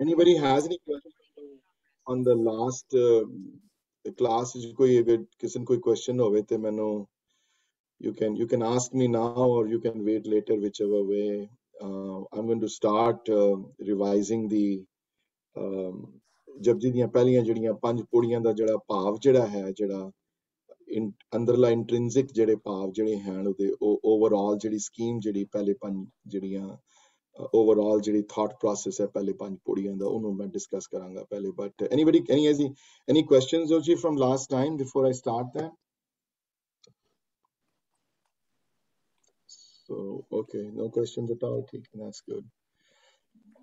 Anybody has any questions on the last uh, class? ਵਿੱਚ ਕੋਈ ਅਗਰ ਕਿਸੇ ਨੂੰ ਕੋਈ question ਹੋਵੇ ਤੇ ਮੈਨੂੰ you can you can ask me now or you can wait later whichever way uh, i'm going to start uh, revising the um, Japji ਦੀਆਂ ਪਹਿਲੀਆਂ ਜਿਹੜੀਆਂ ਪੰਜ ਪੌੜੀਆਂ ਦਾ ਜਿਹੜਾ ਭਾਵ ਜਿਹੜਾ ਹੈ ਜਿਹੜਾ ਇਨ ਅੰਦਰਲਾ ਇੰਟ੍ਰਿੰਸਿਕ ਜਿਹੜੇ ਭਾਵ ਜਿਹੜੇ ਹਨ ਉਹਦੇ ਉਹ ਓਵਰਆਲ ਜਿਹੜੀ ਸਕੀਮ ਜਿਹੜੀ ਪਹਿਲੇ ਪੰਜ ਜਿਹੜੀਆਂ ਓਵਰਆਲ ਜਿਹੜੀ ਥਾਟ ਪ੍ਰੋਸੈਸ ਹੈ ਪਹਿਲੇ ਪੰਜ ਪੌੜੀਆਂ ਦਾ ਉਹਨੂੰ ਮੈਂ ਡਿਸਕਸ ਕਰਾਂਗਾ ਪਹਿਲੇ ਬਟ ਐਨੀਬਾਡੀ ਐਨੀ ਐਸੀ any questions ਜੋਜੀ from last time before I start that So, okay, no questions at all. that's good.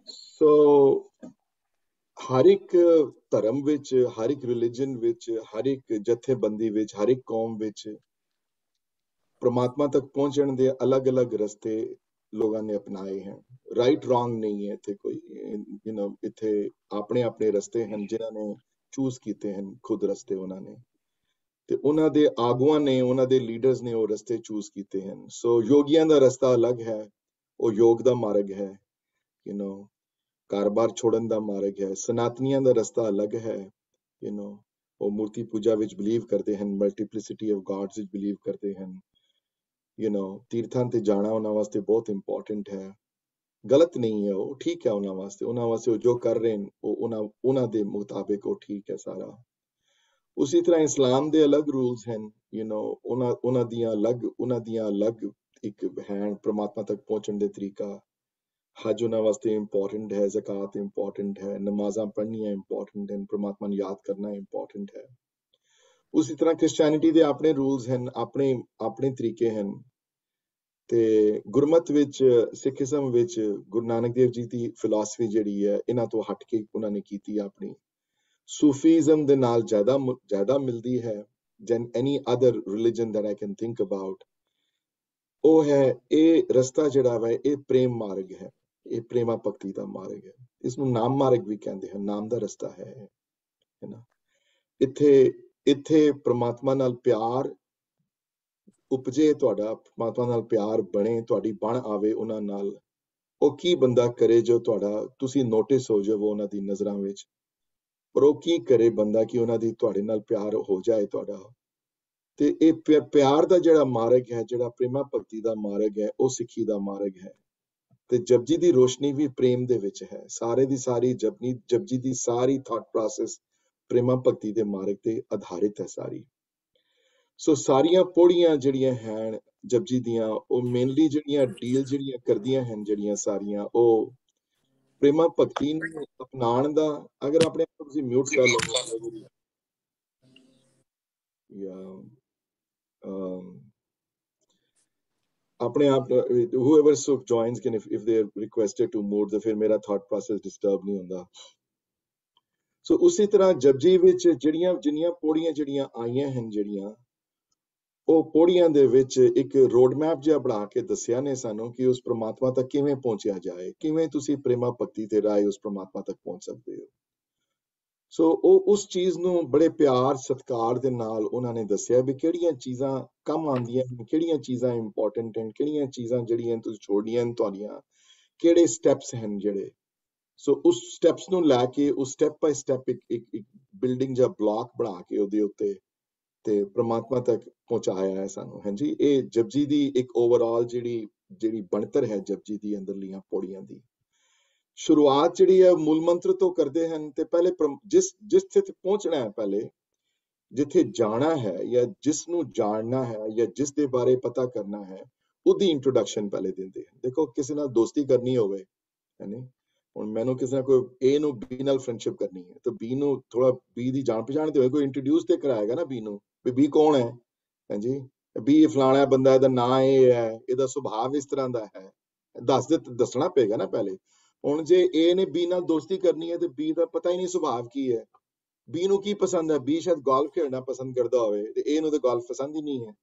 So, ਹਰ ਇੱਕ ਧਰਮ ਵਿੱਚ ਹਰ ਇੱਕ ਰਿਲੀਜਨ ਵਿੱਚ ਹਰ ਇੱਕ ਜਥੇਬੰਦੀ ਵਿੱਚ ਹਰ ਇੱਕ ਕੌਮ ਵਿੱਚ ਪ੍ਰਮਾਤਮਾ ਤੱਕ ਪਹੁੰਚਣ ਦੇ ਅਲੱਗ-ਅਲੱਗ ਰਸਤੇ ਲੋਕਾਂ ਨੇ ਅਪਣਾਏ ਹਨ ਰਾਈਟ ਰੋਂਗ ਨਹੀਂ ਹੈ ਇੱਥੇ ਕੋਈ। ਯੂ نو ਇੱਥੇ ਆਪਣੇ ਆਪਣੇ ਰਸਤੇ ਹਨ, ਜਿਨ੍ਹਾਂ ਨੇ ਚੂਜ਼ ਕੀਤੇ ਹਨ, ਖੁਦ ਰਸਤੇ ਉਹਨਾਂ ਨੇ। ਤੇ ਉਹਨਾਂ ਦੇ ਆਗੂਆਂ ਨੇ, ਉਹਨਾਂ ਦੇ ਲੀਡਰਸ ਨੇ ਉਹ ਰਸਤੇ ਚੂਜ਼ ਕੀਤੇ ਹਨ। ਸੋ ਯੋਗੀਆਂ ਦਾ ਰਸਤਾ ਅਲੱਗ ਹੈ, ਉਹ ਯੋਗ ਦਾ ਮਾਰਗ ਹੈ। ਯੂ نو ਕਾਰੋਬਾਰ ਛੋੜਨ ਦਾ ਮਾਰਗ ਹੈ। ਸਨਾਤਨੀਆਂ ਦਾ ਰਸਤਾ ਅਲੱਗ ਹੈ। ਯੂ نو ਉਹ ਮੂਰਤੀ ਪੂਜਾ ਵਿੱਚ ਬਲੀਵ ਕਰਦੇ ਹਨ ਮਲਟੀਪਲੀਸਿਟੀ ਆਫ ਗॉड्स ਵਿੱਚ ਬਲੀਵ ਕਰਦੇ ਹਨ। ਯੂ نو ਤੀਰਥਾਂ ਤੇ ਜਾਣਾ ਉਹਨਾਂ ਵਾਸਤੇ ਬਹੁਤ ਇੰਪੋਰਟੈਂਟ ਹੈ ਗਲਤ ਨਹੀਂ ਹੈ ਉਹ ਠੀਕ ਹੈ ਉਹਨਾਂ ਵਾਸਤੇ ਉਹਨਾਂ ਵਾਸਤੇ ਉਹ ਜੋ ਕਰ ਰਹੇ ਨੇ ਉਹ ਉਹਨਾਂ ਉਹਨਾਂ ਦੇ ਮੁਤਾਬਿਕ ਉਹ ਠੀਕ ਹੈ ਸਾਰਾ ਉਸੇ ਤਰ੍ਹਾਂ ਇਸਲਾਮ ਦੇ ਅਲੱਗ ਰੂਲਸ ਹਨ ਯੂ نو ਉਹਨਾਂ ਉਹਨਾਂ ਦੀਆਂ ਅਲੱਗ ਉਹਨਾਂ ਦੀਆਂ ਅਲੱਗ ਇੱਕ ਹੈ ਪ੍ਰਮਾਤਮਾ ਤੱਕ ਪਹੁੰਚਣ ਦੇ ਤਰੀਕਾ ਹਜ ਉਹਨਾਂ ਵਾਸਤੇ ਇੰਪੋਰਟੈਂਟ ਹੈ ਜ਼ਕਾਤ ਇੰਪੋਰਟੈਂਟ ਹੈ ਨਮਾਜ਼ਾਂ ਪੜ੍ਹਨੀਆਂ ਇੰਪੋਰਟੈਂਟ ਹਨ ਪ੍ਰਮਾਤਮਾ ਨੂੰ ਯਾਦ ਕਰਨਾ ਇੰਪੋਰਟੈਂਟ ਹੈ ਉਸੇ ਤਰ੍ਹਾਂ ਕ੍ਰਿਸਚੀਅਨਿਟੀ ਦੇ ਆਪਣੇ ਰੂਲਸ ਹਨ, ਆਪਣੇ ਆਪਣੇ ਤਰੀਕੇ ਹਨ। ਤੇ ਗੁਰਮਤ ਵਿੱਚ ਸਿੱਖੀਜ਼ਮ ਵਿੱਚ ਗੁਰੂ ਨਾਨਕ ਦੇਵ ਜੀ ਦੀ ਫਿਲਾਸਫੀ ਜਿਹੜੀ ਹੈ, ਇਹਨਾਂ ਤੋਂ ਹਟ ਕੇ ਉਹਨਾਂ ਨੇ ਕੀਤੀ ਆਪਣੀ। ਸੂਫੀਜ਼ਮ ਦੇ ਨਾਲ ਜ਼ਿਆਦਾ ਜ਼ਿਆਦਾ ਮਿਲਦੀ ਹੈ ਜਨ any other religion that I can think about ਉਹ ਹੈ, ਇਹ ਰਸਤਾ ਜਿਹੜਾ ਹੈ ਇਹ ਪ੍ਰੇਮ ਮਾਰਗ ਹੈ। ਇਹ ਪ੍ਰੇਮਾ ਭਗਤੀ ਦਾ ਮਾਰਗ ਹੈ। ਇਸ ਨੂੰ ਨਾਮ ਮਾਰਗ ਵੀ ਕਹਿੰਦੇ ਹਨ। ਨਾਮ ਦਾ ਰਸਤਾ ਹੈ ਹੈ ਨਾ। ਇੱਥੇ ਇੱਥੇ ਪ੍ਰਮਾਤਮਾ ਨਾਲ ਪਿਆਰ ਉਪਜੇ, ਤੁਹਾਡਾ ਪ੍ਰਮਾਤਮਾ ਨਾਲ ਪਿਆਰ ਬਣੇ, ਤੁਹਾਡੀ ਬਣ ਆਵੇ ਉਹਨਾਂ ਨਾਲ, ਉਹ ਕੀ ਬੰਦਾ ਕਰੇ ਜੋ ਤੁਹਾਡਾ, ਤੁਸੀਂ ਨੋਟਿਸ ਹੋ ਜਾਵੋ ਉਹਨਾਂ ਦੀ ਨਜ਼ਰਾਂ ਵਿੱਚ, ਪਰ ਉਹ ਕੀ ਕਰੇ ਬੰਦਾ ਕਿ ਉਹਨਾਂ ਦੀ ਤੁਹਾਡੇ ਨਾਲ ਪਿਆਰ ਹੋ ਜਾਏ ਤੁਹਾਡਾ। ਤੇ ਇਹ ਪਿਆਰ ਦਾ ਜਿਹੜਾ ਮਾਰਗ ਹੈ, ਜਿਹੜਾ ਪ੍ਰੇਮਾ ਭਗਤੀ ਦਾ ਮਾਰਗ ਹੈ, ਉਹ ਸਿੱਖੀ ਦਾ ਮਾਰਗ ਹੈ। ਤੇ ਜਪਜੀ ਦੀ ਰੋਸ਼ਨੀ ਵੀ ਪ੍ਰੇਮ ਦੇ ਵਿੱਚ ਹੈ। ਸਾਰੇ ਦੀ ਸਾਰੀ ਜਪਨੀ, ਜਪਜੀ ਦੀ ਸਾਰੀ ਥਾਟ ਪ੍ਰੋਸੈਸ ਪ੍ਰੇਮਾ ਭਗਤੀ ਦੇ ਮਾਰਗ ਤੇ ਆਧਾਰਿਤ ਹੈ ਸਾਰੀ। ਸੋ ਸਾਰੀਆਂ ਪੌੜੀਆਂ ਜਿਹੜੀਆਂ ਹਨ ਜਪਜੀ ਦੀਆਂ ਉਹ ਮੇਨਲੀ ਜਿਹੜੀਆਂ ਡੀਲ ਜਿਹੜੀਆਂ ਕਰਦੀਆਂ ਹਨ ਜਿਹੜੀਆਂ ਸਾਰੀਆਂ ਉਹ ਪ੍ਰੇਮਾ ਭਗਤੀ ਨੂੰ ਅਪਣਾਉਣ ਦਾ ਅਗਰ ਆਪਣੇ ਆਪ ਤੁਸੀਂ ਮਿਊਟ ਕਰ ਲਓ। ਜਾਂ ਆਪਣੇ ਆਪ whoever so joins can if, if they are requested to mute ਤਾਂ ਫਿਰ ਮੇਰਾ ਥਾਟ ਪ੍ਰੋਸੈਸ ਡਿਸਟਰਬ ਨਹੀਂ ਹੁੰਦਾ। ਸੋ ਉਸੇ ਤਰ੍ਹਾਂ ਜਪਜੀ ਵਿੱਚ ਜਿਹੜੀਆਂ, ਜਿੰਨੀਆਂ ਪੌੜੀਆਂ ਜਿਹੜੀਆਂ ਆਈਆਂ ਹਨ ਜਿਹੜੀਆਂ, ਉਹ ਪੌੜੀਆਂ ਦੇ ਵਿੱਚ ਇੱਕ ਰੋਡ ਮੈਪ ਜਿਹਾ ਬਣਾ ਕੇ ਦੱਸਿਆ ਨੇ ਸਾਨੂੰ ਕਿ ਉਸ ਪ੍ਰਮਾਤਮਾ ਤੱਕ ਕਿਵੇਂ ਪਹੁੰਚਿਆ ਜਾਏ, ਕਿਵੇਂ ਤੁਸੀਂ ਪ੍ਰੇਮਾ ਭਗਤੀ ਤੇ ਰਾਏ ਉਸ ਪ੍ਰਮਾਤਮਾ ਤੱਕ ਪਹੁੰਚ ਸਕਦੇ ਹੋ। ਸੋ ਉਹ ਉਸ ਚੀਜ਼ ਨੂੰ ਬੜੇ ਪਿਆਰ, ਸਤਿਕਾਰ ਦੇ ਨਾਲ ਉਹਨਾਂ ਨੇ ਦੱਸਿਆ ਵੀ ਕਿਹੜੀਆਂ ਚੀਜ਼ਾਂ ਕੰਮ ਆਉਂਦੀਆਂ ਹਨ, ਕਿਹੜੀਆਂ ਚੀਜ਼ਾਂ ਇੰਪੋਰਟੈਂਟ ਹਨ, ਕਿਹੜੀਆਂ ਚੀਜ਼ਾਂ ਜਿਹੜੀਆਂ ਤੁਸੀਂ ਛੋੜੀਆਂ ਹਨ ਤੁਹਾਡੀਆਂ, ਕਿਹੜੇ ਸਟੈਪਸ ਹਨ ਜਿਹੜੇ। ਸੋ ਉਸ ਸਟੈਪਸ ਨੂੰ ਲੈ ਕੇ ਉਹ ਸਟੈਪ ਬਾਈ ਸਟੈਪ ਇੱਕ ਇੱਕ ਬਿਲਡਿੰਗ ਜਾਂ ਬਲਾਕ ਬਣਾ ਕੇ ਉਹਦੇ ਉੱਤੇ ਤੇ ਪ੍ਰਮਾਤਮਾ ਤੱਕ ਪਹੁੰਚਾਇਆ ਹੈ ਸਾਨੂੰ ਹਾਂਜੀ ਇਹ ਜਪਜੀ ਦੀ ਇੱਕ ਓਵਰਆਲ ਜਿਹੜੀ ਜਿਹੜੀ ਬਣਤਰ ਹੈ ਜਪਜੀ ਦੀ ਅੰਦਰਲੀਆਂ ਪੌੜੀਆਂ ਦੀ ਸ਼ੁਰੂਆਤ ਜਿਹੜੀ ਹੈ ਮੂਲ ਮੰਤਰ ਤੋਂ ਕਰਦੇ ਹਨ ਤੇ ਪਹਿਲੇ ਜਿਸ ਜਿਸ ਤੇ ਪਹੁੰਚਣਾ ਹੈ ਪਹਿਲੇ ਜਿੱਥੇ ਜਾਣਾ ਹੈ ਜਾਂ ਜਿਸ ਨੂੰ ਜਾਣਨਾ ਹੈ ਜਾਂ ਜਿਸ ਦੇ ਬਾਰੇ ਪਤਾ ਕਰਨਾ ਹੈ ਉਹਦੀ ਇੰਟਰੋਡਕਸ਼ਨ ਪਹਿਲੇ ਦਿੰਦੇ ਹਨ ਦੇਖੋ ਕਿਸੇ ਨਾਲ ਦੋਸਤੀ ਕਰਨੀ ਹੋਵੇ ਹੈਨੀ ਹੁਣ ਮੈਨੂੰ ਕਿਸੇ ਕੋਈ A ਨੂੰ B ਨਾਲ ਫਰੈਂਡਸ਼ਿਪ ਕਰਨੀ ਹੈ, ਤਾਂ B ਨੂੰ ਥੋੜਾ B ਦੀ ਜਾਣ ਪਛਾਣ ਤੇ ਹੋਵੇ ਕੋਈ ਇੰਟਰੋਡਿਊਸ ਤੇ ਕਰਾਏਗਾ ਨਾ B ਨੂੰ ਵੀ B ਕੌਣ ਹੈ? ਹਾਂਜੀ? B ਫਲਾਣਾ ਬੰਦਾ, ਇਹਦਾ ਨਾਂ ਇਹ ਹੈ, ਇਹਦਾ ਸੁਭਾਅ ਇਸ ਤਰ੍ਹਾਂ ਦਾ ਹੈ। ਦੱਸ ਦੇ, ਦੱਸਣਾ ਪਏਗਾ ਨਾ ਪਹਿਲੇ। ਹੁਣ ਜੇ A ਨੇ B ਨਾਲ ਦੋਸਤੀ ਕਰਨੀ ਹੈ, ਤੇ B ਦਾ ਪਤਾ ਹੀ ਨਹੀਂ ਸੁਭਾਅ ਕੀ ਹੈ। B ਨੂੰ ਕੀ ਪਸੰਦ ਹੈ? B ਸ਼ਾਇਦ ਗੋਲਫ ਖੇਡਣਾ ਪਸੰਦ ਕਰਦਾ ਹੋਵੇ, ਤੇ A ਨੂੰ ਤਾਂ ਗੋਲਫ ਪਸੰਦ ਹੀ ਨਹੀਂ ਹੈ।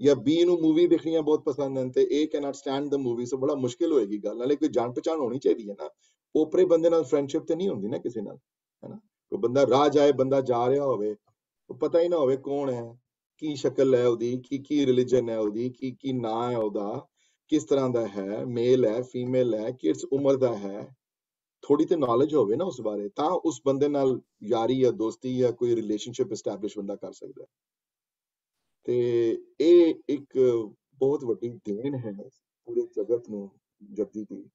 ਜਾਂ B ਨੂੰ ਮੂਵੀ ਦੇਖਣੀਆਂ ਬਹੁਤ ਪਸੰਦ ਹਨ, ਤੇ A can't stand the movie so ਬੜਾ ਮੁਸ਼ਕਿਲ ਹੋਏਗੀ ਗੱਲ, ਨਾਲੇ ਕੋਈ ਜਾਣ ਪਛਾਣ ਹੋਣੀ ਚਾਹੀਦੀ ਹੈ ਨਾ। ਓਪਰੇ ਬੰਦੇ ਨਾਲ ਫਰੈਂਡਸ਼ਿਪ ਤੇ ਨਹੀਂ ਹੁੰਦੀ ਨਾ ਕਿਸੇ ਨਾਲ, ਹੈਨਾ? ਕੋਈ ਬੰਦਾ ਰਾਹ ਜਾਏ, ਬੰਦਾ ਜਾ ਰਿਹਾ ਹੋਵੇ, ਉਹ ਪਤਾ ਹੀ ਨਾ ਹੋਵੇ ਕੌਣ ਹੈ, ਕੀ ਸ਼ਕਲ ਹੈ ਉਹਦੀ, ਕੀ ਕੀ ਰਿਲੀਜਨ ਹੈ ਉਹਦੀ, ਕੀ ਕੀ ਨਾਂ ਹੈ ਉਹਦਾ, ਕਿਸ ਤਰ੍ਹਾਂ ਦਾ ਹੈ ਮੇਲ ਹੈ ਫੀਮੇਲ ਹੈ, ਕਿਸ ਉਮਰ ਦਾ ਹੈ ਥੋੜੀ ਤੇ ਨੌਲੇਜ ਹੋਵੇ ਨਾ ਉਸ ਬਾਰੇ, ਤਾਂ ਉਸ ਬੰਦੇ ਨਾਲ ਯਾਰੀ ਜਾਂ ਦੋਸਤੀ ਜਾਂ ਕੋਈ ਰਿਲੇਸ਼ਨਸ਼ਿਪ ਐਸਟੈਬਲਿਸ਼ ਬੰਦਾ ਕਰ ਸਕਦਾ ਹੈ। ਤੇ ਇਹ ਇੱਕ ਬਹੁਤ ਵੱਡੀ ਦੇਣ ਹੈ ਪੂਰੇ ਜਗਤ ਨੂੰ ਜਪਜੀ ਦੀ।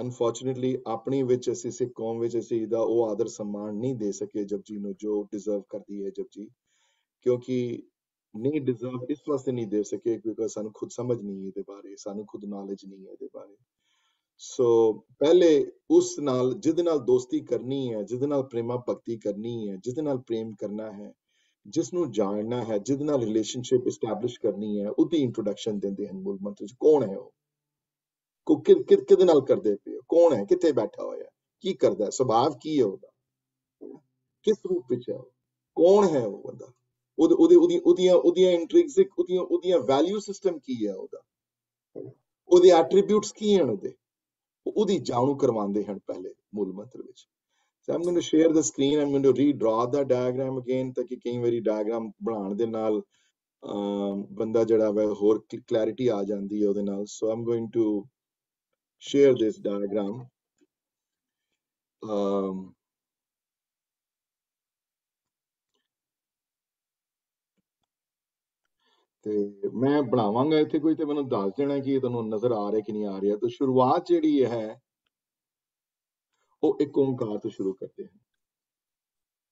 ਅਨਫੋਰਚੂਨੇਟਲੀ ਆਪਣੀ ਵਿੱਚ ਅਸੀਂ ਸਿੱਖ ਕੌਮ ਵਿੱਚ ਅਸੀਂ ਦਾ ਉਹ ਆਦਰ ਸਨਮਾਨ ਨਹੀਂ ਦੇ ਸਕੇ ਜਪਜੀ ਨੂੰ, ਜੋ ਡਿਜ਼ਰਵ ਕਰਦੀ ਹੈ ਜਪਜੀ ਕਿਉਂਕਿ ਨਹੀਂ ਡਿਜ਼ਰਵ ਇਸ ਵਾਸਤੇ ਨਹੀਂ ਦੇ ਸਕੇ ਕਿਉਂਕਿ ਸਾਨੂੰ ਖੁਦ ਸਮਝ ਨਹੀਂ ਇਹਦੇ ਬਾਰੇ, ਸਾਨੂੰ ਖੁਦ ਨੌਲੇਜ ਨਹੀਂ ਹੈ ਇਹਦੇ ਬਾਰੇ। ਸੋ ਪਹਿਲੇ ਉਸ ਨਾਲ, ਜਿਹਦੇ ਨਾਲ ਦੋਸਤੀ ਕਰਨੀ ਹੈ, ਜਿਹਦੇ ਨਾਲ ਪ੍ਰੇਮਾ ਭਗਤੀ ਕਰਨੀ ਹੈ, ਜਿਹਦੇ ਨਾਲ ਪ੍ਰੇਮ ਕਰਨਾ ਹੈ, ਜਿਸ ਨੂੰ ਜਾਣਨਾ ਹੈ, ਜਿਹਦੇ ਨਾਲ ਰਿਲੇਸ਼ਨਸ਼ਿਪ ਐਸਟੈਬਲਿਸ਼ ਕਰਨੀ ਹੈ, ਉਹਦੀ ਇੰਟਰੋਡਕਸ਼ਨ ਦਿੰਦੇ ਹਨ ਮੂਲ ਮੰਤਰ ਚ। ਕੌਣ ਹੈ ਉਹ? ਕੋ ਕਿਹਦੇ ਨਾਲ ਕਰਦੇ ਪਏ ਕੌਣ ਹੈ? ਕਿੱਥੇ ਬੈਠਾ ਹੋਇਆ? ਕੀ ਕਰਦਾ? ਹੈ ਸੁਭਾਅ ਕੀ ਹੈ ਉਹਦਾ? ਕਿਸ ਰੂਪ ਵਿੱਚ ਹੈ ਕੌਣ ਹੈ ਉਹ ਬੰਦਾ? ਉਹਦੇ ਉਹਦੇ ਉਹਦੀਆਂ ਉਹਦੀਆਂ ਇੰਟ੍ਰਿੰਸਿਕ ਉਹਦੀਆਂ ਉਹਦੀਆਂ ਵੈਲਿਊ ਸਿਸਟਮ ਕੀ ਹੈ ਉਹਦਾ? ਉਹਦੇ ਐਟਰੀਬਿਊਟਸ ਕੀ ਹਨ ਉਹਦੇ? ਉਹਦੀ ਜਾਣੂ ਕਰਵਾਉਂਦੇ ਹਨ ਪਹਿਲੇ, ਮੂਲ ਮੰਤਰ ਵਿੱਚ। So, I'm going to share the screen. I'm going to redraw the diagram again ਤਾਂ ਕਿ ਕਈ ਵਾਰੀ diagram ਬਣਾਉਣ ਦੇ ਨਾਲ ਬੰਦਾ ਜਿਹੜਾ ਹੈ ਹੋਰ ਕਲੈਰਿਟੀ ਆ ਜਾਂਦੀ ਹੈ ਉਹਦੇ ਨਾਲ। So, I'm going to share this diagram. Um, ਤੇ ਮੈਂ ਬਣਾਵਾਂਗਾ ਇੱਥੇ ਕੋਈ ਤੇ ਮੈਨੂੰ ਦੱਸ ਦੇਣਾ ਕਿ ਇਹ ਤੁਹਾਨੂੰ ਨਜ਼ਰ ਆ ਰਿਹਾ ਕਿ ਨਹੀਂ ਆ ਰਿਹਾ। ਤਾਂ ਸ਼ੁਰੂਆਤ ਜਿਹੜੀ ਹੈ ਉਹ ਇੱਕ ਓੰਕਾਰ ਤੋਂ ਸ਼ੁਰੂ ਕਰਦੇ ਹਨ।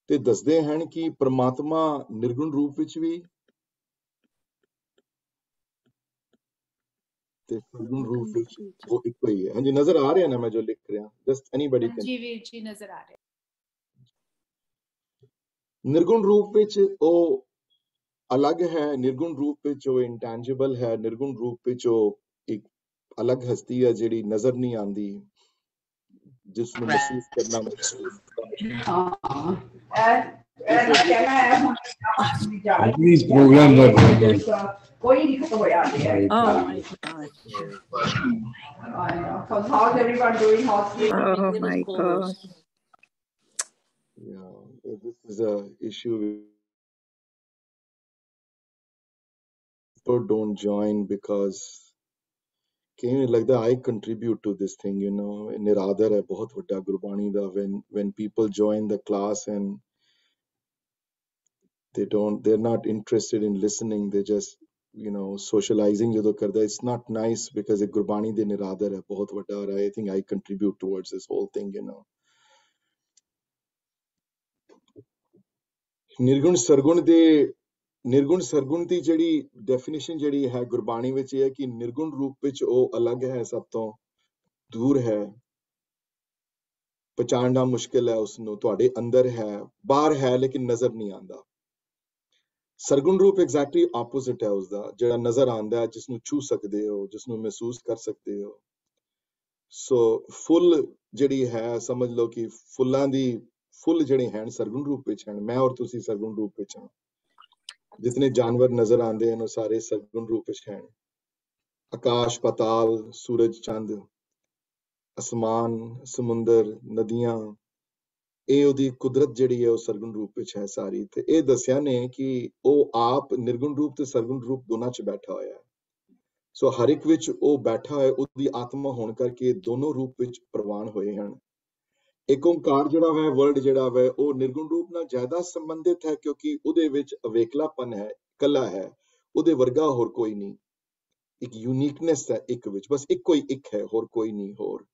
ਤੇ ਦੱਸਦੇ ਹਨ ਕਿ ਪ੍ਰਮਾਤਮਾ ਨਿਰਗੁਣ ਰੂਪ ਵਿੱਚ ਵੀ ਤੇ ਸਰਗੁਣ ਰੂਪ ਵਿੱਚ ਉਹ ਇੱਕੋ ਹੀ ਹੈ। ਹਾਂਜੀ ਨਜ਼ਰ ਆ ਰਿਹਾ ਨਾ ਮੈਂ ਜੋ ਲਿਖ ਰਿਹਾ। ਜਸਟ ਐਨੀਬਾਡੀ ਕੈਨ ਜੀ ਵੀਰ ਜੀ ਨਜ਼ਰ ਆ ਰਿਹਾ। ਨਿਰਗੁਣ ਰੂਪ ਵਿੱਚ ਉਹ ਅਲੱਗ ਹੈ ਨਿਰਗੁਣ ਰੂਪ ਵਿੱਚ ਉਹ ਇੰਟੈਂਜੀਬਲ ਹੈ ਨਿਰਗੁਣ ਰੂਪ ਵਿੱਚ ਉਹ ਇੱਕ ਅਲੱਗ ਹਸਤੀ ਹੈ ਜਿਹੜੀ ਨਜ਼ਰ ਨਹੀਂ ਆਉਂਦੀ ਜਿਸ ਨੂੰ ਮਹਿਸੂਸ ਕਰਨਾ ਮੁਸ਼ਕਿਲ ਹਾਂ। ਇਹ ਇਹ ਕਹਿਣਾ ਹੈ ਹੁਣ These programs are going on. ਕੋਈ ਨਹੀਂ ਖਤਮ ਹੋਇਆ ਹੈ Oh my gosh. I know. Because how's everyone doing? How's sleep? Oh my gosh. yeah this is a issue people don't join because ਕਈ ਵਾਰ ਲੱਗਦਾ I contribute to this thing you know ਨਿਰਾਦਰ ਹੈ ਬਹੁਤ ਵੱਡਾ ਗੁਰਬਾਣੀ ਦਾ when when people join the class and they don't they're not interested in listening they just you know socializing ਜਦੋਂ ਕਰਦਾ it's not nice because ਇਹ ਗੁਰਬਾਣੀ ਦੇ ਨਿਰਾਦਰ ਹੈ ਬਹੁਤ ਵੱਡਾ ਔਰ I think I contribute towards this whole thing you know ਨਿਰਗੁਣ ਸਰਗੁਣ ਦੇ ਨਿਰਗੁਣ ਸਰਗੁਣ ਦੀ ਜਿਹੜੀ ਡੈਫੀਨੇਸ਼ਨ ਜਿਹੜੀ ਹੈ ਗੁਰਬਾਣੀ ਵਿੱਚ ਇਹ ਹੈ ਕਿ ਨਿਰਗੁਣ ਰੂਪ ਵਿੱਚ ਉਹ ਅਲੱਗ ਹੈ ਸਭ ਤੋਂ ਦੂਰ ਹੈ ਪਛਾਣਨਾ ਮੁਸ਼ਕਿਲ ਹੈ ਉਸ ਨੂੰ ਤੁਹਾਡੇ ਅੰਦਰ ਹੈ ਬਾਹਰ ਹੈ ਲੇਕਿਨ ਨਜ਼ਰ ਨਹੀਂ ਆਉਂਦਾ ਸਰਗੁਣ ਰੂਪ ਐਗਜ਼ੈਕਟਲੀ ਆਪੋਜ਼ਿਟ ਹੈ ਉਸ ਦਾ ਜਿਹੜਾ ਨਜ਼ਰ ਆਉਂਦਾ ਹੈ ਜਿਸ ਨੂੰ ਛੂ ਸਕਦੇ ਹੋ ਜਿਸ ਨੂੰ ਮਹਿਸੂਸ ਕਰ ਸਕਦੇ ਹੋ। ਸੋ ਫੁੱਲ ਜਿਹੜੀ ਹੈ, ਸਮਝ ਲਓ ਕਿ ਫੁੱਲਾਂ ਦੀ, ਫੁੱਲ ਜਿਹੜੇ ਹਨ ਸਰਗੁਣ ਰੂਪ ਵਿੱਚ ਹਨ ਮੈਂ ਔਰ ਤੁਸੀਂ ਸਰਗੁਣ ਰੂਪ ਵਿੱਚ ਹਾਂ। ਜਿਤਨੇ ਜਾਨਵਰ ਨਜ਼ਰ ਆਉਂਦੇ ਹਨ, ਉਹ ਸਾਰੇ ਸਰਗੁਣ ਰੂਪ ਵਿੱਚ ਹਨ ਆਕਾਸ਼, ਪਤਾਲ, ਸੂਰਜ, ਚੰਦ, ਅਸਮਾਨ, ਸਮੁੰਦਰ, ਨਦੀਆਂ ਇਹ ਉਹਦੀ ਕੁਦਰਤ ਜਿਹੜੀ ਹੈ ਉਹ ਸਰਗੁਣ ਰੂਪ ਵਿੱਚ ਹੈ ਸਾਰੀ ਤੇ ਇਹ ਦੱਸਿਆ ਨੇ ਕਿ ਉਹ ਆਪ ਨਿਰਗੁਣ ਰੂਪ ਤੇ ਸਰਗੁਣ ਰੂਪ ਦੋਨਾਂ 'ਚ ਬੈਠਾ ਹੋਇਆ ਹੈ। ਸੋ ਹਰ ਇੱਕ ਵਿੱਚ ਉਹ ਬੈਠਾ ਹੋਇਆ, ਉਹਦੀ ਆਤਮਾ ਹੋਣ ਕਰਕੇ ਦੋਨੋਂ ਰੂਪ ਵਿੱਚ ਪ੍ਰਵਾਨ ਹੋਏ ਹਨ। ਇੱਕ ਓੰਕਾਰ ਜਿਹੜਾ ਹੈ ਵਰਡ ਜਿਹੜਾ ਹੈ ਉਹ ਨਿਰਗੁਣ ਰੂਪ ਨਾਲ ਜ਼ਿਆਦਾ ਸੰਬੰਧਿਤ ਹੈ ਕਿਉਂਕਿ ਉਹਦੇ ਵਿੱਚ ਅਵੇਕਲਾਪਨ ਹੈ ਕਲਾ ਹੈ, ਉਹਦੇ ਵਰਗਾ ਹੋਰ ਕੋਈ ਨਹੀਂ। ਇੱਕ ਯੂਨੀਕਨੈਸ ਹੈ ਇੱਕ ਵਿੱਚ, ਬਸ ਇੱਕੋ ਹੀ ਇੱਕ ਹੈ, ਹੋਰ ਕੋਈ ਨਹੀਂ, ਹੋਰ।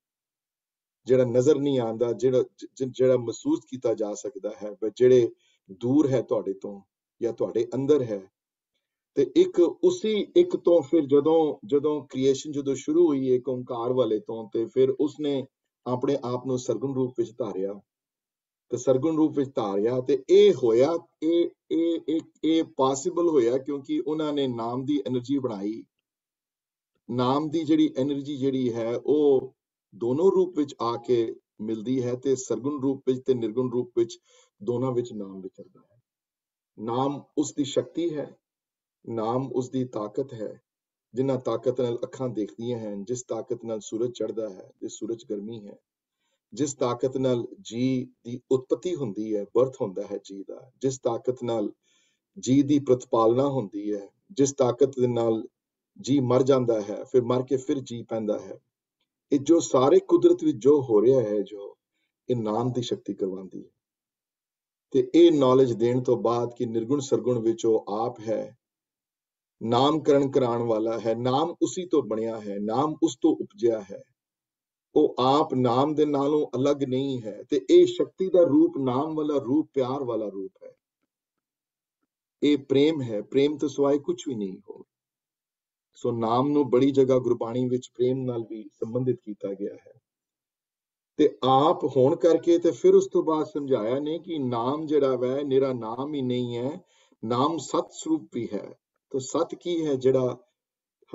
ਜਿਹੜਾ ਨਜ਼ਰ ਨਹੀਂ ਆਉਂਦਾ, ਜਿਹੜਾ ਜਿਹੜਾ ਮਹਿਸੂਸ ਕੀਤਾ ਜਾ ਸਕਦਾ ਹੈ ਜਿਹੜੇ ਦੂਰ ਹੈ ਤੁਹਾਡੇ ਤੋਂ ਜਾਂ ਤੁਹਾਡੇ ਅੰਦਰ ਹੈ। ਤੇ ਇੱਕ ਉਸੇ, ਇੱਕ ਤੋਂ ਫਿਰ ਜਦੋਂ ਜਦੋਂ ਕ੍ਰੀਏਸ਼ਨ ਜਦੋਂ ਸ਼ੁਰੂ ਹੋਈ ਇੱਕ ਓੰਕਾਰ ਵਾਲੇ ਤੋਂ, ਤੇ ਫਿਰ ਉਸਨੇ ਆਪਣੇ ਆਪ ਨੂੰ ਸਰਗੁਣ ਰੂਪ ਵਿੱਚ ਧਾਰਿਆ। ਤੇ ਸਰਗੁਣ ਰੂਪ ਵਿੱਚ ਧਾਰਿਆ ਤੇ ਇਹ ਹੋਇਆ, ਇਹ ਇਹ ਇਹ ਇਹ ਪੋਸੀਬਲ ਹੋਇਆ ਕਿਉਂਕਿ ਉਹਨਾਂ ਨੇ ਨਾਮ ਦੀ એનર્ਜੀ ਬਣਾਈ। ਨਾਮ ਦੀ ਜਿਹੜੀ એનર્ਜੀ ਜਿਹੜੀ ਹੈ ਉਹ ਦੋਨੋਂ ਰੂਪ ਵਿੱਚ ਆ ਕੇ ਮਿਲਦੀ ਹੈ ਤੇ ਸਰਗੁਣ ਰੂਪ ਵਿੱਚ ਤੇ ਨਿਰਗੁਣ ਰੂਪ ਵਿੱਚ ਦੋਨਾਂ ਵਿੱਚ ਨਾਮ ਵਿਚਰਦਾ ਹੈ। ਨਾਮ ਉਸ ਦੀ ਸ਼ਕਤੀ ਹੈ, ਨਾਮ ਉਸ ਦੀ ਤਾਕਤ ਹੈ, ਜਿਨ੍ਹਾਂ ਤਾਕਤ ਨਾਲ ਅੱਖਾਂ ਦੇਖਦੀਆਂ ਹਨ, ਜਿਸ ਤਾਕਤ ਨਾਲ ਸੂਰਜ ਚੜ੍ਹਦਾ ਹੈ ਤੇ ਸੂਰਜ ਗਰਮੀ ਹੈ, ਜਿਸ ਤਾਕਤ ਨਾਲ ਜੀ ਦੀ ਉਤਪਤੀ ਹੁੰਦੀ ਹੈ ਬਰਥ ਹੁੰਦਾ ਹੈ ਜੀ ਦਾ, ਜਿਸ ਤਾਕਤ ਨਾਲ ਜੀ ਦੀ ਪ੍ਰਤਪਾਲਨਾ ਹੁੰਦੀ ਹੈ, ਜਿਸ ਤਾਕਤ ਦੇ ਨਾਲ ਜੀ ਮਰ ਜਾਂਦਾ ਹੈ, ਫਿਰ ਮਰ ਕੇ ਫਿਰ ਜੀ ਪੈਂਦਾ ਹੈ। ਇਹ ਜੋ ਸਾਰੇ ਕੁਦਰਤ ਵਿੱਚ ਜੋ ਹੋ ਰਿਹਾ ਹੈ, ਜੋ ਇਹ ਨਾਮ ਦੀ ਸ਼ਕਤੀ ਕਰਵਾਉਂਦੀ ਹੈ। ਤੇ ਇਹ ਨੌਲੇਜ ਦੇਣ ਤੋਂ ਬਾਅਦ ਕਿ ਨਿਰਗੁਣ ਸਰਗੁਣ ਵਿੱਚ ਉਹ ਆਪ ਹੈ, ਨਾਮਕਰਨ ਕਰਾਉਣ ਵਾਲਾ ਹੈ, ਨਾਮ ਉਸੇ ਤੋਂ ਬਣਿਆ ਹੈ, ਨਾਮ ਉਸ ਤੋਂ ਉਪਜਿਆ ਹੈ। ਉਹ ਆਪ ਨਾਮ ਦੇ ਨਾਲੋਂ ਅਲੱਗ ਨਹੀਂ ਹੈ ਤੇ ਇਹ ਸ਼ਕਤੀ ਦਾ ਰੂਪ ਨਾਮ ਵਾਲਾ ਰੂਪ, ਪਿਆਰ ਵਾਲਾ ਰੂਪ ਹੈ। ਇਹ ਪ੍ਰੇਮ ਹੈ, ਪ੍ਰੇਮ ਤੋਂ ਸਿਵਾਏ ਕੁਝ ਵੀ ਨਹੀਂ ਹੋ ਸੋ ਨਾਮ ਨੂੰ ਬੜੀ ਜਗ੍ਹਾ ਗੁਰਬਾਣੀ ਵਿੱਚ ਪ੍ਰੇਮ ਨਾਲ ਵੀ ਸੰਬੰਧਿਤ ਕੀਤਾ ਗਿਆ ਹੈ। ਤੇ ਆਪ ਹੋਣ ਕਰਕੇ ਤੇ ਫਿਰ ਉਸ ਤੋਂ ਬਾਅਦ ਸਮਝਾਇਆ ਨੇ ਕਿ ਨਾਮ ਜਿਹੜਾ ਵੈ ਨਿਰਾ ਨਾਮ ਹੀ ਨਹੀਂ ਹੈ, ਨਾਮ ਸਤ ਸਰੂਪ ਵੀ ਹੈ। ਤਾਂ ਸਤ ਕੀ ਹੈ ਜਿਹੜਾ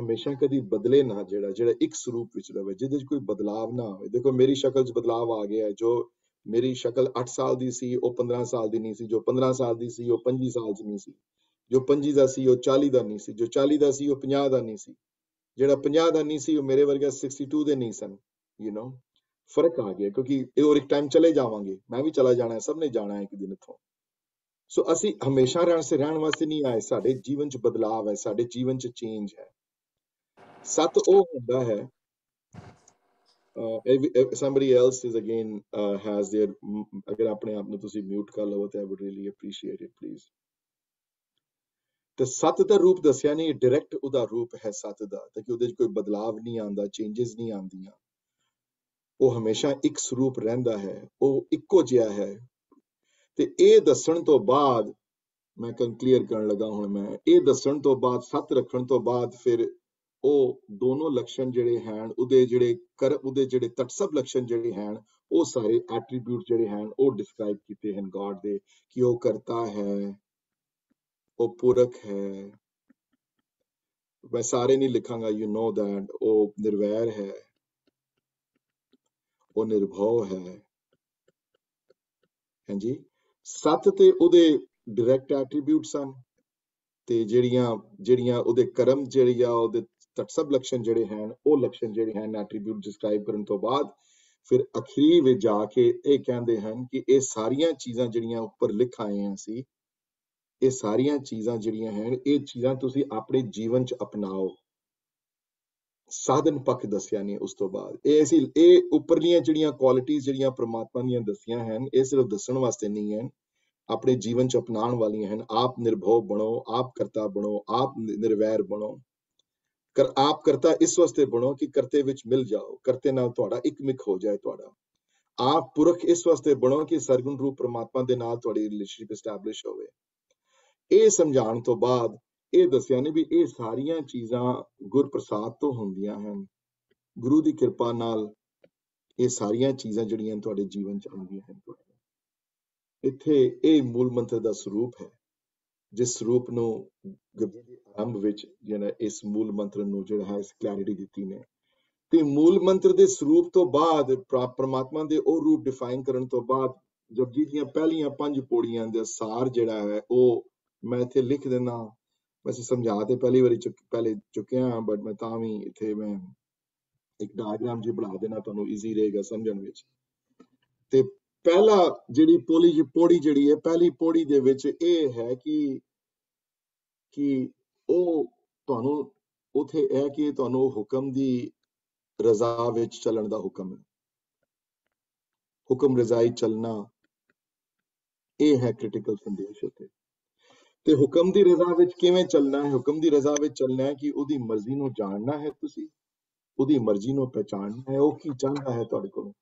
ਹਮੇਸ਼ਾ ਕਦੀ ਬਦਲੇ ਨਾ ਜਿਹੜਾ ਜਿਹੜਾ ਇੱਕ ਸਰੂਪ ਵਿੱਚ ਰਹੇ ਜਿਹਦੇ ਵਿੱਚ ਕੋਈ ਬਦਲਾਵ ਨਾ ਹੋਵੇ ਦੇਖੋ, ਮੇਰੀ ਸ਼ਕਲ 'ਚ ਬਦਲਾਵ ਆ ਗਿਆ ਹੈ। ਜੋ ਮੇਰੀ ਸ਼ਕਲ 8 ਸਾਲ ਦੀ ਸੀ, ਉਹ 15 ਸਾਲ ਦੀ ਨਹੀਂ ਸੀ। ਜੋ 15 ਸਾਲ ਦੀ ਸੀ, ਉਹ 25 ਸਾਲ 'ਚ ਨਹੀਂ ਸੀ। ਜੋ 25 ਦਾ ਸੀ ਉਹ 40 ਦਾ ਨਹੀਂ ਸੀ ਜੋ 40 ਦਾ ਸੀ ਉਹ 50 ਦਾ ਨਹੀਂ ਸੀ। ਜਿਹੜਾ 50 ਦਾ ਨਹੀਂ ਸੀ ਉਹ ਮੇਰੇ ਵਰਗਾ 62 ਦੇ ਨਹੀਂ ਸਨ ਯੂ نو ਫ਼ਰਕ ਆ ਗਿਆ ਕਿਉਂਕਿ ਇਹ ਹੋਰ ਇੱਕ ਟਾਈਮ ਚਲੇ ਜਾਵਾਂਗੇ। ਮੈਂ ਵੀ ਚਲਾ ਜਾਣਾ ਹੈ ਸਭ ਨੇ ਜਾਣਾ ਹੈ ਇੱਕ ਦਿਨ ਇੱਥੋਂ। ਸੋ ਅਸੀਂ ਹਮੇਸ਼ਾ ਰਹਿਣ ਸੇ ਰਹਿਣ ਵਾਸਤੇ ਨਹੀਂ ਆਏ ਸਾਡੇ ਜੀਵਨ 'ਚ ਬਦਲਾਵ ਹੈ ਸਾਡੇ ਜੀਵਨ 'ਚ ਚੇਂਜ ਹੈ। ਸਤ ਉਹ ਹੁੰਦਾ ਹੈ somebody else is again uh, has their ਅਗਰ ਆਪਣੇ ਆਪ ਨੂੰ ਤੁਸੀਂ ਮਿਊਟ ਕਰ ਲਵੋ ਤਾਂ I would really appreciate it please ਤੇ ਸਤ ਦਾ ਰੂਪ ਦੱਸਿਆ ਨਹੀਂ ਡਾਇਰੈਕਟ ਉਹਦਾ ਰੂਪ ਹੈ ਸਤ ਦਾ, ਤਾਂ ਕਿ ਉਹਦੇ 'ਚ ਕੋਈ ਬਦਲਾਵ ਨਹੀਂ ਆਉਂਦਾ ਚੇਂजेस ਨਹੀਂ ਆਂਦੀਆਂ ਉਹ ਹਮੇਸ਼ਾ ਇੱਕ ਸਰੂਪ ਰਹਿੰਦਾ ਹੈ, ਉਹ ਇੱਕੋ ਜਿਹਾ ਹੈ। ਤੇ ਇਹ ਦੱਸਣ ਤੋਂ ਬਾਅਦ, ਮੈਂ ਕਲੀਅਰ ਕਰਨ ਲੱਗਾ ਹੁਣ ਮੈਂ, ਇਹ ਦੱਸਣ ਤੋਂ ਬਾਅਦ, ਸੱਤ ਰੱਖਣ ਤੋਂ ਬਾਅਦ ਫਿਰ ਉਹ ਦੋਨੋਂ ਲਕਸ਼ਣ ਜਿਹੜੇ ਹਨ ਉਹਦੇ ਜਿਹੜੇ ਕਰ, ਉਹਦੇ ਜਿਹੜੇ ਤਟਸਭ ਲਕਸ਼ਣ ਜਿਹੜੇ ਹਨ ਉਹ ਸਾਰੇ ਐਟਰੀਬਿਊਟ ਜਿਹੜੇ ਹਨ ਉਹ ਡਿਸਕ੍ਰਾਈਬ ਕੀਤੇ ਹਨ ਗੋਡ ਦੇ, ਕਿ ਉਹ ਕਰਤਾ ਹੈ। ਉਹ ਪੁਰਖ ਹੈ। ਮੈਂ ਸਾਰੇ ਨਹੀਂ ਲਿਖਾਂਗਾ ਯੂ نو ਦੈਟ ਉਹ ਨਿਰਵੈਰ ਹੈ। ਉਹ ਨਿਰਭਉ ਹੈ। ਹਾਂਜੀ? ਸੱਤ ਤੇ ਉਹਦੇ ਡਾਇਰੈਕਟ ਐਟਰੀਬਿਊਟਸ ਹਨ ਤੇ ਜਿਹੜੀਆਂ ਜਿਹੜੀਆਂ ਉਹਦੇ ਕਰਮ ਜਿਹੜੀ ਆ, ਉਹਦੇ ਤਟਸਬ ਲਕਸ਼ਣ ਜਿਹੜੇ ਹਨ, ਉਹ ਲਕਸ਼ਣ ਜਿਹੜੇ ਹਨ ਐਟਰੀਬਿਊਟ ਡਿਸਕ੍ਰਾਈਬ ਕਰਨ ਤੋਂ ਬਾਅਦ ਫਿਰ ਅਖੀਰੀ ਵਿੱਚ ਜਾ ਕੇ ਇਹ ਕਹਿੰਦੇ ਹਨ ਕਿ ਇਹ ਸਾਰੀਆਂ ਚੀਜ਼ਾਂ ਜਿਹੜੀਆਂ ਉੱਪਰ ਲਿਖ ਆਏ ਹਾਂ ਅਸੀਂ ਇਹ ਸਾਰੀਆਂ ਚੀਜ਼ਾਂ ਜਿਹੜੀਆਂ ਹਨ, ਇਹ ਚੀਜ਼ਾਂ ਤੁਸੀਂ ਆਪਣੇ ਜੀਵਨ 'ਚ ਅਪਣਾਓ। ਸਾਧਨ ਪੱਖ ਦੱਸਿਆ ਨਹੀਂ ਉਸ ਤੋਂ ਬਾਅਦ। ਇਹ ਅਸੀਂ, ਇਹ ਉੱਪਰਲੀਆਂ ਜਿਹੜੀਆਂ ਕੁਆਲਿਟੀਆਂ ਜਿਹੜੀਆਂ ਪ੍ਰਮਾਤਮਾ ਦੀਆਂ ਦੱਸੀਆਂ ਹਨ, ਇਹ ਸਿਰਫ ਦੱਸਣ ਵਾਸਤੇ ਨਹੀਂ ਹਨ। ਆਪਣੇ ਜੀਵਨ 'ਚ ਅਪਣਾਉਣ ਵਾਲੀਆਂ ਹਨ। ਆਪ ਨਿਰਭਉ ਬਣੋ, ਆਪ ਕਰਤਾ ਬਣੋ, ਆਪ ਨਿਰਵੈਰ ਬਣੋ। ਕਰ, ਆਪ ਕਰਤਾ ਇਸ ਵਾਸਤੇ ਬਣੋ ਕਿ ਕਰਤੇ ਵਿੱਚ ਮਿਲ ਜਾਓ। ਕਰਤੇ ਨਾਲ ਤੁਹਾਡਾ ਇੱਕਮਿਕ ਹੋ ਜਾਏ ਤੁਹਾਡਾ। ਆਪ ਪੁਰਖ ਇਸ ਵਾਸਤੇ ਬਣੋ ਕਿ ਸਰਗੁਣ ਰੂਪ ਪ੍ਰਮਾਤਮਾ ਦੇ ਨਾਲ ਤੁਹਾਡੀ ਰਿਲੇਸ਼ਨਸ਼ਿਪ ਐਸਟੈਬਲਿਸ਼ ਹੋਵੇ। ਇਹ ਸਮਝਾਉਣ ਤੋਂ ਬਾਅਦ ਇਹ ਦੱਸਿਆ ਨੇ ਵੀ ਇਹ ਸਾਰੀਆਂ ਚੀਜ਼ਾਂ ਗੁਰਪ੍ਰਸਾਦ ਤੋਂ ਹੁੰਦੀਆਂ ਹਨ। ਗੁਰੂ ਦੀ ਕਿਰਪਾ ਨਾਲ ਇਹ ਸਾਰੀਆਂ ਚੀਜ਼ਾਂ ਜਿਹੜੀਆਂ ਤੁਹਾਡੇ ਜੀਵਨ ਚ ਆਉਂਦੀਆਂ ਹਨ ਇੱਥੇ ਇਹ ਮੂਲ ਮੰਤਰ ਦਾ ਸਰੂਪ ਹੈ, ਜਿਸ ਸਰੂਪ ਨੂੰ ਗੱਦੀ ਦੇ ਆਰੰਭ ਵਿੱਚ ਜਿਹੜਾ ਇਸ ਮੂਲ ਮੰਤਰ ਨੂੰ ਜਿਹੜਾ ਹੈ ਇਸ ਕਲੈਰਿਟੀ ਦਿੱਤੀ ਨੇ। ਤੇ ਮੂਲ ਮੰਤਰ ਦੇ ਸਰੂਪ ਤੋਂ ਬਾਅਦ ਪ੍ਰਾ- ਪ੍ਰਮਾਤਮਾ ਦੇ ਉਹ ਰੂਪ ਡਿਫਾਈਨ ਕਰਨ ਤੋਂ ਬਾਅਦ ਜਪਜੀ ਦੀਆਂ ਪਹਿਲੀਆਂ ਪੰਜ ਪੌੜੀਆਂ ਦਾ ਸਾਰ ਜਿਹੜਾ ਹੈ ਉਹ ਮੈਂ ਇੱਥੇ ਲਿਖ ਦਿੰਦਾ ਵੈਸੇ ਸਮਝਾ ਤੇ ਪਹਿਲੀ ਵਾਰੀ ਚੁੱਕ, ਪਹਿਲੇ ਚੁੱਕਿਆ ਬਟ ਮੈਂ ਤਾਂ ਵੀ ਇੱਥੇ ਮੈਂ ਇੱਕ ਡਾਇਗਰਾਮ ਜੀ ਬਣਾ ਦੇਣਾ ਤੁਹਾਨੂੰ ਈਜ਼ੀ ਰਹੇਗਾ ਸਮਝਣ ਵਿੱਚ। ਤੇ ਪਹਿਲਾ ਜਿਹੜੀ ਪੌੜੀ ਪੌੜੀ ਜਿਹੜੀ ਹੈ, ਪਹਿਲੀ ਪੌੜੀ ਦੇ ਵਿੱਚ ਇਹ ਹੈ ਕਿ ਕਿ ਉਹ ਤੁਹਾਨੂੰ ਉਥੇ ਇਹ ਕਿ ਤੁਹਾਨੂੰ ਹੁਕਮ ਦੀ ਰਜ਼ਾ ਵਿੱਚ ਚੱਲਣ ਦਾ ਹੁਕਮ ਹੈ। ਹੁਕਮ ਰਜ਼ਾਈ ਚੱਲਣਾ ਇਹ ਹੈ ਕ੍ਰਿਟੀਕਲ ਸੰਦੇਸ਼ ਉੱਤੇ ਤੇ ਹੁਕਮ ਦੀ ਰਜ਼ਾ ਵਿੱਚ ਕਿਵੇਂ ਚੱਲਣਾ ਹੈ? ਹੁਕਮ ਦੀ ਰਜ਼ਾ ਵਿੱਚ ਚੱਲਣਾ ਹੈ ਕਿ ਉਹਦੀ ਮਰਜ਼ੀ ਨੂੰ ਜਾਣਨਾ ਹੈ ਤੁਸੀਂ? ਉਹਦੀ ਮਰਜ਼ੀ ਨੂੰ ਪਹਿਚਾਨਣਾ ਹੈ? ਉਹ ਕੀ ਚਾਹੁੰਦਾ ਹੈ ਤੁਹਾਡੇ ਕੋਲੋਂ?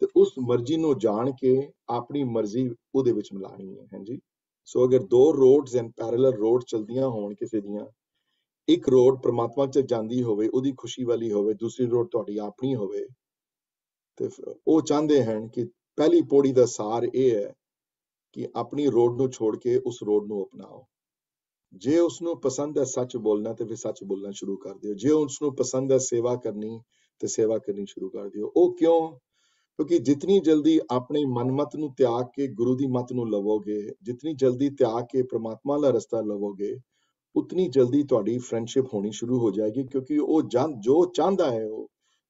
ਤੇ ਉਸ ਮਰਜ਼ੀ ਨੂੰ ਜਾਣ ਕੇ ਆਪਣੀ ਮਰਜ਼ੀ ਉਹਦੇ ਵਿੱਚ ਮਿਲਾਣੀ ਹੈ, ਹਾਂਜੀ? ਸੋ ਅਗਰ ਦੋ ਰੋਡਸ ਐਂਡ ਪੈਰਲਲ ਰੋਡ ਚਲਦੀਆਂ ਹੋਣ ਕਿਸੇ ਦੀਆਂ, ਇੱਕ ਰੋਡ ਪ੍ਰਮਾਤਮਾ ਚ ਜਾਂਦੀ ਹੋਵੇ, ਉਹਦੀ ਖੁਸ਼ੀ ਵਾਲੀ ਹੋਵੇ, ਦੂਸਰੀ ਰੋਡ ਤੁਹਾਡੀ ਆਪਣੀ ਹੋਵੇ, ਤੇ ਉਹ ਚਾਹੁੰਦੇ ਹਨ ਕਿ ਪਹਿਲੀ ਪੌੜੀ ਦਾ ਸਾਰ ਇਹ ਹੈ ਕਿ ਆਪਣੀ ਰੋਡ ਨੂੰ ਛੋੜ ਕੇ ਉਸ ਰੋਡ ਨੂੰ ਅਪਣਾਓ। ਜੇ ਉਸ ਨੂੰ ਪਸੰਦ ਹੈ ਸੱਚ ਬੋਲਣਾ, ਤੇ ਫਿਰ ਸੱਚ ਬੋਲਣਾ ਸ਼ੁਰੂ ਕਰ ਦਿਓ। ਜੇ ਉਸ ਨੂੰ ਪਸੰਦ ਹੈ ਸੇਵਾ ਕਰਨੀ, ਤੇ ਸੇਵਾ ਕਰਨੀ ਸ਼ੁਰੂ ਕਰ ਦਿਓ। ਉਹ ਕਿਉਂ? ਕਿਉਂਕਿ ਜਿਤਨੀ ਜਲਦੀ ਆਪਣੇ ਮਨਮਤ ਨੂੰ ਤਿਆਗ ਕੇ ਗੁਰੂ ਦੀ ਮਤ ਨੂੰ ਲਵੋਗੇ, ਜਿਤਨੀ ਜਲਦੀ ਤਿਆਗ ਕੇ ਪ੍ਰਮਾਤਮਾ ਦਾ ਰਸਤਾ ਲਵੋਗੇ, ਉਤਨੀ ਜਲਦੀ ਤੁਹਾਡੀ ਫਰੈਂਡਸ਼ਿਪ ਹੋਣੀ ਸ਼ੁਰੂ ਹੋ ਜਾਏਗੀ। ਕਿਉਂਕਿ ਉਹ ਜਾਂ- ਜੋ ਚਾਹੁੰਦਾ ਹੈ ਉਹ,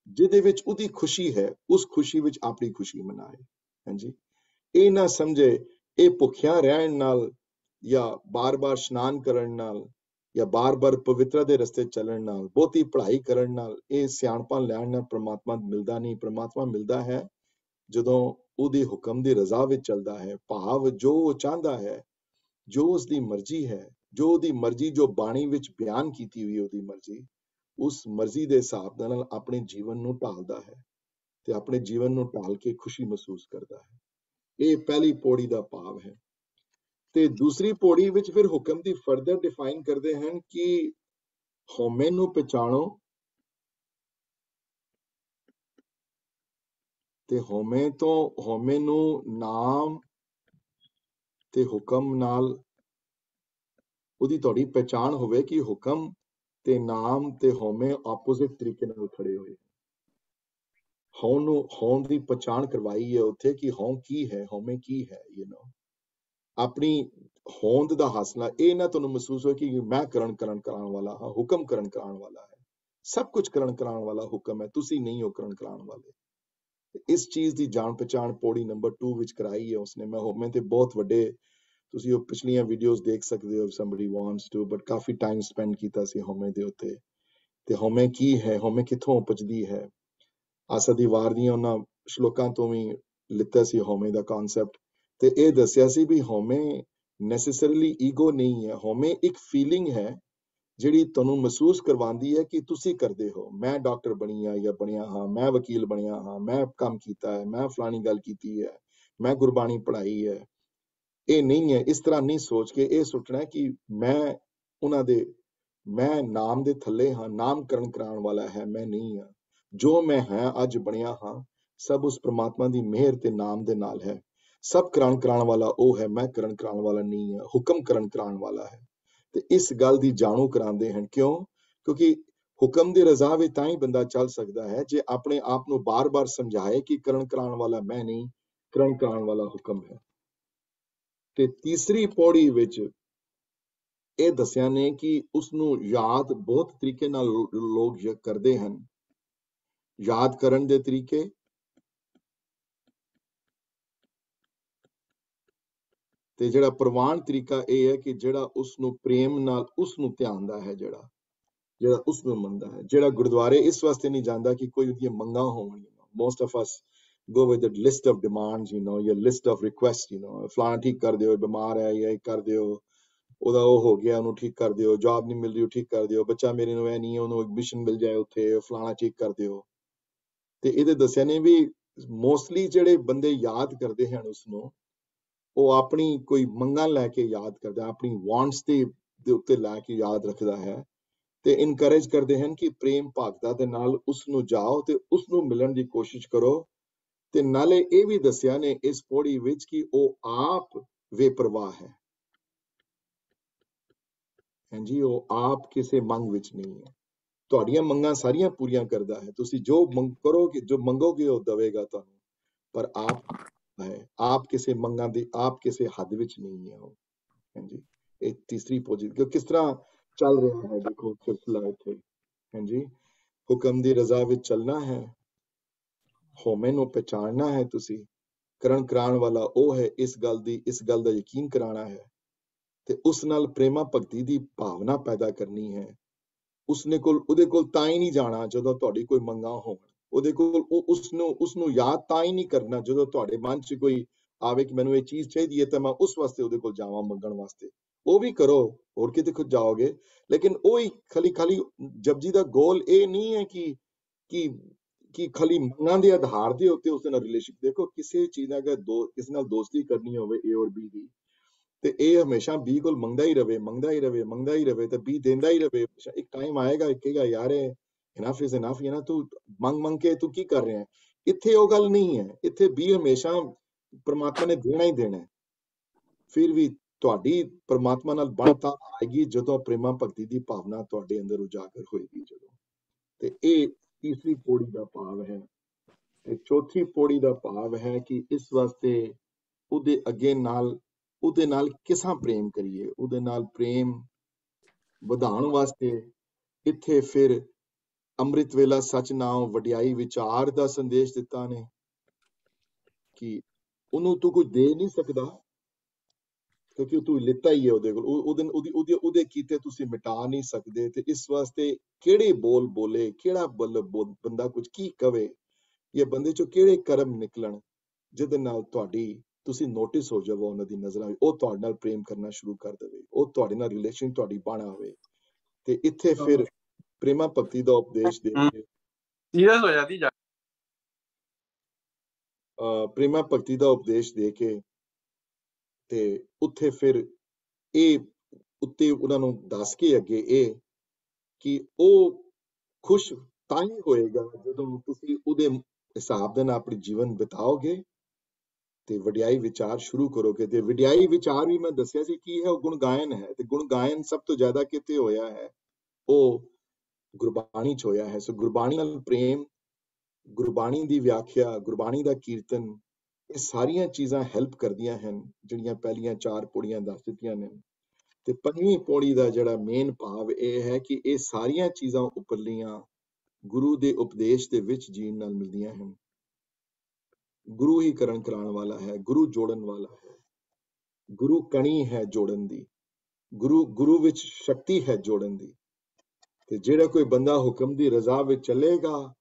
ਜਿਹਦੇ ਵਿੱਚ ਉਹਦੀ ਖੁਸ਼ੀ ਹੈ, ਉਸ ਖੁਸ਼ੀ ਵਿੱਚ ਆਪਣੀ ਖੁਸ਼ੀ ਮਨਾਏ। ਹਾਂਜੀ? ਇਹ ਨਾ ਸਮਝੇ ਇਹ ਭੁੱਖਿਆਂ ਰਹਿਣ ਨਾਲ ਜਾਂ ਬਾਰ-ਬਾਰ ਇਸ਼ਨਾਨ ਕਰਨ ਨਾਲ ਜਾਂ ਬਾਰ-ਬਾਰ ਪਵਿੱਤਰ ਦੇ ਰਸਤੇ ਚੱਲਣ ਨਾਲ, ਬਹੁਤੀ ਪੜ੍ਹਾਈ ਕਰਨ ਨਾਲ ਇਹ ਸਿਆਣਪਾਂ ਲੈਣ ਨਾਲ ਪ੍ਰਮਾਤਮਾ ਮਿਲਦਾ ਨਹੀਂ। ਪ੍ਰਮਾਤਮਾ ਮਿਲਦਾ ਹੈ ਜਦੋਂ ਉਹਦੇ ਹੁਕਮ ਦੀ ਰਜ਼ਾ ਵਿੱਚ ਚੱਲਦਾ ਹੈ। ਭਾਵ ਜੋ ਉਹ ਚਾਹੁੰਦਾ ਹੈ, ਜੋ ਉਸ ਦੀ ਮਰਜ਼ੀ ਹੈ, ਜੋ ਉਹਦੀ ਮਰਜ਼ੀ, ਜੋ ਬਾਣੀ ਵਿੱਚ ਬਿਆਨ ਕੀਤੀ ਹੋਈ ਉਹਦੀ ਮਰਜ਼ੀ, ਉਸ ਮਰਜ਼ੀ ਦੇ ਹਿਸਾਬ ਦੇ ਨਾਲ ਆਪਣੇ ਜੀਵਨ ਨੂੰ ਢਾਲਦਾ ਹੈ ਤੇ ਆਪਣੇ ਜੀਵਨ ਨੂੰ ਢਾਲ ਕੇ ਖੁਸ਼ੀ ਮਹਿਸੂਸ ਕਰਦਾ ਹੈ। ਇਹ ਪਹਿਲੀ ਪੌੜੀ ਦਾ ਭਾਵ ਹੈ। ਤੇ ਦੂਸਰੀ ਪੌੜੀ ਵਿੱਚ ਫਿਰ ਹੁਕਮ ਦੀ ਫਰਦਰ ਡਿਫਾਈਨ ਕਰਦੇ ਹਨ ਕਿ ਹਉਮੈ ਨੂੰ ਪਛਾਣੋ ਤੇ ਹਉਮੈ ਤੋਂ ਹਉਮੈ ਨੂੰ ਨਾਮ ਤੇ ਹੁਕਮ ਨਾਲ ਉਹਦੀ ਤੁਹਾਡੀ ਪਛਾਣ ਹੋਵੇ ਕਿ ਹੁਕਮ ਤੇ ਨਾਮ ਤੇ ਹਉਮੈ ਆਪੋਜ਼ਿਟ ਤਰੀਕੇ ਨਾਲ ਖੜੇ ਹੋਏ। ਹਉ ਨੂੰ ਹਉ ਦੀ ਪਛਾਣ ਕਰਵਾਈ ਹੈ ਉੱਥੇ ਕਿ ਹਉ ਕੀ ਹੈ ਹਉਮੈ ਕੀ ਹੈ ਯੂ نو ਆਪਣੀ ਹੋਂਦ ਦਾ ਹਾਸਲਾ ਇਹ ਨਾ ਤੁਹਾਨੂੰ ਮਹਿਸੂਸ ਹੋਏ ਕਿ ਮੈਂ ਕਰਨ ਕਰਨ ਕਰਾਉਣ ਵਾਲਾ ਹਾਂ ਹੁਕਮ ਕਰਨ ਕਰਾਉਣ ਵਾਲਾ ਹੈ ਸਭ ਕੁਝ ਕਰਨ ਕਰਾਉਣ ਵਾਲਾ ਹੁਕਮ ਹੈ ਤੁਸੀਂ ਨਹੀਂ ਹੋ ਕਰਨ ਕਰਾਉਣ ਵਾਲੇ ਤੇ ਇਸ ਚੀਜ਼ ਦੀ ਜਾਣ ਪਛਾਣ ਪੌੜੀ ਨੰਬਰ 2 ਵਿੱਚ ਕਰਾਈ ਹੈ ਉਸਨੇ ਮੈਂ ਹੋਮੇ ਤੇ ਬਹੁਤ ਵੱਡੇ ਤੁਸੀਂ ਉਹ ਪਿਛਲੀਆਂ ਵੀਡੀਓਜ਼ ਦੇਖ ਸਕਦੇ ਹੋ somebody wants to ਬਟ ਕਾਫੀ ਟਾਈਮ ਸਪੈਂਡ ਕੀਤਾ ਸੀ ਹੋਮੇ ਦੇ ਉੱਤੇ ਤੇ ਹੋਮੇ ਕੀ ਹੈ ਹੋਮੇ ਕਿੱਥੋਂ ਉਪਜਦੀ ਹੈ ਆਸਾ ਦੀ ਵਾਰ ਦੀਆਂ ਉਹਨਾਂ ਸ਼ਲੋਕਾਂ ਤੋਂ ਵੀ ਲਿੱਤਾ ਸੀ ਹੋਮੇ ਦਾ ਕਨਸੈਪਟ ਤੇ ਇਹ ਦੱਸਿਆ ਸੀ ਵੀ ਹੋਮੇ ਨੈਸੈਸਰੀਲੀ ਈਗੋ ਨਹੀਂ ਹੈ ਹੋਮੇ ਇੱਕ ਫੀਲਿੰਗ ਹੈ ਜਿਹੜੀ ਤੁਹਾਨੂੰ ਮਹਿਸੂਸ ਕਰਵਾਉਂਦੀ ਹੈ ਕਿ ਤੁਸੀਂ ਕਰਦੇ ਹੋ। ਮੈਂ ਡਾਕਟਰ ਬਣੀ ਆ ਜਾਂ ਬਣਿਆ ਹਾਂ, ਮੈਂ ਵਕੀਲ ਬਣਿਆ ਹਾਂ, ਮੈਂ ਕੰਮ ਕੀਤਾ ਹੈ, ਮੈਂ ਫਲਾਣੀ ਗੱਲ ਕੀਤੀ ਹੈ, ਮੈਂ ਗੁਰਬਾਣੀ ਪੜ੍ਹਾਈ ਹੈ। ਇਹ ਨਹੀਂ ਹੈ, ਇਸ ਤਰ੍ਹਾਂ ਨਹੀਂ ਸੋਚ ਕੇ ਇਹ ਸੋਚਣਾ ਕਿ ਮੈਂ ਉਹਨਾਂ ਦੇ, ਮੈਂ ਨਾਮ ਦੇ ਥੱਲੇ ਹਾਂ, ਨਾਮਕਰਨ ਕਰਾਉਣ ਵਾਲਾ ਹੈ, ਮੈਂ ਨਹੀਂ ਹਾਂ। ਜੋ ਮੈਂ ਹੈ, ਅੱਜ ਬਣਿਆ ਹਾਂ, ਸਭ ਉਸ ਪ੍ਰਮਾਤਮਾ ਦੀ ਮਿਹਰ ਤੇ ਨਾਮ ਦੇ ਨਾਲ ਹੈ। ਸਭ ਕਰਨ ਕਰਾਉਣ ਵਾਲਾ ਉਹ ਹੈ, ਮੈਂ ਕਰਨ ਕਰਾਉਣ ਵਾਲਾ ਨਹੀਂ ਹੈ, ਹੁਕਮ ਕਰਨ ਕਰਾਉਣ ਵਾਲਾ ਹੈ। ਤੇ ਇਸ ਗੱਲ ਦੀ ਜਾਣੂ ਕਰਾਉਂਦੇ ਹਨ, ਕਿਉਂ? ਕਿਉਂਕਿ ਹੁਕਮ ਦੀ ਰਜ਼ਾ ਵਿੱਚ ਤਾਂ ਹੀ ਬੰਦਾ ਚੱਲ ਸਕਦਾ ਹੈ, ਜੇ ਆਪਣੇ ਆਪ ਨੂੰ ਬਾਰ-ਬਾਰ ਸਮਝਾਏ ਕਿ ਕਰਨ ਕਰਾਉਣ ਵਾਲਾ ਮੈਂ ਨਹੀਂ ਕਰਨ ਕਰਾਉਣ ਵਾਲਾ ਹੁਕਮ ਹੈ। ਤੇ ਤੀਸਰੀ ਪੌੜੀ ਵਿੱਚ ਇਹ ਦੱਸਿਆ ਨੇ ਕਿ ਉਸ ਨੂੰ ਯਾਦ ਬਹੁਤ ਤਰੀਕੇ ਨਾਲ ਲੋਕ ਜ- ਕਰਦੇ ਹਨ। ਯਾਦ ਕਰਨ ਦੇ ਤਰੀਕੇ? ਤੇ ਜਿਹੜਾ ਪ੍ਰਵਾਨ ਤਰੀਕਾ ਇਹ ਹੈ ਕਿ ਜਿਹੜਾ ਉਸ ਨੂੰ ਪ੍ਰੇਮ ਨਾਲ ਉਸ ਨੂੰ ਧਿਆਨਦਾ ਹੈ ਜਿਹੜਾ ਜਿਹੜਾ ਉਸ ਨੂੰ ਮੰਨਦਾ ਹੈ। ਜਿਹੜਾ ਗੁਰਦੁਆਰੇ ਇਸ ਵਾਸਤੇ ਨਹੀਂ ਜਾਂਦਾ ਕਿ ਕੋਈ ਉਹਦੀਆਂ ਮੰਗਾਂ ਹੋਣ most of us go with the list of demands, you know, your list of requests, you know, ਫਲਾਣਾ ਠੀਕ ਕਰ ਦਿਓ ਬਿਮਾਰ ਹੈ, ਜਾਂ ਇਹ ਕਰ ਦਿਓ, ਉਹਦਾ ਉਹ ਹੋ ਗਿਆ, ਉਹਨੂੰ ਠੀਕ ਕਰ ਦਿਓ ਜੌਬ ਨਹੀਂ ਮਿਲ ਰਹੀ ਉਹ ਠੀਕ ਕਰ ਦਿਓ, ਬੱਚਾ ਮੇਰੇ ਨੂੰ ਇਹ ਨਹੀਂ, ਉਹਨੂੰ ਐਡਮਿਸ਼ਨ ਮਿਲ ਜਾਏ ਉੱਥੇ, ਫਲਾਣਾ ਠੀਕ ਕਰ ਦਿਓ। ਤੇ ਇਹਦੇ ਦੱਸਿਆ ਨੇ ਵੀ ਮੋਸਟਲੀ ਜਿਹੜੇ ਬੰਦੇ ਯਾਦ ਕਰਦੇ ਹਨ ਉਸ ਨੂੰ ਉਹ ਆਪਣੀ ਕੋਈ ਮੰਗਾਂ ਲੈ ਕੇ ਯਾਦ ਕਰਦਾ, ਆਪਣੀ ਵਾਂਟਸ ਦੇ ਦੇ ਉੱਤੇ ਲੈ ਕੇ ਯਾਦ ਰੱਖਦਾ ਹੈ ਤੇ ਇਨਕਰੇਜ ਕਰਦੇ ਹਨ ਕਿ ਪ੍ਰੇਮ ਭਾਗਤਾ ਦੇ ਨਾਲ ਉਸ ਨੂੰ ਜਾਓ ਤੇ ਉਸ ਨੂੰ ਮਿਲਣ ਦੀ ਕੋਸ਼ਿਸ਼ ਕਰੋ ਤੇ ਨਾਲੇ ਇਹ ਵੀ ਦੱਸਿਆ ਨੇ ਇਸ ਪੌੜੀ ਵਿੱਚ ਕਿ ਉਹ ਆਪ ਬੇਪਰਵਾਹ ਹੈ। ਹਾਂਜੀ, ਉਹ ਆਪ ਕਿਸੇ ਮੰਗ ਵਿੱਚ ਨਹੀਂ ਹੈ। ਤੁਹਾਡੀਆਂ ਮੰਗਾਂ ਸਾਰੀਆਂ ਪੂਰੀਆਂ ਕਰਦਾ ਹੈ। ਤੁਸੀਂ ਜੋ ਮੰਗ ਕਰੋਗੇ, ਜੋ ਮੰਗੋਗੇ, ਉਹ ਦਵੇਗਾ ਤੁਹਾਨੂੰ। ਪਰ ਆਪ ਹੈ, ਆਪ ਕਿਸੇ ਮੰਗਾਂ ਦੀ, ਆਪ ਕਿਸੇ ਹੱਦ ਵਿੱਚ ਨਹੀਂ ਹੈ ਉਹ। ਹਾਂਜੀ। ਇਹ ਤੀਸਰੀ ਪੌੜੀ ਕਿਸ ਤਰ੍ਹਾਂ ਚੱਲ ਰਿਹਾ ਹੈ, ਦੇਖੋ ਸਿਲਸਿਲਾ ਇੱਥੇ। ਹਾਂਜੀ। ਹੁਕਮ ਦੀ ਰਜ਼ਾ ਵਿੱਚ ਚੱਲਣਾ ਹੈ। ਹੋਮੇ ਨੂੰ ਪਛਾਣਨਾ ਹੈ ਤੁਸੀਂ। ਕਰਨ ਕਰਾਉਣ ਵਾਲਾ ਉਹ ਹੈ, ਇਸ ਗੱਲ ਦੀ, ਇਸ ਗੱਲ ਦਾ ਯਕੀਨ ਕਰਾਉਣਾ ਹੈ। ਤੇ ਉਸ ਨਾਲ ਪ੍ਰੇਮਾ ਭਗਤੀ ਦੀ ਭਾਵਨਾ ਪੈਦਾ ਕਰਨੀ ਹੈ। ਉਸਨੇ ਕੋਲ, ਉਹਦੇ ਕੋਲ ਤਾਂ ਹੀ ਨਹੀਂ ਜਾਣਾ ਜਦੋਂ ਤੁਹਾਡੀ ਕੋਈ ਮੰਗਾਂ ਹੋਣ। ਉਹਦੇ ਕੋਲ ਉਹ ਉਸ ਨੂੰ ਉਸ ਨੂੰ ਯਾਦ ਤਾਂ ਹੀ ਨਹੀਂ ਕਰਨਾ ਜਦੋਂ ਤੁਹਾਡੇ ਮਨ 'ਚ ਕੋਈ ਆਵੇ ਕਿ ਮੈਨੂੰ ਇਹ ਚੀਜ਼ ਚਾਹੀਦੀ ਹੈ ਤਾਂ ਮੈਂ ਉਸ ਵਾਸਤੇ ਉਹਦੇ ਕੋਲ ਜਾਵਾਂ ਮੰਗਣ ਵਾਸਤੇ। ਉਹ ਵੀ ਕਰੋ, ਹੋਰ ਕਿਤੇ ਖੁਦ ਜਾਓਗੇ। ਲੇਕਿਨ ਉਹ ਹੀ ਖਾਲੀ ਖਾਲੀ ਜਪਜੀ ਦਾ ਗੋਲ ਇਹ ਨਹੀਂ ਹੈ ਕਿ ਕਿ ਕਿ ਖਾਲੀ ਮੰਗਾਂ ਦੇ ਆਧਾਰ ਦੇ ਉੱਤੇ ਉਸ ਨਾਲ ਰਿਲੇਸ਼ਨ ਦੇਖੋ, ਕਿਸੇ ਚੀਜ਼ ਨਾਲ ਅਗਰ ਦੋ, ਕਿਸੇ ਨਾਲ ਦੋਸਤੀ ਕਰਨੀ ਹੋਵੇ A ਔਰ B ਦੀ ਤੇ ਇਹ ਹਮੇਸ਼ਾ ਬੀ ਕੋਲ ਮੰਗਦਾ ਹੀ ਰਵੇ, ਮੰਗਦਾ ਹੀ ਰਵੇ, ਮੰਗਦਾ ਹੀ ਰਵੇ ਤੇ ਬੀ ਦਿੰਦਾ ਹੀ ਰਵੇ ਇੱਕ ਟਾਈਮ ਆਏਗਾ ਇਹ ਕਹੇਗਾ, ਯਾਰ ਇਹ ਇਨਫ ਇਜ਼ ਇਨਫ ਹੈ ਨਾ ਤੂੰ ਮੰਗ ਮੰਗ ਕੇ ਤੂੰ ਕੀ ਕਰ ਰਿਹਾ ਹੈ? ਇੱਥੇ ਉਹ ਗੱਲ ਨਹੀਂ ਹੈ, ਇੱਥੇ B ਹਮੇਸ਼ਾ ਪ੍ਰਮਾਤਮਾ ਨੇ ਦੇਣਾ ਹੀ ਦੇਣਾ ਹੈ। ਫਿਰ ਵੀ ਤੁਹਾਡੀ ਪ੍ਰਮਾਤਮਾ ਨਾਲ ਬਣਤਾ ਆਏਗੀ ਜਦੋਂ ਪ੍ਰੇਮਾ ਭਗਤੀ ਦੀ ਭਾਵਨਾ ਤੁਹਾਡੇ ਅੰਦਰ ਉਜਾਗਰ ਹੋਏਗੀ ਜਦੋਂ। ਤੇ ਇਹ ਤੀਸਰੀ ਪੌੜੀ ਦਾ ਭਾਵ ਹੈ ਤੇ ਚੌਥੀ ਪੌੜੀ ਦਾ ਭਾਵ ਹੈ ਕਿ ਇਸ ਵਾਸਤੇ ਉਹਦੇ ਅੱਗੇ ਨਾਲ ਉਹਦੇ ਨਾਲ ਕਿਸਾਂ ਪ੍ਰੇਮ ਕਰੀਏ? ਉਹਦੇ ਨਾਲ ਪ੍ਰੇਮ ਵਧਾਉਣ ਵਾਸਤੇ ਇੱਥੇ ਫਿਰ ਅੰਮ੍ਰਿਤ ਵੇਲਾ ਸੱਚ ਨਾਮ ਵਡਿਆਈ ਵਿਚਾਰ ਦਾ ਸੰਦੇਸ਼ ਦਿੱਤਾ ਨੇ ਕਿ ਉਹਨੂੰ ਤੂੰ ਕੁਝ ਦੇ ਨਹੀਂ ਸਕਦਾ ਕਿਉਂਕਿ ਤੂੰ ਲਿੱਤਾ ਹੀ ਹੈ ਉਹਦੇ ਕੋਲ। ਉਹਦੇ ਉਹਦੀ ਉਹਦੇ ਉਹਦੇ ਕੀਤੇ ਤੁਸੀਂ ਮਿਟਾ ਨਹੀਂ ਸਕਦੇ ਤੇ ਇਸ ਵਾਸਤੇ ਕਿਹੜੇ ਬੋਲ ਬੋਲੇ, ਕਿਹੜਾ ਬਲ- ਬੋ- ਬੰਦਾ ਕੁਝ ਕੀ ਕਵੇ? ਇਹ ਬੰਦੇ ਚੋਂ ਕਿਹੜੇ ਕਰਮ ਨਿਕਲਣ ਜਿਹਦੇ ਨਾਲ ਤੁਹਾਡੀ ਤੁਸੀਂ ਨੋਟਿਸ ਹੋ ਜਾਵੋ ਉਹਨਾਂ ਦੀ ਨਜ਼ਰਾਂ ਉਹ ਤੁਹਾਡੇ ਨਾਲ ਪ੍ਰੇਮ ਕਰਨਾ ਸ਼ੁਰੂ ਕਰ ਦੇਵੇ ਉਹ ਤੁਹਾਡੇ ਨਾਲ ਰਿਲੇਸ਼ਨ ਤੁਹਾਡੀ ਬਣਾ ਹੋਵੇ। ਤੇ ਇੱਥੇ ਫਿਰ ਪ੍ਰੇਮਾ ਭਗਤੀ ਦਾ ਉਪਦੇਸ਼ ਦੇ ਕੇ ਸੀਰੀਅਸ ਹੋ ਜਾਂਦੀ ਜਾ ਪ੍ਰੇਮਾ ਭਗਤੀ ਦਾ ਉਪਦੇਸ਼ ਦੇ ਕੇ ਤੇ ਉੱਥੇ ਫਿਰ ਇਹ ਉੱਤੇ ਉਹਨਾਂ ਨੂੰ ਦੱਸ ਕੇ ਅੱਗੇ ਇਹ ਕਿ ਉਹ ਖੁਸ਼ ਤਾਂ ਹੀ ਹੋਏਗਾ ਜਦੋਂ ਤੁਸੀਂ ਉਹਦੇ ਹਿਸਾਬ ਦੇ ਨਾਲ ਆਪਣੀ ਜੀਵਨ ਬਿਤਾਓਗੇ। ਤੇ ਵਡਿਆਈ ਵਿਚਾਰ ਸ਼ੁਰੂ ਕਰੋਗੇ ਤੇ ਵਡਿਆਈ ਵਿਚਾਰ ਵੀ ਮੈਂ ਦੱਸਿਆ ਸੀ ਕੀ ਹੈ ਉਹ ਗੁਣ ਗਾਇਨ ਹੈ ਤੇ ਗੁਣ ਗਾਇਨ ਸਭ ਤੋਂ ਜ਼ਿਆਦਾ ਕਿਤੇ ਹੋਇਆ ਹੈ? ਉਹ ਗੁਰਬਾਣੀ ਚ ਹੋਇਆ ਹੈ। ਸੋ ਗੁਰਬਾਣੀ ਨਾਲ ਪ੍ਰੇਮ, ਗੁਰਬਾਣੀ ਦੀ ਵਿਆਖਿਆ, ਗੁਰਬਾਣੀ ਦਾ ਕੀਰਤਨ, ਇਹ ਸਾਰੀਆਂ ਚੀਜ਼ਾਂ ਹੈਲਪ ਕਰਦੀਆਂ ਹਨ, ਜਿਹੜੀਆਂ ਪਹਿਲੀਆਂ ਚਾਰ ਪੌੜੀਆਂ ਦੱਸ ਦਿੱਤੀਆਂ ਨੇ। ਤੇ ਪੰਜਵੀਂ ਪੌੜੀ ਦਾ ਜਿਹੜਾ ਮੇਨ ਭਾਵ ਇਹ ਹੈ ਕਿ ਇਹ ਸਾਰੀਆਂ ਚੀਜ਼ਾਂ ਉੱਪਰਲੀਆਂ ਗੁਰੂ ਦੇ ਉਪਦੇਸ਼ ਦੇ ਵਿੱਚ ਜੀਣ ਨਾਲ ਮਿਲਦੀਆਂ ਹਨ। ਗੁਰੂ ਹੀ ਕਰਨ ਕਰਾਉਣ ਵਾਲਾ ਹੈ, ਗੁਰੂ ਜੋੜਨ ਵਾਲਾ ਹੈ। ਗੁਰੂ ਕਣੀ ਹੈ ਜੋੜਨ ਦੀ, ਗੁਰੂ ਗੁਰੂ ਵਿੱਚ ਸ਼ਕਤੀ ਹੈ ਜੋੜਨ ਦੀ। ਤੇ ਜਿਹੜਾ ਕੋਈ ਬੰਦਾ ਹੁਕਮ ਦੀ ਰਜ਼ਾ ਵਿੱਚ ਚੱਲੇਗਾ,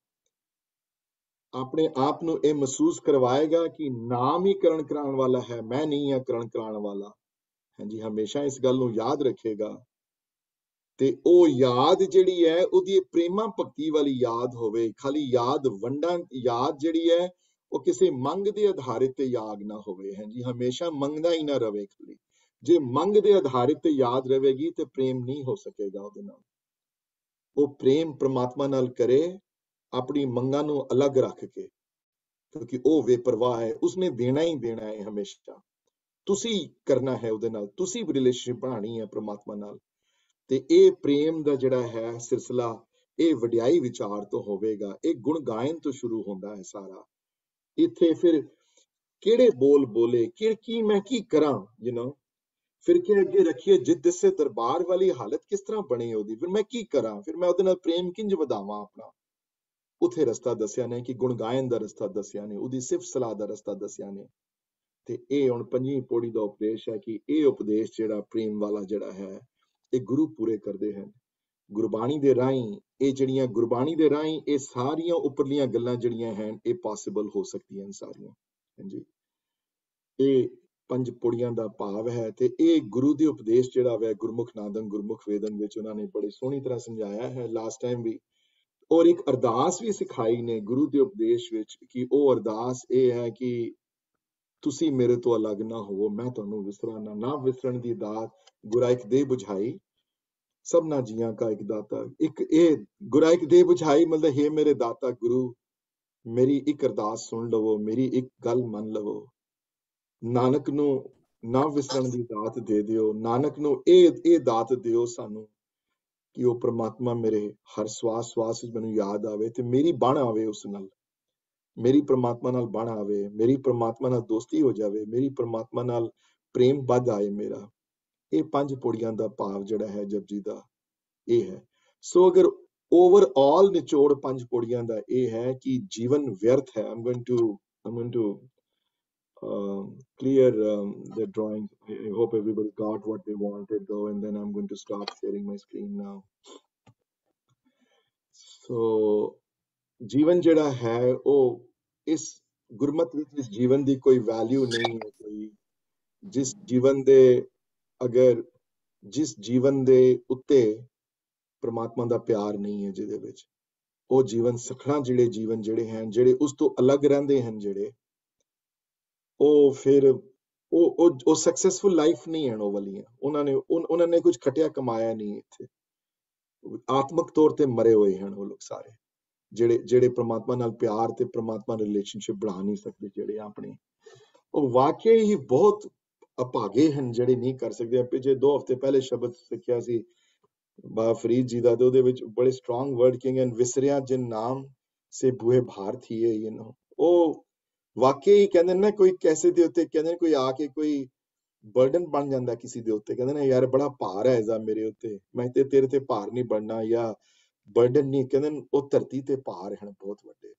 ਆਪਣੇ ਆਪ ਨੂੰ ਇਹ ਮਹਿਸੂਸ ਕਰਵਾਏਗਾ ਕਿ ਨਾਮ ਹੀ ਕਰਨ ਕਰਾਉਣ ਵਾਲਾ ਹੈ, ਮੈਂ ਨਹੀਂ ਹਾਂ ਕਰਨ ਕਰਾਉਣ ਵਾਲਾ। ਹਾਂਜੀ, ਹਮੇਸ਼ਾ ਇਸ ਗੱਲ ਨੂੰ ਯਾਦ ਰੱਖੇਗਾ। ਤੇ ਉਹ ਯਾਦ ਜਿਹੜੀ ਹੈ, ਉਹਦੀ ਪ੍ਰੇਮਾ ਭਗਤੀ ਵਾਲੀ ਯਾਦ ਹੋਵੇ, ਖਾਲੀ ਯਾਦ ਵੰਡਾਂ, ਯਾਦ ਜਿਹੜੀ ਹੈ ਉਹ ਕਿਸੇ ਮੰਗ ਦੇ ਆਧਾਰਿਤ ਤੇ ਯਾਦ ਨਾ ਹੋਵੇ, ਹੈ ਜੀ। ਹਮੇਸ਼ਾ ਮੰਗਦਾ ਹੀ ਨਾ ਰਵੇ ਖਾਲੀ ਜੇ ਮੰਗ ਦੇ ਆਧਾਰਿਤ ਤੇ ਯਾਦ ਰਹੇਗੀ ਤੇ ਪ੍ਰੇਮ ਨਹੀਂ ਹੋ ਸਕੇਗਾ ਉਹਦੇ ਨਾਲ। ਉਹ ਪ੍ਰੇਮ ਪ੍ਰਮਾਤਮਾ ਨਾਲ ਕਰੇ, ਆਪਣੀ ਮੰਗਾਂ ਨੂੰ ਅਲੱਗ ਰੱਖ ਕੇ, ਕਿਉਂਕਿ ਉਹ ਬੇਪਰਵਾਹ ਹੈ, ਉਸਨੇ ਦੇਣਾ ਹੀ ਦੇਣਾ ਹੈ ਹਮੇਸ਼ਾ। ਤੁਸੀਂ ਕਰਨਾ ਹੈ ਉਹਦੇ ਨਾਲ, ਤੁਸੀਂ ਰਿਲੇਸ਼ਨਸ਼ਿਪ ਬਣਾਣੀ ਹੈ ਪ੍ਰਮਾਤਮਾ ਨਾਲ। ਤੇ ਇਹ ਪ੍ਰੇਮ ਦਾ ਜਿਹੜਾ ਹੈ ਸਿਲਸਿਲਾ, ਇਹ ਵਡਿਆਈ ਵਿਚਾਰ ਤੋਂ ਹੋਵੇਗਾ, ਇਹ ਗੁਣ ਗਾਇਨ ਤੋਂ ਸ਼ੁਰੂ ਹੁੰਦਾ ਹੈ ਸਾਰਾ। ਇੱਥੇ ਫਿਰ ਕਿਹੜੇ ਬੋਲ ਬੋਲੇ, ਕਿ, ਕੀ ਮੈਂ ਕੀ ਕਰਾਂ ਯੂ نو ਫਿਰ ਕੇ ਅੱਗੇ ਰੱਖੀਏ ਜਿੱਦ ਦਿਸੇ ਦਰਬਾਰ ਵਾਲੀ ਹਾਲਤ ਕਿਸ ਤਰ੍ਹਾਂ ਬਣੀ ਉਹਦੀ? ਫਿਰ ਮੈਂ ਕੀ ਕਰਾਂ? ਫਿਰ ਮੈਂ ਉਹਦੇ ਨਾਲ ਪ੍ਰੇਮ ਕਿੰਜ ਵਧਾਵਾਂ ਆਪਣਾ? ਉਥੇ ਰਸਤਾ ਦੱਸਿਆ ਨੇ ਕਿ ਗੁਣ ਗਾਇਨ ਦਾ ਰਸਤਾ ਦੱਸਿਆ ਨੇ, ਉਹਦੀ ਸਿਫਤ ਸਲਾਹ ਦਾ ਰਸਤਾ ਦੱਸਿਆ ਨੇ। ਤੇ ਇਹ ਹੁਣ ਪੰਜਵੀਂ ਪੌੜੀ ਦਾ ਉਪਦੇਸ਼ ਹੈ ਕਿ ਇਹ ਉਪਦੇਸ਼ ਜਿਹੜਾ ਪ੍ਰੇਮ ਵਾਲਾ ਜਿਹੜਾ ਹੈ, ਇਹ ਗੁਰੂ ਪੂਰੇ ਕਰਦੇ ਹਨ। ਗੁਰਬਾਣੀ ਦੇ ਰਾਹੀਂ, ਇਹ ਜਿਹੜੀਆਂ ਗੁਰਬਾਣੀ ਦੇ ਰਾਹੀਂ, ਇਹ ਸਾਰੀਆਂ ਉੱਪਰਲੀਆਂ ਗੱਲਾਂ ਜਿਹੜੀਆਂ ਹਨ, ਇਹ ਪੋਸੀਬਲ ਹੋ ਸਕਦੀਆਂ ਹਨ ਸਾਰੀਆਂ, ਹਾਂਜੀ। ਇਹ ਪੰਜ ਪੁੜੀਆਂ ਦਾ ਭਾਵ ਹੈ ਤੇ ਇਹ ਗੁਰੂ ਦੇ ਉਪਦੇਸ਼ ਜਿਹੜਾ ਹੈ ਗੁਰਮੁਖ ਨਾਦਨ ਗੁਰਮੁਖ ਵੇਦਨ ਵਿੱਚ ਉਹਨਾਂ ਨੇ ਬੜੀ ਸੋਹਣੀ ਤਰ੍ਹਾਂ ਸਮਝਾਇਆ ਹੈ। ਲਾਸਟ ਟਾਈਮ ਵੀ ਔਰ ਇੱਕ ਅਰਦਾਸ ਵੀ ਸਿਖਾਈ ਨੇ ਗੁਰੂ ਦੇ ਉਪਦੇਸ਼ ਵਿੱਚ ਕਿ ਉਹ ਅਰਦਾਸ ਇਹ ਹੈ ਕਿ ਤੁਸੀਂ ਮੇਰੇ ਤੋਂ ਅਲੱਗ ਨਾ ਹੋਵੋ, ਮੈਂ ਤੁਹਾਨੂੰ ਵਿਸਰਾਂ ਨਾ ਨਾ ਵਿਸਰਨ ਦੀ ਦਾਤ ਗੁਰਾਇਕ ਦੇ ਬੁਝਾਈ। ਸਭਨਾ ਜੀਆਂ ਕਾ ਇੱਕ ਦਾਤਾ। ਇੱਕ ਇਹ ਗੁਰਾ, ਇੱਕ ਦੇ ਬੁਝਾਈ, ਮਤਲਬ ਹੈ ਮੇਰੇ ਦਾਤਾ ਗੁਰੂ, ਮੇਰੀ ਇੱਕ ਅਰਦਾਸ ਸੁਣ ਲਵੋ, ਮੇਰੀ ਇੱਕ ਗੱਲ ਮੰਨ ਲਵੋ। ਨਾਨਕ ਨੂੰ ਨਾ ਵਿਸਰਨ ਦੀ ਦਾਤ ਦੇ ਦਿਓ, ਨਾਨਕ ਨੂੰ ਇਹ ਇਹ ਦਾਤ ਦਿਓ ਸਾਨੂੰ ਕਿ ਉਹ ਪ੍ਰਮਾਤਮਾ ਮੇਰੇ ਹਰ ਸਵਾਸ ਸਵਾਸ ਵਿੱਚ ਮੈਨੂੰ ਯਾਦ ਆਵੇ ਤੇ ਮੇਰੀ ਬਣ ਆਵੇ ਉਸ ਨਾਲ। ਮੇਰੀ ਪ੍ਰਮਾਤਮਾ ਨਾਲ ਬਣ ਆਵੇ, ਮੇਰੀ ਪ੍ਰਮਾਤਮਾ ਨਾਲ ਦੋਸਤੀ ਹੋ ਜਾਵੇ, ਮੇਰੀ ਪ੍ਰਮਾਤਮਾ ਨਾਲ ਪ੍ਰੇਮ ਵੱਧ ਆਏ ਮੇਰਾ। ਇਹ ਪੰਜ ਪੌੜੀਆਂ ਦਾ ਭਾਵ ਜਿਹੜਾ ਹੈ ਜਪਜੀ ਦਾ ਇਹ ਹੈ ਸੋ ਅਗਰ ਓਵਰਆਲ ਨਿਚੋੜ ਪੰਜ ਪੌੜੀਆਂ ਦਾ ਇਹ ਹੈ ਕਿ ਜੀਵਨ ਵਿਅਰਥ ਹੈ I'm going to I'm going to um, clear um, the drawing. I, I hope everybody got what they wanted though, and then I'm going to stop sharing my screen now. So, ਜੀਵਨ ਜਿਹੜਾ ਹੈ ਉਹ ਇਸ ਗੁਰਮਤ ਵਿੱਚ ਇਸ ਜੀਵਨ ਦੀ ਕੋਈ value ਨਹੀਂ ਹੈ ਕੋਈ ਜਿਸ ਜੀਵਨ ਦੇ ਅਗਰ ਜਿਸ ਜੀਵਨ ਦੇ ਉੱਤੇ ਪ੍ਰਮਾਤਮਾ ਦਾ ਪਿਆਰ ਨਹੀਂ ਹੈ, ਜਿਹਦੇ ਵਿੱਚ ਉਹ ਜੀਵਨ ਸਖਣਾ ਜਿਹੜੇ ਜੀਵਨ ਜਿਹੜੇ ਹਨ ਜਿਹੜੇ ਉਸ ਤੋਂ ਅਲੱਗ ਰਹਿੰਦੇ ਹਨ ਜਿਹੜੇ, ਉਹ ਫਿਰ ਉਹ ਉਹ ਉਹ ਸਕਸੈਸਫੁਲ ਲਾਈਫ ਨਹੀਂ ਹੈ ਉਹ ਵਾਲੀਆਂ। ਉਹਨਾਂ ਨੇ, ਉਨ- ਉਹਨਾਂ ਨੇ ਕੁਝ ਖਟਿਆ ਕਮਾਇਆ ਨਹੀਂ ਇੱਥੇ। ਆਤਮਿਕ ਤੌਰ ਤੇ ਮਰੇ ਹੋਏ ਹਨ ਉਹ ਲੋਕ ਸਾਰੇ, ਜਿਹੜੇ ਜਿਹੜੇ ਪ੍ਰਮਾਤਮਾ ਨਾਲ ਪਿਆਰ ਤੇ ਪ੍ਰਮਾਤਮਾ ਰਿਲੇਸ਼ਨਸ਼ਿਪ ਬਣਾ ਨਹੀਂ ਸਕਦੇ, ਜਿਹੜੇ ਆਪਣੇ। ਉਹ ਵਾਕਿਆ ਹੀ ਬਹੁਤ ਅਭਾਗੇ ਹਨ ਜਿਹੜੇ ਨਹੀਂ ਕਰ ਸਕਦੇ। ਪਿਛੇ ਦੋ ਹਫ਼ਤੇ ਪਹਿਲੇ ਸ਼ਬਦ ਸਿੱਖਿਆ ਸੀ, ਬਾ ਫਰੀਦ ਜੀ ਦਾ, ਤੇ ਉਹਦੇ ਵਿੱਚ ਬੜੇ ਸਟਰੋਂਗ ਵਰਡ ਕਿੰਗ ਐਂਡ ਵਿਸਰਿਆ ਜਿਨ ਨਾਮ ਸੇ ਬੂਹੇ ਭਾਰ ਥੀਏ ਯੂ نو ਉਹ ਵਾਕਈ ਕਹਿੰਦੇ ਨਾ ਕੋਈ ਕੈਸੇ ਦੇ ਉੱਤੇ ਕਹਿੰਦੇ ਕੋਈ ਆ ਕੇ ਕੋਈ ਬਰਡਨ ਬਣ ਜਾਂਦਾ ਕਿਸੇ ਦੇ ਉੱਤੇ। ਕਹਿੰਦੇ ਨੇ, ਯਾਰ ਬੜਾ ਭਾਰ ਹੈ ਇਹਦਾ ਮੇਰੇ ਉੱਤੇ। ਮੈਂ ਤੇ ਤੇਰੇ ਤੇ ਭਾਰ ਨਹੀਂ ਬਣਨਾ ਜਾਂ ਬਰਡਨ ਨਹੀਂ। ਕਹਿੰਦੇ ਉਹ ਧਰਤੀ ਤੇ ਭਾਰ ਹਨ ਬਹੁਤ ਵੱਡੇ,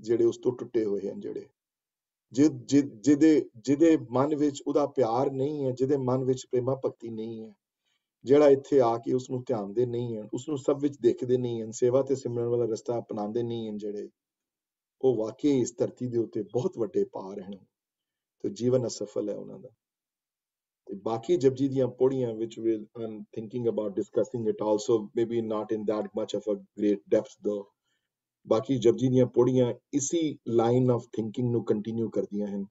ਜਿਹੜੇ ਉਸ ਤੋਂ ਟੁੱਟੇ ਹੋਏ ਹਨ ਜਿਹੜੇ। ਜਿਹਦੇ ਜਿਹਦੇ ਮਨ ਵਿੱਚ ਉਹਦਾ ਪਿਆਰ ਨਹੀਂ ਹੈ, ਜਿਹਦੇ ਮਨ ਵਿੱਚ ਪ੍ਰੇਮਾ ਭਗਤੀ ਨਹੀਂ ਹੈ, ਜਿਹੜਾ ਇੱਥੇ ਆ ਕੇ ਉਸ ਨੂੰ ਧਿਆਨਦੇ ਨਹੀਂ ਹਨ ਉਸ ਨੂੰ ਸਭ ਵਿੱਚ ਦੇਖਦੇ ਨਹੀਂ ਹਨ, ਸੇਵਾ ਤੇ ਸਿਮਰਨ ਵਾਲਾ ਰਸਤਾ ਅਪਣਾਉਂਦੇ ਨਹੀਂ ਹਨ ਜਿਹੜੇ, ਉਹ ਵਾਕਈ ਇਸ ਧਰਤੀ ਦੇ ਉੱਤੇ ਬਹੁਤ ਵੱਡੇ ਪਾਰ ਹਨ ਤੇ ਜੀਵਨ ਅਸਫਲ ਹੈ ਉਹਨਾਂ ਦਾ। ਤੇ ਬਾਕੀ ਜਪਜੀ ਦੀਆਂ ਪੌੜੀਆਂ ਵਿੱਚ will I'm thinking about discussing it also, maybe not in that much of a great depth though ਬਾਕੀ ਜਪਜੀ ਦੀਆਂ ਪੌੜੀਆਂ ਇਸੀ ਲਾਈਨ ਆਫ ਥਿੰਕਿੰਗ ਨੂੰ ਕੰਟੀਨਿਊ ਕਰਦੀਆਂ ਹਨ,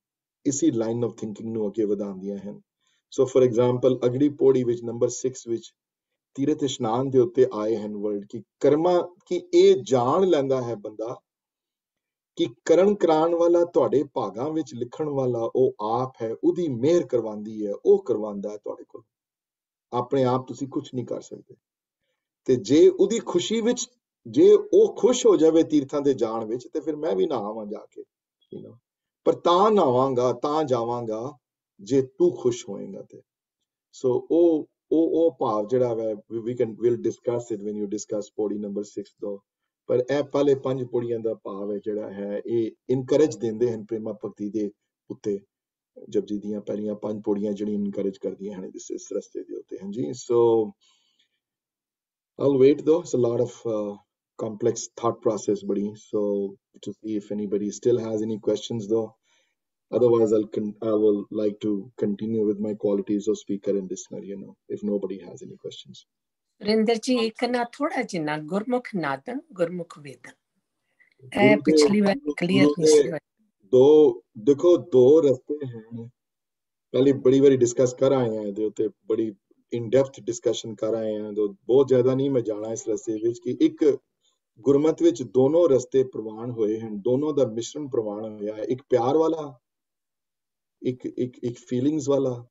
ਇਸੀ ਲਾਈਨ ਆਫ ਥਿੰਕਿੰਗ ਨੂੰ ਅੱਗੇ ਵਧਾਉਂਦੀਆਂ ਹਨ। ਸੋ ਫॉर ਐਗਜ਼ਾਮਪਲ ਅਗਲੀ ਪੌੜੀ ਵਿੱਚ ਨੰਬਰ 6 ਵਿੱਚ ਤੀਰਥ ਇਸ਼ਨਾਨ ਦੇ ਉੱਤੇ ਆਏ ਹਨ ਵਰਡ ਕਿ ਕਰਮਾ, ਕਿ ਇਹ ਜਾਣ ਲੈਂਦਾ ਹੈ ਬੰਦਾ ਕਿ ਕਰਨ ਕਰਾਉਣ ਵਾਲਾ ਤੁਹਾਡੇ ਭਾਗਾਂ ਵਿੱਚ ਲਿਖਣ ਵਾਲਾ ਉਹ ਆਪ ਹੈ, ਉਹਦੀ ਮਿਹਰ ਕਰਵਾਉਂਦੀ ਹੈ, ਉਹ ਕਰਵਾਉਂਦਾ ਹੈ ਤੁਹਾਡੇ ਕੋਲ। ਆਪਣੇ ਆਪ ਤੁਸੀਂ ਕੁਝ ਨਹੀਂ ਕਰ ਸਕਦੇ। ਤੇ ਜੇ ਉਹਦੀ ਖੁਸ਼ੀ ਵਿੱਚ ਜੇ ਉਹ ਖੁਸ਼ ਹੋ ਜਾਵੇ ਤੀਰਥਾਂ ਦੇ ਜਾਣ ਵਿੱਚ ਤੇ ਫਿਰ ਮੈਂ ਵੀ ਨਹਾਵਾਂ ਜਾ ਕੇ ਯੂ نو ਪਰ ਤਾਂ ਨਹਾਵਾਂਗਾ ਤਾਂ ਜਾਵਾਂਗਾ ਜੇ ਤੂੰ ਖੁਸ਼ ਹੋਏਗਾ ਤੇ। ਸੋ ਉਹ ਉਹ ਉਹ ਭਾਵ ਜਿਹੜਾ ਹੈ we can will discuss it when you discuss ਪੌੜੀ ਨੰਬਰ 6 ਤੋਂ। ਪਰ ਇਹ ਪਹਿਲੇ ਪੰਜ ਪੌੜੀਆਂ ਦਾ ਭਾਵ ਹੈ ਜਿਹੜਾ ਹੈ ਇਹ ਇਨਕਰੇਜ ਦਿੰਦੇ ਹਨ ਪ੍ਰੇਮਾ ਭਗਤੀ ਦੇ ਉੱਤੇ। ਜਪਜੀ ਦੀਆਂ ਪਹਿਲੀਆਂ ਪੰਜ ਪੌੜੀਆਂ ਜਿਹੜੀਆਂ ਇਨਕਰੇਜ ਕਰਦੀਆਂ ਹਨ ਇਸ ਇਸ ਰਸਤੇ ਦੇ ਉੱਤੇ ਹਾਂਜੀ। ਸੋ I'll wait though. It's a lot of uh, complex thought process, buddy. So to see if anybody still has any questions though. Otherwise, I'll con- I will like to continue with my qualities of speaker and listener. You know, if nobody has any questions. Rinder ji ਇੱਕ ਨਾ ਥੋੜਾ ਜਿੰਨਾ ਗੁਰਮੁਖ ਨਾਦਨ ਗੁਰਮੁਖ ਵੇਦਨ ਇਹ ਗੁਰੂ ਦੇ- ਪਿਛਲੀ ਵਾਰ ਗੁਰੂ clear ਦੇ ਨਹੀਂ ਸੀ ਹੋਇਆ ਦੋ ਦੇਖੋ ਦੋ ਰਸਤੇ ਹਨ ਪਹਿਲੀ ਬੜੀ ਵਾਰੀ ਡਿਸਕਸ ਕਰ ਆਏ ਆ ਇਹਦੇ ਉੱਤੇ ਬੜੀ ਇਨ ਡੈਪਥ ਡਿਸਕਸ਼ਨ ਕਰ ਆਏ ਆ ਦੋ ਬਹੁਤ ਜ਼ਿਆਦਾ ਨਹੀਂ ਮੈਂ ਜਾਣਾ ਇਸ ਰਸਤੇ ਵਿੱਚ ਕਿ ਇੱਕ ਗੁਰਮਤ ਵਿੱਚ ਦੋਨੋਂ ਰਸਤੇ ਪ੍ਰਵਾਨ ਹੋਏ ਹਨ, ਦੋਨੋਂ ਦਾ ਮਿਸ਼ਰਣ ਪ੍ਰਵਾਨ ਹੋਇਆ ਹੈ। ਇੱਕ ਪਿਆਰ ਵਾਲਾ, ਇੱਕ ਇੱਕ ਇੱਕ ਫੀਲਿੰਗਸ ਵਾਲਾ,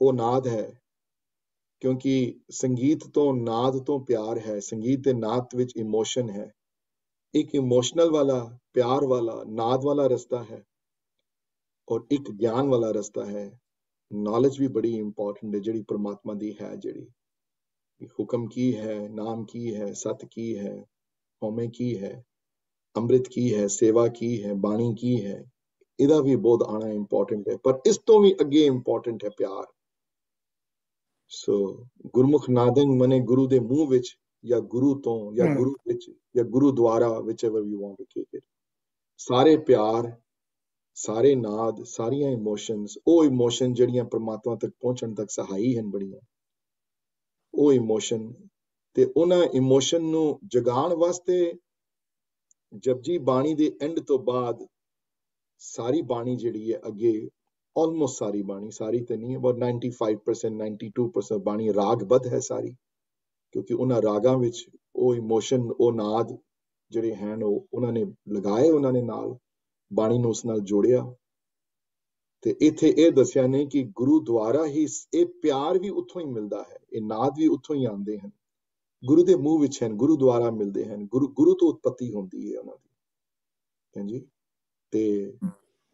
ਉਹ ਨਾਦ ਹੈ। ਕਿਉਂਕਿ ਸੰਗੀਤ ਤੋਂ ਨਾਦ ਤੋਂ ਪਿਆਰ ਹੈ, ਸੰਗੀਤ ਦੇ ਨਾਦ ਵਿੱਚ ਇਮੋਸ਼ਨ ਹੈ। ਇੱਕ ਇਮੋਸ਼ਨਲ ਵਾਲਾ, ਪਿਆਰ ਵਾਲਾ, ਨਾਦ ਵਾਲਾ ਰਸਤਾ ਹੈ। ਔਰ ਇੱਕ ਗਿਆਨ ਵਾਲਾ ਰਸਤਾ ਹੈ। ਨੌਲੇਜ ਵੀ ਬੜੀ ਇੰਪੋਰਟੈਂਟ ਹੈ, ਜਿਹੜੀ ਪ੍ਰਮਾਤਮਾ ਦੀ ਹੈ ਜਿਹੜੀ। ਹੁਕਮ ਕੀ ਹੈ, ਨਾਮ ਕੀ ਹੈ, ਸਤ ਕੀ ਹੈ। ਹਉਮੈ ਕੀ ਹੈ ਅੰਮ੍ਰਿਤ ਕੀ ਹੈ ਸੇਵਾ ਕੀ ਹੈ ਬਾਣੀ ਕੀ ਹੈ ਇਹਦਾ ਵੀ ਬਹੁਤ ਆਣਾ ਇੰਪੋਰਟੈਂਟ ਹੈ ਪਰ ਇਸ ਤੋਂ ਵੀ ਅੱਗੇ ਇੰਪੋਰਟੈਂਟ ਹੈ ਪਿਆਰ ਸੋ ਗੁਰਮੁਖ ਨਾਦਨ ਮਨੇ ਗੁਰੂ ਦੇ ਮੂੰਹ ਵਿੱਚ ਜਾਂ ਗੁਰੂ ਤੋਂ ਜਾਂ ਹਮ। ਗੁਰੂ ਵਿੱਚ ਜਾਂ ਗੁਰੂ ਦੁਆਰਾ whichever you want to take it ਸਾਰੇ ਪਿਆਰ ਸਾਰੇ ਨਾਦ ਸਾਰੀਆਂ ਇਮੋਸ਼ਨਸ ਉਹ ਇਮੋਸ਼ਨ ਜਿਹੜੀਆਂ ਪ੍ਰਮਾਤਮਾ ਤੱਕ ਪਹੁੰਚਣ ਤੱਕ ਸਹਾਈ ਹਨ ਬੜੀਆਂ ਉਹ ਇਮੋਸ਼ਨ ਤੇ ਉਹਨਾਂ ਇਮੋਸ਼ਨ ਨੂੰ ਜਗਾਉਣ ਵਾਸਤੇ ਜਪਜੀ ਬਾਣੀ ਦੇ ਐਂਡ ਤੋਂ ਬਾਅਦ ਸਾਰੀ ਬਾਣੀ ਜਿਹੜੀ ਹੈ ਅੱਗੇ ਆਲਮੋਸਟ ਸਾਰੀ ਬਾਣੀ, ਸਾਰੀ ਤੇ ਨਹੀਂ, about 95% 92% ਬਾਣੀ ਰਾਗਬੱਧ ਹੈ ਸਾਰੀ, ਕਿਉਂਕਿ ਉਹਨਾਂ ਰਾਗਾਂ ਵਿੱਚ ਉਹ ਇਮੋਸ਼ਨ ਉਹ ਨਾਦ ਜਿਹੜੇ ਹਨ, ਉਹ ਉਹਨਾਂ ਨੇ ਲਗਾਏ ਉਹਨਾਂ ਨੇ ਨਾਲ, ਬਾਣੀ ਨੂੰ ਉਸ ਨਾਲ ਜੋੜਿਆ। ਤੇ ਇੱਥੇ ਇਹ ਦੱਸਿਆ ਨੇ ਕਿ ਗੁਰੂ ਦੁਆਰਾ ਹੀ, ਇਹ ਪਿਆਰ ਵੀ ਉੱਥੋਂ ਹੀ ਮਿਲਦਾ ਹੈ, ਇਹ ਨਾਦ ਵੀ ਉੱਥੋਂ ਹੀ ਆਉਂਦੇ ਹਨ। ਗੁਰੂ ਦੇ ਮੂੰਹ ਵਿੱਚ ਹਨ ਗੁਰੂ ਦੁਆਰਾ ਮਿਲਦੇ ਹਨ, ਗੁਰੂ ਗੁਰੂ ਤੋਂ ਉਤਪਤੀ ਹੁੰਦੀ ਹੈ ਉਹਨਾਂ ਦੀ। ਹਾਂਜੀ ਤੇ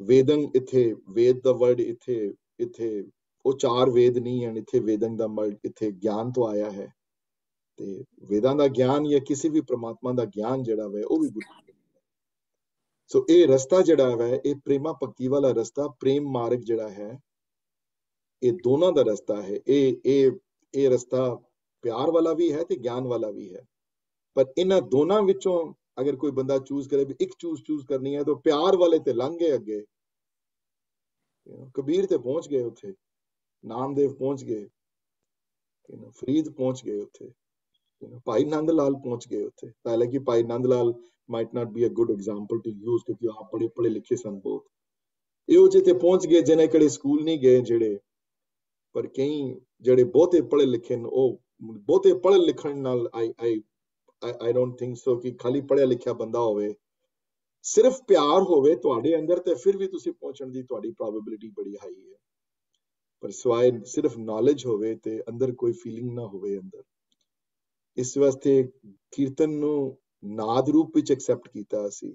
ਵੇਦਨ ਇੱਥੇ, ਵੇਦ ਦਾ ਵਰਡ ਇੱਥੇ ਇੱਥੇ, ਉਹ ਚਾਰ ਵੇਦ ਨਹੀਂ ਹਨ, ਇੱਥੇ ਵੇਦਨ ਦਾ ਵਰਡ, ਇੱਥੇ ਗਿਆਨ ਤੋਂ ਆਇਆ ਹੈ। ਤੇ ਵੇਦਾਂ ਦਾ ਗਿਆਨ ਜਾਂ ਕਿਸੇ ਵੀ ਪ੍ਰਮਾਤਮਾ ਦਾ ਗਿਆਨ ਜਿਹੜਾ ਹੈ ਉਹ ਵੀ ਗੁਰੂ ਸੋ ਇਹ ਰਸਤਾ ਜਿਹੜਾ ਹੈ ਇਹ ਪ੍ਰੇਮਾ ਭਗਤੀ ਵਾਲਾ ਰਸਤਾ, ਪ੍ਰੇਮ ਮਾਰਗ ਜਿਹੜਾ ਹੈ, ਇਹ ਦੋਨਾਂ ਦਾ ਰਸਤਾ ਹੈ। ਇਹ ਇਹ ਇਹ ਰਸਤਾ ਪਿਆਰ ਵਾਲਾ ਵੀ ਹੈ ਤੇ ਗਿਆਨ ਵਾਲਾ ਵੀ ਹੈ। ਪਰ ਇਹਨਾਂ ਦੋਨਾਂ ਵਿੱਚੋਂ ਅਗਰ ਕੋਈ ਬੰਦਾ ਚੂਜ਼ ਕਰੇ ਵੀ ਇੱਕ ਚੂਜ਼ ਚੂਜ਼ ਕਰਨੀ ਹੈ ਤਾਂ ਪਿਆਰ ਵਾਲੇ ਤੇ ਲੰਘ ਗਏ ਅੱਗੇ। ਕਬੀਰ ਤੇ ਪਹੁੰਚ ਗਏ ਉੱਥੇ। ਨਾਮਦੇਵ ਪਹੁੰਚ ਗਏ। You ਫਰੀਦ ਪਹੁੰਚ ਗਏ ਉੱਥੇ। You ਭਾਈ ਨੰਦ ਲਾਲ ਪਹੁੰਚ ਗਏ ਉੱਥੇ। ਹਾਲਾਂਕਿ ਭਾਈ ਨੰਦ ਲਾਲ might not be a good example to use ਕਿਉਂਕਿ ਆਪ ਬੜੇ ਪੜ੍ਹੇ ਲਿਖੇ ਸਨ ਬਹੁਤ। ਇਹੋ ਜਿਹੇ ਤੇ ਪਹੁੰਚ ਗਏ, ਜਿਹਨੇ ਕਿਹੜੇ ਸਕੂਲ ਨਹੀਂ ਗਏ ਜਿਹੜੇ। ਪਰ ਕਈ ਜਿਹੜੇ ਬਹੁਤੇ ਪੜ੍ਹੇ ਲਿਖੇ ਨੇ, ਉਹ ਬਹੁਤੇ ਪੜ੍ਹੇ ਲਿਖਣ ਨਾਲ ਆਈ ਆਈ ਆਈ ਡੋਨਟ ਥਿੰਕ ਸੋ ਕਿ ਖਾਲੀ ਪੜ੍ਹਿਆ ਲਿਖਿਆ ਬੰਦਾ ਹੋਵੇ। ਸਿਰਫ ਪਿਆਰ ਹੋਵੇ ਤੁਹਾਡੇ ਅੰਦਰ ਤੇ ਫਿਰ ਵੀ ਤੁਸੀਂ ਪਹੁੰਚਣ ਦੀ ਤੁਹਾਡੀ ਪ੍ਰੋਬੇਬਿਲਿਟੀ ਬੜੀ ਹਾਈ ਹੈ। ਪਰ ਸਵਾਏ ਸਿਰਫ ਨੌਲੇਜ ਹੋਵੇ ਤੇ ਅੰਦਰ ਕੋਈ ਫੀਲਿੰਗ ਨਾ ਹੋਵੇ ਅੰਦਰ। ਇਸ ਵਾਸਤੇ ਕੀਰਤਨ ਨੂੰ ਨਾਦ ਰੂਪ ਵਿੱਚ ਐਕਸੈਪਟ ਕੀਤਾ ਅਸੀਂ।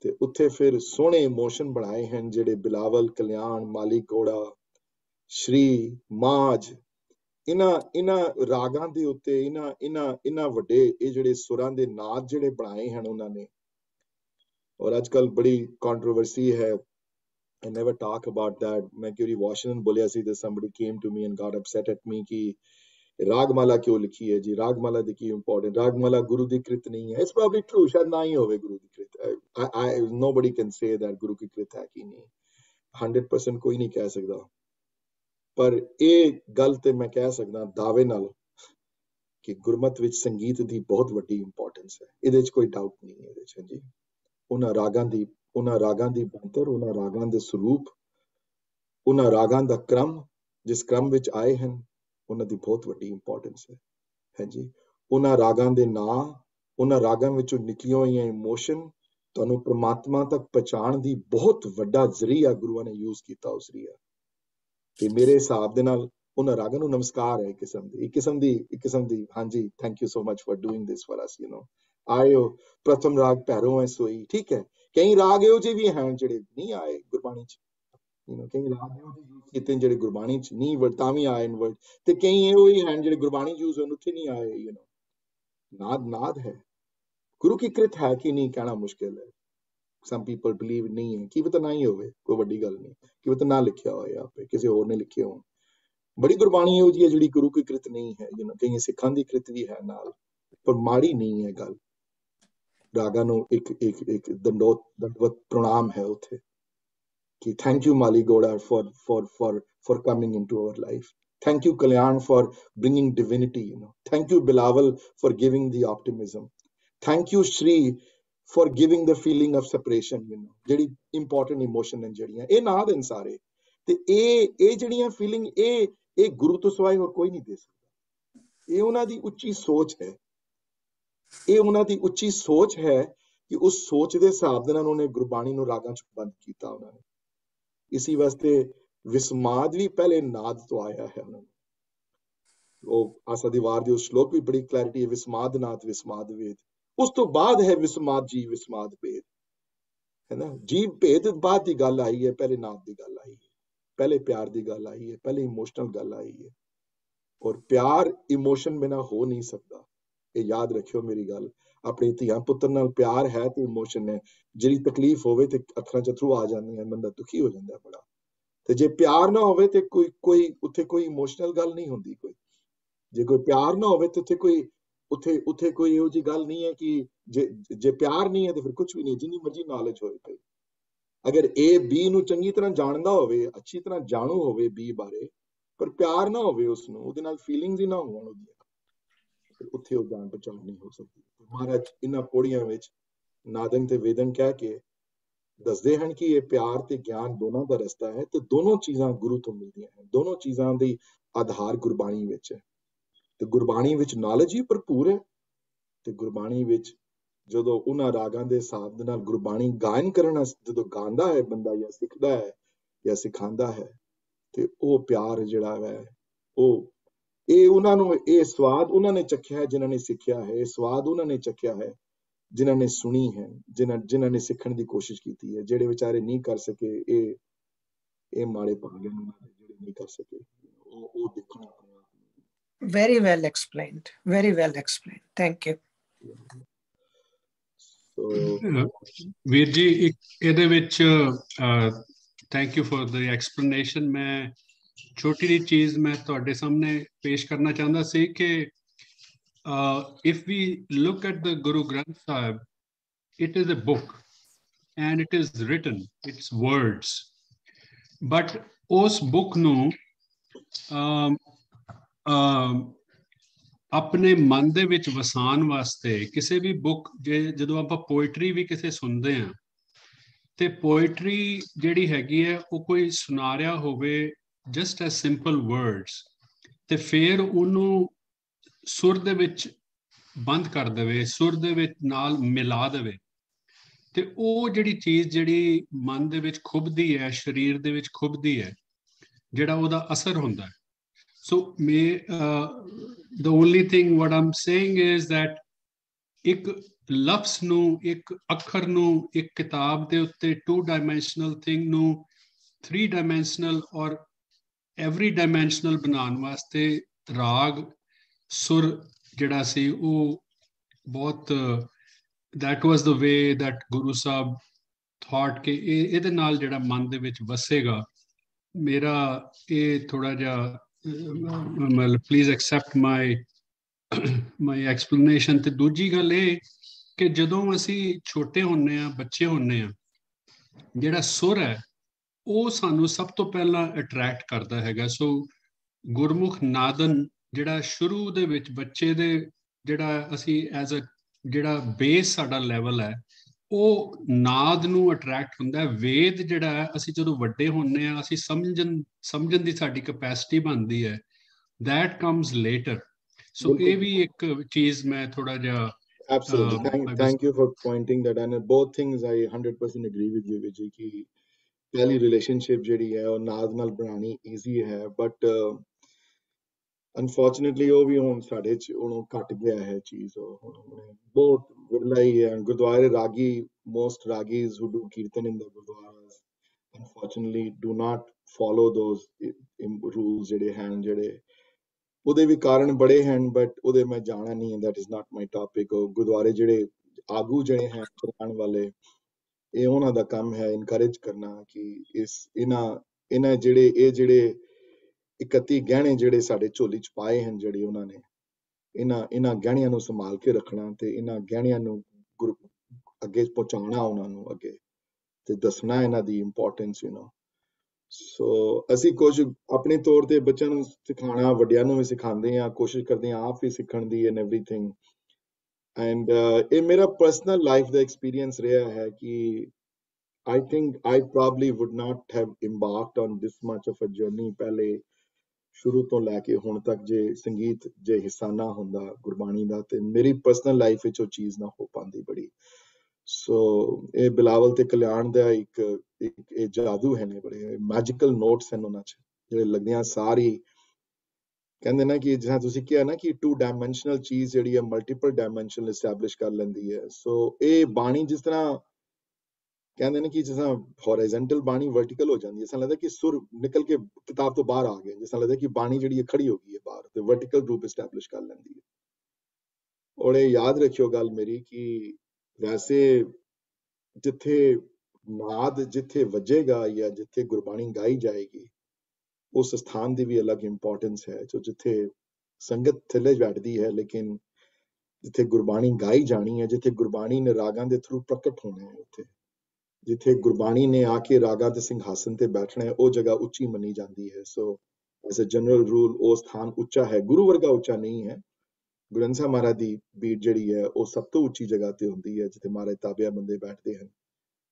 ਤੇ ਉੱਥੇ ਫਿਰ ਸੋਹਣੇ ਇਮੋਸ਼ਨ ਬਣਾਏ ਹਨ ਜਿਹੜੇ ਬਿਲਾਵਲ, ਕਲਿਆਣ ਮਾਲੀ ਕੋੜਾ ਸ਼੍ਰੀ ਮਾਜ ਇਹਨਾਂ ਇਹਨਾਂ ਰਾਗਾਂ ਦੇ ਉੱਤੇ, ਇਹਨਾਂ ਇਹਨਾਂ ਇਹਨਾਂ ਵੱਡੇ, ਇਹ ਜਿਹੜੇ ਸੁਰਾਂ ਦੇ ਨਾਦ ਜਿਹੜੇ ਬਣਾਏ ਹਨ ਉਹਨਾਂ ਨੇ। ਔਰ ਅੱਜ ਕੱਲ ਬੜੀ ਕੰਟਰੋਵਰਸੀ ਹੈ। I never talk about that. ਮੈਂ ਕਿਉਰੀ ਵਾਸ਼ਿੰਗਟਨ ਬੋਲਿਆ ਸੀ that somebody came to me and got upset at me ਕਿ ਰਾਗਮਾਲਾ ਕਿਉਂ ਲਿਖੀ ਹੈ ਜੀ? ਰਾਗਮਾਲਾ ਦੀ ਕੀ ਇੰਪੋਰਟੈਂਟ ਰਾਗਮਾਲਾ ਗੁਰੂ ਦੀ ਕ੍ਰਿਤ ਨਹੀਂ ਹੈ। ਇਟਸ ਪ੍ਰੋਬਬਲੀ ਟਰੂ ਸ਼ਾਇਦ ਨਾ ਹੀ ਹੋਵੇ ਗੁਰੂ ਦੀ ਕ੍ਰਿਤ। I nobody can say that ਗੁਰੂ ਕੀ ਕ੍ਰਿਤ ਹੈ ਕਿ ਨਹੀਂ। 100% ਕੋਈ ਨਹੀਂ ਕਹਿ ਸਕਦਾ। ਪਰ ਇਹ ਗੱਲ ਤੇ ਮੈਂ ਕਹਿ ਸਕਦਾ ਦਾਅਵੇ ਨਾਲ ਕਿ ਗੁਰਮਤ ਵਿੱਚ ਸੰਗੀਤ ਦੀ ਬਹੁਤ ਵੱਡੀ ਇੰਪੋਰਟੈਂਸ ਹੈ। ਇਹਦੇ 'ਚ ਕੋਈ ਡਾਊਟ ਨਹੀਂ ਹੈ ਇਹਦੇ 'ਚ ਜੀ ਉਹਨਾਂ ਰਾਗਾਂ ਦੀ, ਉਹਨਾਂ ਰਾਗਾਂ ਦੀ ਬਣਤਰ, ਉਹਨਾਂ ਰਾਗਾਂ ਦੇ ਸਰੂਪ, ਉਹਨਾਂ ਰਾਗਾਂ ਦਾ ਕ੍ਰਮ, ਜਿਸ ਕ੍ਰਮ ਵਿੱਚ ਆਏ ਹਨ, ਉਹਨਾਂ ਦੀ ਬਹੁਤ ਵੱਡੀ ਇੰਪੋਰਟੈਂਸ ਹੈ, ਹਾਂਜੀ। ਉਹਨਾਂ ਰਾਗਾਂ ਦੇ ਨਾਂ, ਉਹਨਾਂ ਰਾਗਾਂ ਵਿੱਚੋਂ ਨਿਕਲੀਆਂ ਹੋਈਆਂ ਇਮੋਸ਼ਨ ਤੁਹਾਨੂੰ ਪ੍ਰਮਾਤਮਾ ਤੱਕ ਪਹੁੰਚਾਣ ਦੀ ਬਹੁਤ ਵੱਡਾ ਜ਼ਰੀਆ ਗੁਰੂਆਂ ਨੇ ਯੂਜ਼ ਕੀਤਾ ਉਸ ਰੀਆ। ਤੇ ਮੇਰੇ ਹਿਸਾਬ ਦੇ ਨਾਲ ਉਹਨਾਂ ਰਾਗਾਂ ਨੂੰ ਨਮਸਕਾਰ ਹੈ ਕਿਸਮ ਦੀ, ਇੱਕ ਕਿਸਮ ਦੀ, ਇੱਕ ਕਿਸਮ ਦੀ, ਹਾਂਜੀ thank you so much for doing this for us you know ਆਇਓ ਪ੍ਰਥਮ ਰਾਗ ਪੈਰੋਂ ਐ ਸੋਈ, ਠੀਕ ਹੈ। ਕਈ ਰਾਗ ਇਹੋ ਜਿਹੇ ਵੀ ਹਨ ਜਿਹੜੇ ਨਹੀਂ ਆਏ ਗੁਰਬਾਣੀ ਚ ਯੂ نو ਕਈ ਰਾਗ ਇਹੋ ਜਿਹੇ ਯੂਜ਼ ਕੀਤੇ ਜਿਹੜੇ ਗੁਰਬਾਣੀ ਚ ਨਹੀਂ ਵਰਡ ਤਾਂ ਵੀ ਆਏ ਇਨ ਤੇ ਕਈ ਇਹੋ ਹੀ ਹਨ ਜਿਹੜੇ ਗੁਰਬਾਣੀ ਯੂਜ਼ ਹੋਣ, ਉੱਥੇ ਨਹੀਂ ਆਏ ਯੂ نو ਨਾਦ ਨਾਦ ਹੈ। ਗੁਰੂ ਕੀ ਕ੍ਰਿਤ ਹੈ ਕਿ ਨਹੀਂ, ਕਹਿਣਾ ਮੁਸ਼ਕਿਲ ਹੈ। ਸਮ ਪੀਪਲ ਬਲੀਵ ਨਹੀਂ ਹੈ ਕੀ ਪਤਾ ਨਾ ਹੀ ਹੋਵੇ ਕੋਈ ਵੱਡੀ ਗੱਲ ਨਹੀਂ ਕੀ ਪਤਾ ਨਾ ਲਿਖਿਆ ਹੋਇਆ ਆਪੇ ਕਿਸੇ ਹੋਰ ਨੇ ਲਿਖੇ ਹੋਣ ਬੜੀ ਗੁਰਬਾਣੀ ਇਹੋ ਜੀ ਹੈ ਜਿਹੜੀ ਗੁਰੂ ਕੀ ਕਿਰਤ ਨਹੀਂ ਹੈ ਯੂ نو ਕਈ ਸਿੱਖਾਂ ਦੀ ਕਿਰਤ ਵੀ ਹੈ ਨਾਲ ਪਰ ਮਾੜੀ ਨਹੀਂ ਹੈ ਗੱਲ ਰਾਗਾ ਨੂੰ ਇੱਕ ਇੱਕ ਇੱਕ ਦੰਡੋਤ ਦੰਡਵਤ ਪ੍ਰਣਾਮ ਹੈ ਉਥੇ ਕਿ ਥੈਂਕ ਯੂ ਮਾਲੀ ਗੋੜਾ for for for for coming into our life Thank you, Kalyan, for bringing divinity. You know, thank you, Bilawal, for giving the optimism. Thank you, Sri, for giving the feeling of separation, you know, ਜਿਹੜੀ important emotion ਨੇ ਜਿਹੜੀਆਂ, ਇਹ ਨਾ ਦੇਣ ਸਾਰੇ। ਤੇ ਇਹ ਇਹ ਜਿਹੜੀਆਂ ਫੀਲਿੰਗ ਇਹ ਇਹ ਗੁਰੂ ਤੋਂ ਸਿਵਾਏ ਹੋਰ ਕੋਈ ਨਹੀਂ ਦੇ ਸਕਦਾ। ਇਹ ਉਹਨਾਂ ਦੀ ਉੱਚੀ ਸੋਚ ਹੈ। ਇਹ ਉਹਨਾਂ ਦੀ ਉੱਚੀ ਸੋਚ ਹੈ ਕਿ ਉਸ ਸੋਚ ਦੇ ਹਿਸਾਬ ਦੇ ਨਾਲ ਉਹਨੇ ਗੁਰਬਾਣੀ ਨੂੰ ਰਾਗਾਂ ਚ ਬੰਦ ਕੀਤਾ ਉਹਨਾਂ ਨੇ। ਇਸੇ ਵਾਸਤੇ ਵਿਸਮਾਦ ਵੀ ਪਹਿਲੇ ਨਾਦ ਤੋਂ ਆਇਆ ਹੈ ਉਹਨਾਂ ਨੂੰ। ਉਹ ਆਸਾ ਦੀਵਾਰ ਦੇ ਉਸ ਸ਼ਲੋਕ ਵੀ ਬੜੀ ਕਲੈਰਿਟੀ ਹੈ, ਵਿਸਮਾਦ ਨਾਦ, ਵਿਸਮਾਦ ਵੇਦ। ਉਸ ਤੋਂ ਬਾਅਦ ਹੈ ਵਿਸਮਾਦ ਜੀ ਵਿਸਮਾਦ ਭੇਦ। ਹੈ ਨਾ? ਜੀਵ ਭੇਦ ਬਾਅਦ ਦੀ ਗੱਲ ਆਈ ਹੈ, ਪਹਿਲੇ ਨਾਦ ਦੀ ਗੱਲ ਆਈ ਹੈ, ਪਹਿਲੇ ਪਿਆਰ ਦੀ ਗੱਲ ਆਈ ਹੈ, ਪਹਿਲੇ ਇਮੋਸ਼ਨਲ ਗੱਲ ਆਈ ਹੈ। ਔਰ ਪਿਆਰ ਇਮੋਸ਼ਨ ਬਿਨਾ ਹੋ ਨਹੀਂ ਸਕਦਾ। ਇਹ ਯਾਦ ਰੱਖਿਓ ਮੇਰੀ ਗੱਲ, ਆਪਣੀ ਧੀਆਂ ਪੁੱਤਰ ਨਾਲ ਪਿਆਰ ਹੈ ਤੇ ਇਮੋਸ਼ਨ ਹੈ। ਜਿਹੜੀ ਤਕਲੀਫ ਹੋਵੇ ਤੇ ਅੱਖਾਂ ਚ ਅਥਰੂ ਆ ਜਾਂਦੀਆਂ, ਬੰਦਾ ਦੁਖੀ ਹੋ ਜਾਂਦਾ ਬੜਾ। ਤੇ ਜੇ ਪਿਆਰ ਨਾ ਹੋਵੇ ਤੇ ਕੋਈ ਕੋਈ, ਉੱਥੇ ਕੋਈ ਇਮੋਸ਼ਨਲ ਗੱਲ ਨਹੀਂ ਹੁੰਦੀ ਕੋਈ। ਜੇ ਕੋਈ ਪਿਆਰ ਨਾ ਹੋਵੇ ਤੇ ਉੱਥੇ ਕੋਈ ਉੱਥੇ ਉੱਥੇ ਕੋਈ ਇਹੋ ਜੀ ਗੱਲ ਨਹੀਂ ਹੈ ਕਿ ਜੇ ਜੇ ਪਿਆਰ ਨਹੀਂ ਹੈ ਤੇ ਫਿਰ ਕੁਝ ਵੀ ਨਹੀਂ, ਜਿੰਨੀ ਮਰਜ਼ੀ ਨੌਲੇਜ ਹੋਵੇ ਪਈ ਅਗਰ A, B ਨੂੰ ਚੰਗੀ ਤਰ੍ਹਾਂ ਜਾਣਦਾ ਹੋਵੇ, ਅੱਛੀ ਤਰ੍ਹਾਂ ਜਾਣੂ ਹੋਵੇ B ਬਾਰੇ, ਪਰ ਪਿਆਰ ਨਾ ਹੋਵੇ ਉਸ ਨੂੰ ਉਹਦੇ ਨਾਲ ਫੀਲਿੰਗਸ ਹੀ ਨਾ ਹੋਣ ਉਹਦੀਆਂ ਉੱਥੇ ਉਹ ਜਾਣ ਪਛਾਣ ਨਹੀਂ ਹੋ ਸਕਦੀ। ਮਹਾਰਾਜ ਇਹਨਾਂ ਪੌੜੀਆਂ ਵਿੱਚ ਨਾਦਨ ਤੇ ਵੇਦਨ ਕਹਿ ਕੇ ਦੱਸਦੇ ਹਨ ਕਿ ਇਹ ਪਿਆਰ ਤੇ ਗਿਆਨ ਦੋਨਾਂ ਦਾ ਰਸਤਾ ਹੈ ਤੇ ਦੋਨੋਂ ਚੀਜ਼ਾਂ ਗੁਰੂ ਤੋਂ ਮਿਲਦੀਆਂ ਹਨ। ਦੋਨੋਂ ਚੀਜ਼ਾਂ ਦੀ ਆਧਾਰ ਗੁਰਬਾਣੀ ਵਿੱਚ ਹੈ। ਤੇ ਗੁਰਬਾਣੀ ਵਿੱਚ ਨੌਲੇਜ ਹੀ ਭਰਪੂਰ ਹੈ। ਤੇ ਗੁਰਬਾਣੀ ਵਿੱਚ ਜਦੋਂ ਉਹਨਾਂ ਰਾਗਾਂ ਦੇ ਹਿਸਾਬ ਦੇ ਨਾਲ ਗੁਰਬਾਣੀ ਗਾਇਨ ਕਰਨਾ ਜਦੋਂ ਗਾਉਂਦਾ ਹੈ ਬੰਦਾ ਜਾਂ ਸਿੱਖਦਾ ਹੈ ਜਾਂ ਸਿਖਾਉਂਦਾ ਹੈ, ਤੇ ਉਹ ਪਿਆਰ ਜਿਹੜਾ ਹੈ, ਉਹ, ਇਹ ਉਹਨਾਂ ਨੂੰ, ਇਹ ਸਵਾਦ ਉਹਨਾਂ ਨੇ ਚੱਖਿਆ ਹੈ, ਜਿਨ੍ਹਾਂ ਨੇ ਸਿੱਖਿਆ ਹੈ। ਇਹ ਸਵਾਦ ਉਹਨਾਂ ਨੇ ਚੱਖਿਆ ਹੈ, ਜਿਨ੍ਹਾਂ ਨੇ ਸੁਣੀ ਹੈ, ਜਿਨ੍ਹਾਂ ਜਿਨ੍ਹਾਂ ਨੇ ਸਿੱਖਣ ਦੀ ਕੋਸ਼ਿਸ਼ ਕੀਤੀ ਹੈ। ਜਿਹੜੇ ਵਿਚਾਰੇ ਨਹੀਂ ਕਰ ਸਕੇ, ਇਹ ਇਹ ਮਾੜੇ ਭਾਗੇ ਨੇ ਜਿਹੜੇ ਨਹੀਂ ਕਰ ਸਕੇ, ਉਹ ਉਹ ਦੇਖਣ Very well explained. Very well explained. Thank you. So, uh, Virji, ਇਹਦੇ ਵਿੱਚ thank you for the explanation ਮੈਂ ਛੋਟੀ ਜੀ ਚੀਜ਼ ਮੈਂ ਤੁਹਾਡੇ ਸਾਹਮਣੇ ਪੇਸ਼ ਕਰਨਾ ਚਾਹੁੰਦਾ ਸੀ ਕਿ if we look at the Guru Granth Sahib, it is a book and it is written, it's words. But ਉਸ ਬੁੱਕ ਨੂੰ ਆਪਣੇ ਮਨ ਦੇ ਵਿੱਚ ਵਸਾਉਣ ਵਾਸਤੇ ਕਿਸੇ ਵੀ ਬੁੱਕ ਜੇ ਜਦੋਂ ਆਪਾਂ ਪੋਇਟਰੀ ਵੀ ਕਿਸੇ ਸੁਣਦੇ ਆ ਤੇ ਪੋਇਟਰੀ ਜਿਹੜੀ ਹੈਗੀ ਹੈ, ਉਹ ਕੋਈ ਸੁਣਾ ਰਿਹਾ ਹੋਵੇ ਜਸਟ ਐ ਸਿੰਪਲ ਵਰਡਸ ਤੇ ਫਿਰ ਉਹਨੂੰ ਸੁਰ ਦੇ ਵਿੱਚ ਬੰਦ ਕਰ ਦੇਵੇ, ਸੁਰ ਦੇ ਵਿੱਚ ਨਾਲ ਮਿਲਾ ਦੇਵੇ, ਤੇ ਉਹ ਜਿਹੜੀ ਚੀਜ਼ ਜਿਹੜੀ ਮਨ ਦੇ ਵਿੱਚ ਖੁੱਬਦੀ ਹੈ, ਸਰੀਰ ਦੇ ਵਿੱਚ ਖੁੱਬਦੀ ਹੈ, ਜਿਹੜਾ ਉਹਦਾ ਅਸਰ ਹੁੰਦਾ ਹੈ। So may uh, the only thing what i'm saying is that ਇੱਕ ਲਫ਼ਜ਼ ਨੂੰ ਇੱਕ ਅੱਖਰ ਨੂੰ ਇੱਕ ਕਿਤਾਬ ਦੇ ਉੱਤੇ ਟੂ ਡਾਈਮੈਂਸ਼ਨਲ ਥਿੰਗ ਨੂੰ ਥਰੀ ਡਾਈਮੈਂਸ਼ਨਲ ਔਰ ਐਵਰੀ ਡਾਈਮੈਂਸ਼ਨਲ ਬਣਾਉਣ ਵਾਸਤੇ ਰਾਗ ਸੁਰ ਜਿਹੜਾ ਸੀ ਉਹ ਬਹੁਤ that was the way that guru sahib thought ਕਿ ਇਹ ਇਹਦੇ ਨਾਲ ਜਿਹੜਾ ਮਨ ਦੇ ਵਿੱਚ ਵਸੇਗਾ ਮੇਰਾ ਇਹ ਥੋੜਾ ਜਿਹਾ ਮਤਲਬ please accept my my explanation ਤੇ ਦੂਜੀ ਗੱਲ ਇਹ ਕਿ ਜਦੋਂ ਅਸੀਂ ਛੋਟੇ ਹੁੰਨੇ ਆ ਬੱਚੇ ਹੁੰਨੇ ਆ ਜਿਹੜਾ ਸੁਰ ਹੈ, ਉਹ ਸਾਨੂੰ ਸਭ ਤੋਂ ਪਹਿਲਾਂ ਅਟਰੈਕਟ ਕਰਦਾ ਹੈਗਾ। ਸੋ ਗੁਰਮੁਖ ਨਾਦਨ ਜਿਹੜਾ ਸ਼ੁਰੂ ਦੇ ਵਿੱਚ ਬੱਚੇ ਦੇ ਜਿਹੜਾ ਅਸੀਂ ਐਜ਼ ਅ ਜਿਹੜਾ ਬੇਸ ਸਾਡਾ ਲੈਵਲ ਹੈ ਉਹ ਨਾਦ ਨੂੰ ਅਟਰੈਕਟ ਹੁੰਦਾ ਹੈ। ਵੇਦ ਜਿਹੜਾ ਹੈ ਅਸੀਂ ਜਦੋਂ ਵੱਡੇ ਹੁੰਨੇ ਆ ਅਸੀਂ ਸਮਝਣ ਸਮਝਣ ਦੀ ਸਾਡੀ ਕਪੈਸਿਟੀ ਬਣਦੀ ਹੈ। That comes later. ਸੋ ਇਹ ਵੀ ਇੱਕ ਚੀਜ਼ ਮੈਂ ਥੋੜਾ ਜਿਹਾ Absolutely. Thank, I was- thank you for pointing that. And both things I 100% agree with you, Vijay, ਕਿ ਪਹਿਲੀ ਰਿਲੇਸ਼ਨਸ਼ਿਪ ਜਿਹੜੀ ਹੈ ਉਹ ਨਾਦ ਨਾਲ ਬਣਾਉਣੀ ਈਜ਼ੀ ਹੈ। ਬਟ ਅਨਫੋਰਚੂਨੇਟਲੀ ਉਹ ਵੀ ਹੁਣ ਸਾਡੇ ਚ ਉਹਨੂੰ ਘਟ ਗਿਆ ਹੈ ਚੀਜ਼ ਹੁਣ ਬਹੁਤ ਵਿਰਲਾ ਹੀ। ਹੈ ਗੁਰਦੁਆਰੇ ਰਾਗੀ, most ragis who do kirtan in the gurdwaras unfortunately, do not follow those eh, rules ਜਿਹੜੇ ਹਨ, ਜਿਹੜੇ ਉਹਦੇ ਵੀ ਕਾਰਨ ਬੜੇ ਹਨ ਬਟ ਉਹਦੇ ਮੈਂ ਜਾਣਾ ਨਹੀਂ ਹੈ that is not my topic ਉਹ ਗੁਰਦੁਆਰੇ ਜਿਹੜੇ ਆਗੂ ਜਿਹੜੇ ਹਨ ਚਲਾਉਣ ਵਾਲੇ, ਇਹ ਉਹਨਾਂ ਦਾ ਕੰਮ ਹੈ। ਇਨਕਰੇਜ ਕਰਨਾ ਕਿ ਇਸ, ਇਹਨਾਂ ਇਹਨਾਂ ਜਿਹੜੇ, ਇਹ ਜਿਹੜੇ 31 ਗਹਿਣੇ ਜਿਹੜੇ ਸਾਡੇ ਝੋਲੀ ਚ ਪਾਏ ਹਨ ਜਿਹੜੇ ਉਹਨਾਂ ਨੇ, ਇਹਨਾਂ ਇਹਨਾਂ ਗਹਿਣਿਆਂ ਨੂੰ ਸੰਭਾਲ ਕੇ ਰੱਖਣਾ ਤੇ ਇਹਨਾਂ ਗਹਿਣਿਆਂ ਨੂੰ ਗੁਰੂ, ਅੱਗੇ ਪਹੁੰਚਾਉਣਾ ਉਹਨਾਂ ਨੂੰ ਅੱਗੇ ਤੇ ਦੱਸਣਾ ਇਹਨਾਂ ਦੀ ਇੰਪੋਰਟੈਂਸ ਯੂ نو ਸੋ ਅਸੀਂ ਕੁਝ ਆਪਣੇ ਤੌਰ ਤੇ ਬੱਚਿਆਂ ਨੂੰ ਸਿਖਾਉਣਾ, ਵੱਡਿਆਂ ਨੂੰ ਵੀ ਸਿਖਾਉਂਦੇ ਆ ਕੋਸ਼ਿਸ਼ ਕਰਦੇ ਆ ਆਪ ਵੀ ਸਿੱਖਣ ਦੀ ਐਂਡ ਐਵਰੀਥਿੰਗ ਐਂਡ ਇਹ ਮੇਰਾ ਪਰਸਨਲ ਲਾਈਫ ਦਾ ਐਕਸਪੀਰੀਅੰਸ ਰਿਹਾ ਹੈ ਕਿ I think I probably would not have embarked on this much of a journey ਪਹਿਲੇ ਸ਼ੁਰੂ ਤੋਂ ਲੈ ਕੇ ਹੁਣ ਤੱਕ ਜੇ ਸੰਗੀਤ ਜੇ ਹਿੱਸਾ ਨਾ ਹੁੰਦਾ ਗੁਰਬਾਣੀ ਦਾ, ਤੇ ਮੇਰੀ ਪਰਸਨਲ ਲਾਈਫ ਵਿੱਚ ਉਹ ਚੀਜ਼ ਨਾ ਹੋ ਪਾਉਂਦੀ ਬੜੀ। ਸੋ ਇਹ ਬਿਲਾਵਲ ਤੇ ਕਲਿਆਣ ਦਾ ਇੱਕ ਇੱਕ ਇਹ ਜਾਦੂ ਹੈ ਨੇ ਬੜੇ ਮੈਜੀਕਲ ਨੋਟਸ ਹਨ ਉਹਨਾਂ ਚ, ਜਿਹੜੇ ਲੱਗਦਿਆਂ ਸਾਰੀ। ਕਹਿੰਦੇ ਨਾ ਕਿ ਜਿਵੇਂ ਤੁਸੀਂ ਕਿਹਾ ਨਾ ਕਿ ਟੂ ਡਾਈਮੈਂਸ਼ਨਲ ਚੀਜ਼ ਜਿਹੜੀ ਹੈ ਮਲਟੀਪਲ ਡਾਈਮੈਂਸ਼ਨਲ ਐਸਟੈਬਲਿਸ਼ ਕਰ ਲੈਂਦੀ ਹੈ। ਸੋ ਇਹ ਬਾਣੀ ਜਿਸ ਤਰ੍ਹਾਂ ਕਹਿੰਦੇ ਨੇ ਕਿ ਜਿਸ ਤਰ੍ਹਾਂ ਹੌਰੀਜ਼ੌਨਟਲ ਬਾਣੀ ਵਰਟੀਕਲ ਹੋ ਜਾਂਦੀ ਹੈ ਇਸ ਤਰ੍ਹਾਂ ਲੱਗਦਾ ਕਿ ਸੁਰ ਨਿਕਲ ਕੇ ਕਿਤਾਬ ਤੋਂ ਬਾਹਰ ਆ ਗਿਆ ਜਿਸ ਤਰ੍ਹਾਂ ਲੱਗਦਾ ਕਿ ਬਾਣੀ ਜਿਹੜੀ ਹੈ ਖੜੀ ਹੋ ਗਈ ਹੈ ਬਾਹਰ ਤੇ ਵਰਟੀਕਲ ਰੂਪ ਐਸਟੈਬਲਿਸ਼ ਕਰ ਲੈਂਦੀ ਹੈ ਔਰ ਇਹ ਯਾਦ ਰੱਖਿਓ ਗੱਲ ਮੇਰੀ ਕਿ ਵੈਸੇ ਜਿੱਥੇ ਨਾਦ ਜਿੱਥੇ ਵੱਜੇਗਾ ਜਾਂ ਜਿੱਥੇ ਗੁਰਬਾਣੀ ਗਾਈ ਜਾਏਗੀ ਉਸ ਸਥਾਨ ਦੀ ਵੀ ਅਲੱਗ ਇੰਪੋਰਟੈਂਸ ਹੈ ਜੋ ਜਿੱਥੇ ਸੰਗਤ ਥੱਲੇ ਬੈਠਦੀ ਹੈ ਲੇਕਿਨ ਜਿੱਥੇ ਗੁਰਬਾਣੀ ਗਾਈ ਜਾਣੀ ਹੈ ਜਿੱਥੇ ਗੁਰਬਾਣੀ ਨੇ ਰਾਗਾਂ ਦੇ ਥਰੂ ਪ੍ਰਗਟ ਹੋਣਾ ਹੈ ਉੱਥੇ ਜਿੱਥੇ ਗੁਰਬਾਣੀ ਨੇ ਆ ਕੇ ਰਾਗਾਂ ਦੇ ਸਿੰਘਾਸਨ ਤੇ ਬੈਠਣਾ ਹੈ, ਉਹ ਜਗ੍ਹਾ ਉੱਚੀ ਮੰਨੀ ਜਾਂਦੀ ਹੈ। So as a general rule ਉਹ ਸਥਾਨ ਉੱਚਾ ਹੈ, ਗੁਰੂ ਵਰਗਾ ਉੱਚਾ ਨਹੀਂ ਹੈ। ਗੁਰੂ ਸਾਹਿਬ ਮਹਾਰਾਜ ਦੀ ਬੀੜ ਜਿਹੜੀ ਹੈ, ਉਹ ਸਭ ਤੋਂ ਉੱਚੀ ਜਗ੍ਹਾ ਤੇ ਹੁੰਦੀ ਹੈ, ਜਿੱਥੇ ਮਹਾਰਾਜ ਤਾਬਿਆ ਬੰਦੇ ਬੈਠਦੇ ਹਨ।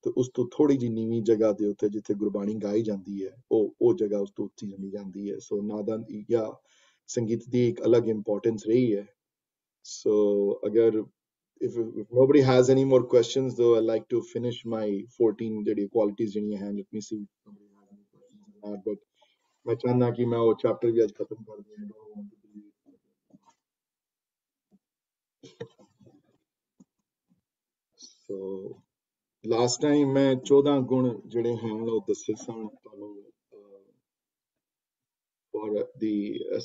ਤੇ ਉਸ ਤੋਂ ਥੋੜੀ ਜਿਹੀ ਨੀਵੀਂ ਜਗ੍ਹਾ ਦੇ ਉੱਤੇ ਜਿੱਥੇ ਗੁਰਬਾਣੀ ਗਾਈ ਜਾਂਦੀ ਹੈ, ਉਹ ਉਹ ਜਗ੍ਹਾ ਉਸ ਤੋਂ ਉੱਚੀ ਮੰਨੀ ਜਾਂਦੀ ਹੈ। ਸੋ ਨਾਦਾਂ ਦੀ ਜਾਂ ਸੰਗੀਤ ਦੀ ਇੱਕ ਅਲੱਗ ਇੰਪੋਰਟੈਂਸ ਰਹੀ ਹੈ। ਸੋ ਅਗਰ if, if nobody has any more questions though i'd like to finish my 14 ਜਿਹੜੀ qualities ਜਿਹੜੀਆਂ ਹਨ let me see if somebody has any questions on that but ਮੈਂ ਚਾਹੁੰਦਾ ਕਿ ਮੈਂ ਉਹ ਚੈਪਟਰ ਵੀ ਅੱਜ ਖਤਮ ਕਰ ਦਿਆਂ I don't want to be so last time ਮੈਂ 14 ਗੁਣ ਜਿਹੜੇ ਹਨ ਉਹ ਦੱਸੇ ਸਨ ਤੁਹਾਨੂੰ ਔਰ ਦੀ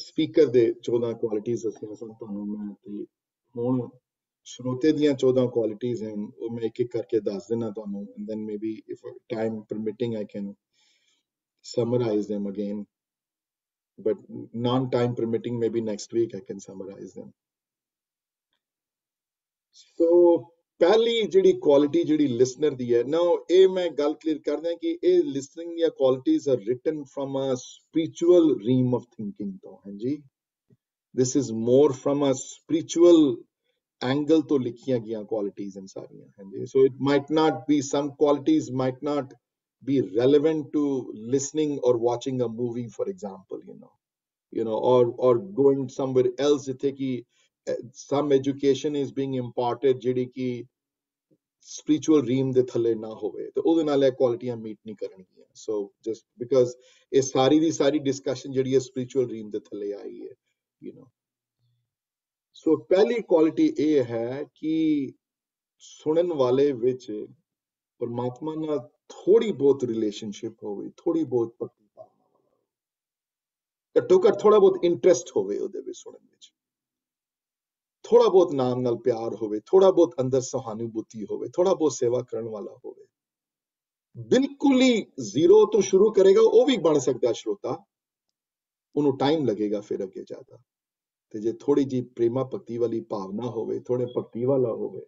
ਸਪੀਕਰ ਦੇ 14 ਕੁਆਲਿਟੀਆਂ ਦੱਸੀਆਂ ਸਨ ਤੁਹਾਨੂੰ ਮੈਂ ਤੇ ਹੁਣ ਸ਼ਰੋਤੇ ਦੀਆਂ 14 ਕੁਆਲਿਟੀਆਂ ਹਨ ਉਹ ਮੈਂ ਇੱਕ ਇੱਕ ਕਰਕੇ ਦੱਸ ਦੇਣਾ ਤੁਹਾਨੂੰ and then maybe if time permitting I can summarise them again but non time permitting maybe next week i can summarize them so ਪਹਿਲੀ ਜਿਹੜੀ ਕੁਆਲਿਟੀ ਜਿਹੜੀ ਲਿਸਨਰ ਦੀ ਹੈ ਨਾਓ ਇਹ ਮੈਂ ਗੱਲ ਕਲੀਅਰ ਕਰਦਾ ਕਿ ਇਹ ਲਿਸਨਿੰਗ ਦੀਆਂ qualities are written from a spiritual realm of thinking ਤੋਂ ਹਾਂਜੀ this is more from a spiritual angle ਤੋਂ ਲਿਖੀਆਂ ਗਈਆਂ qualities ਹਨ ਸਾਰੀਆਂ ਹਾਂਜੀ so it might not be some qualities might not be relevant to listening or watching a movie for example you know you know or or going somewhere else ਜਿੱਥੇ ਕਿ uh, some education is being imparted ਜਿਹੜੀ ਕਿ spiritual realm ਦੇ ਥੱਲੇ ਨਾ ਹੋਵੇ ਤੇ ਉਹਦੇ ਨਾਲ ਇਹ ਕੁਆਲਿਟੀਆਂ ਮੀਟ ਨਹੀਂ ਕਰਨਗੀਆਂ so just because ਇਹ ਸਾਰੀ ਦੀ ਸਾਰੀ discussion ਜਿਹੜੀ ਹੈ spiritual realm ਦੇ ਥੱਲੇ ਆਈ ਹੈ you know ਸੋ ਪਹਿਲੀ ਕੁਆਲਿਟੀ ਇਹ ਹੈ ਕਿ ਸੁਣਨ ਵਾਲੇ ਵਿੱਚ ਪਰਮਾਤਮਾ ਨਾਲ ਥੋੜੀ ਬਹੁਤ ਰਿਲੇਸ਼ਨਸ਼ਿਪ ਹੋਵੇ ਥੋੜੀ ਬਹੁਤ ਭਗਤੀ ਭਾਵਨਾ ਵਾਲਾ ਘੱਟੋ ਘੱਟ ਥੋੜਾ ਬਹੁਤ ਇੰਟਰਸਟ ਹੋਵੇ ਉਹਦੇ ਵਿੱਚ ਸੁਣਨ ਵਿੱਚ। ਥੋੜਾ ਬਹੁਤ ਨਾਮ ਨਾਲ ਪਿਆਰ ਹੋਵੇ ਥੋੜਾ ਬਹੁਤ ਅੰਦਰ ਸਹਾਨੁਭੂਤੀ ਹੋਵੇ ਥੋੜਾ ਬਹੁਤ ਸੇਵਾ ਕਰਨ ਵਾਲਾ ਹੋਵੇ। ਬਿਲਕੁਲ ਹੀ ਜ਼ੀਰੋ ਤੋਂ ਸ਼ੁਰੂ ਕਰੇਗਾ, ਉਹ ਵੀ ਬਣ ਸਕਦਾ ਸ਼ਰੋਤਾ। ਉਹਨੂੰ ਟਾਈਮ ਲੱਗੇਗਾ ਫਿਰ ਅੱਗੇ ਜ਼ਿਆਦਾ। ਤੇ ਜੇ ਥੋੜੀ ਜੀ ਪ੍ਰੇਮਾ ਭਗਤੀ ਵਾਲੀ ਭਾਵਨਾ ਹੋਵੇ ਥੋੜੇ ਭਗਤੀ ਵਾਲਾ ਹੋਵੇ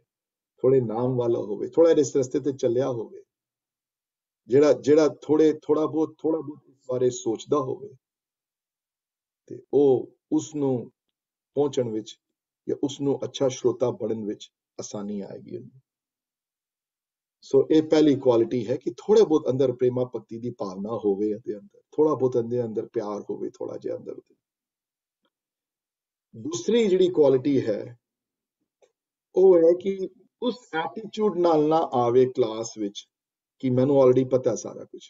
ਥੋੜੇ ਨਾਮ ਵਾਲਾ ਹੋਵੇ ਥੋੜਾ ਇਸ ਰਸਤੇ ਤੇ ਚੱਲਿਆ ਹੋਵੇ, ਜਿਹੜਾ ਜਿਹੜਾ ਥੋੜੇ ਥੋੜਾ ਬਹੁਤ ਥੋੜਾ ਬਹੁਤ ਇਸ ਬਾਰੇ ਸੋਚਦਾ ਹੋਵੇ ਤੇ ਉਹ ਉਸ ਨੂੰ ਪਹੁੰਚਣ ਵਿੱਚ ਜਾਂ ਉਸ ਨੂੰ ਅੱਛਾ ਸ਼ਰੋਤਾ ਬਣਨ ਵਿੱਚ ਆਸਾਨੀ ਆਏਗੀ ਉਹਨੂੰ। ਸੋ ਇਹ ਪਹਿਲੀ ਕੁਆਲਿਟੀ ਹੈ ਕਿ ਥੋੜਾ ਬਹੁਤ ਅੰਦਰ ਪ੍ਰੇਮਾ ਭਗਤੀ ਦੀ ਭਾਵਨਾ ਹੋਵੇ ਅਤੇ ਅੰਦਰ ਥੋੜਾ ਬਹੁਤ ਅੰਦਰ ਅੰਦਰ ਪਿਆਰ ਹੋਵੇ ਥੋੜਾ ਜਿਹਾ ਅੰਦਰ। ਦੂਸਰੀ ਜਿਹੜੀ ਕੁਆਲਿਟੀ ਹੈ, ਉਹ ਹੈ ਕਿ ਉਸ ਐਟੀਟਿਊਡ ਨਾਲ ਨਾ ਆਵੇ ਕਲਾਸ ਵਿੱਚ ਕਿ ਮੈਨੂੰ ਆਲਰੇਡੀ ਪਤਾ ਸਾਰਾ ਕੁਝ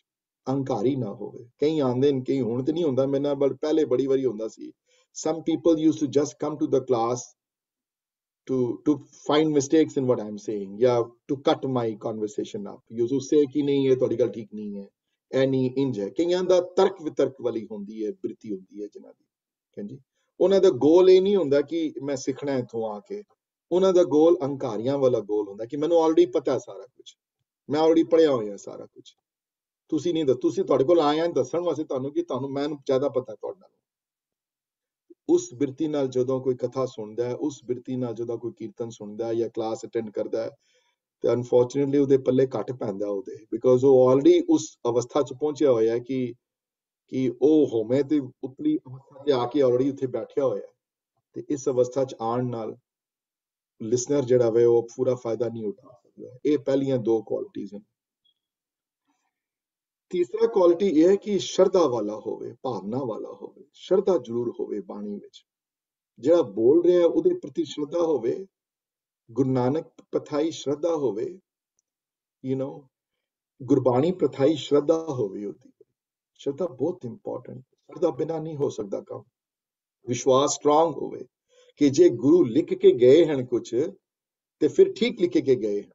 ਅਹੰਕਾਰੀ ਨਾ ਹੋਵੇ। ਕਈ ਆਂਦੇ ਨੇ, ਕਈ ਹੁਣ ਤੇ ਨਹੀਂ ਹੁੰਦਾ ਮੇਰੇ ਨਾਲ ਬਟ ਪਹਿਲੇ ਬੜੀ ਵਾਰੀ ਹੁੰਦਾ ਸੀ। Some people used to just come to the class to to find mistakes in what i'm saying yeah to cut my conversation up you to say ਕਿ ਨਹੀਂ, ਇਹ ਤੁਹਾਡੀ ਗੱਲ ਠੀਕ ਨਹੀਂ ਹੈ। ਐ ਨਹੀਂ ਇੰਜ ਹੈ ਕਈਆਂ ਦਾ ਤਰਕ ਵਿਤਰਕ ਵਾਲੀ ਹੁੰਦੀ ਹੈ, ਬ੍ਰਿਤੀ ਹੁੰਦੀ ਹੈ ਜਿਨ੍ਹਾਂ ਦੀ। ਹਾਂਜੀ? ਉਹਨਾਂ ਦਾ ਗੋਲ ਇਹ ਨਹੀਂ ਹੁੰਦਾ ਕਿ ਮੈਂ ਸਿੱਖਣਾ ਇੱਥੋਂ ਆ ਕੇ। ਉਹਨਾਂ ਦਾ ਗੋਲ ਅਹੰਕਾਰੀਆਂ ਵਾਲਾ ਗੋਲ ਹੁੰਦਾ ਕਿ ਮੈਨੂੰ ਆਲਰੇਡੀ ਪਤਾ ਸਾਰਾ ਕੁਝ। ਮੈਂ ਆਲਰੇਡੀ ਪੜਿਆ ਹੋਇਆ ਸਾਰਾ ਕੁਝ। ਤੁਸੀਂ ਨਹੀਂ ਦੱਸ, ਤੁਸੀਂ ਤੁਹਾਡੇ ਕੋਲ ਆਏ ਦੱਸਣ ਵਾਸਤੇ ਤੁਹਾਨੂੰ ਕਿ, ਤੁਹਾਨੂੰ ਮੈਨੂੰ ਜ਼ਿਆਦਾ ਪਤਾ ਤੁਹਾਡੇ ਨਾਲ। ਉਸ ਬਿਰਤੀ ਨਾਲ ਜਦੋਂ ਕੋਈ ਕਥਾ ਸੁਣਦਾ ਹੈ, ਉਸ ਬਿਰਤੀ ਨਾਲ ਜਦੋਂ ਕੋਈ ਕੀਰਤਨ ਸੁਣਦਾ ਹੈ ਜਾਂ ਕਲਾਸ ਅਟੈਂਡ ਕਰਦਾ ਹੈ, ਤੇ ਅਨਫੋਰਚੂਨਟਲੀ ਉਹਦੇ ਪੱਲੇ ਘੱਟ ਪੈਂਦਾ ਉਹਦੇ। ਬਿਕੋਜ਼ ਉਹ ਆਲਰੇਡੀ ਉਸ ਅਵਸਥਾ 'ਚ ਪਹੁੰਚਿਆ ਹੋਇਆ ਹੈ ਕਿ ਕਿ ਉਹ ਹੋਮੇ ਤੇ ਉਤਲੀ ਅਵਸਥਾ 'ਤੇ ਆ ਕੇ ਆਲਰੇਡੀ ਉੱਥੇ ਬੈਠਿਆ ਹੋਇਆ ਤੇ ਇਸ ਅਵਸਥਾ 'ਚ ਆਉਣ ਨਾਲ ਲਿਸਨਰ ਜਿਹੜਾ ਵੇ ਉਹ ਪੂਰਾ ਫਾਇਦਾ ਨਹੀਂ ਉਠਾ ਸਕਦਾ। ਇਹ ਪਹਿਲੀਆਂ ਦੋ ਕੁਆਲਿਟੀਆਂ ਹਨ। ਤੀਸਰਾ ਕੁਆਲਿਟੀ ਇਹ ਹੈ ਕਿ ਸ਼ਰਧਾ ਵਾਲਾ ਹੋਵੇ, ਭਾਵਨਾ ਵਾਲਾ ਹੋਵੇ, ਸ਼ਰਧਾ ਜ਼ਰੂਰ ਹੋਵੇ ਬਾਣੀ ਵਿੱਚ। ਜਿਹੜਾ ਬੋਲ ਰਿਹਾ ਉਹਦੇ ਪ੍ਰਤੀ ਸ਼ਰਧਾ ਹੋਵੇ, ਗੁਰੂ ਨਾਨਕ ਪਥਾਈ ਸ਼ਰਧਾ ਹੋਵੇ ਯੂ نو ਗੁਰਬਾਣੀ ਪ੍ਰਥਾਈ ਸ਼ਰਧਾ ਹੋਵੇ ਉਹਦੀ। ਸ਼ਰਧਾ ਬਹੁਤ ਇੰਪੋਰਟੈਂਟ ਸ਼ਰਧਾ ਬਿਨਾ ਨਹੀਂ ਹੋ ਸਕਦਾ ਕੰਮ। ਵਿਸ਼ਵਾਸ ਸਟਰੋਂਗ ਹੋਵੇ ਕਿ ਜੇ ਗੁਰੂ ਲਿਖ ਕੇ ਗਏ ਹਨ ਕੁਝ ਤੇ ਫਿਰ ਠੀਕ ਲਿਖ ਕੇ ਗਏ ਹਨ।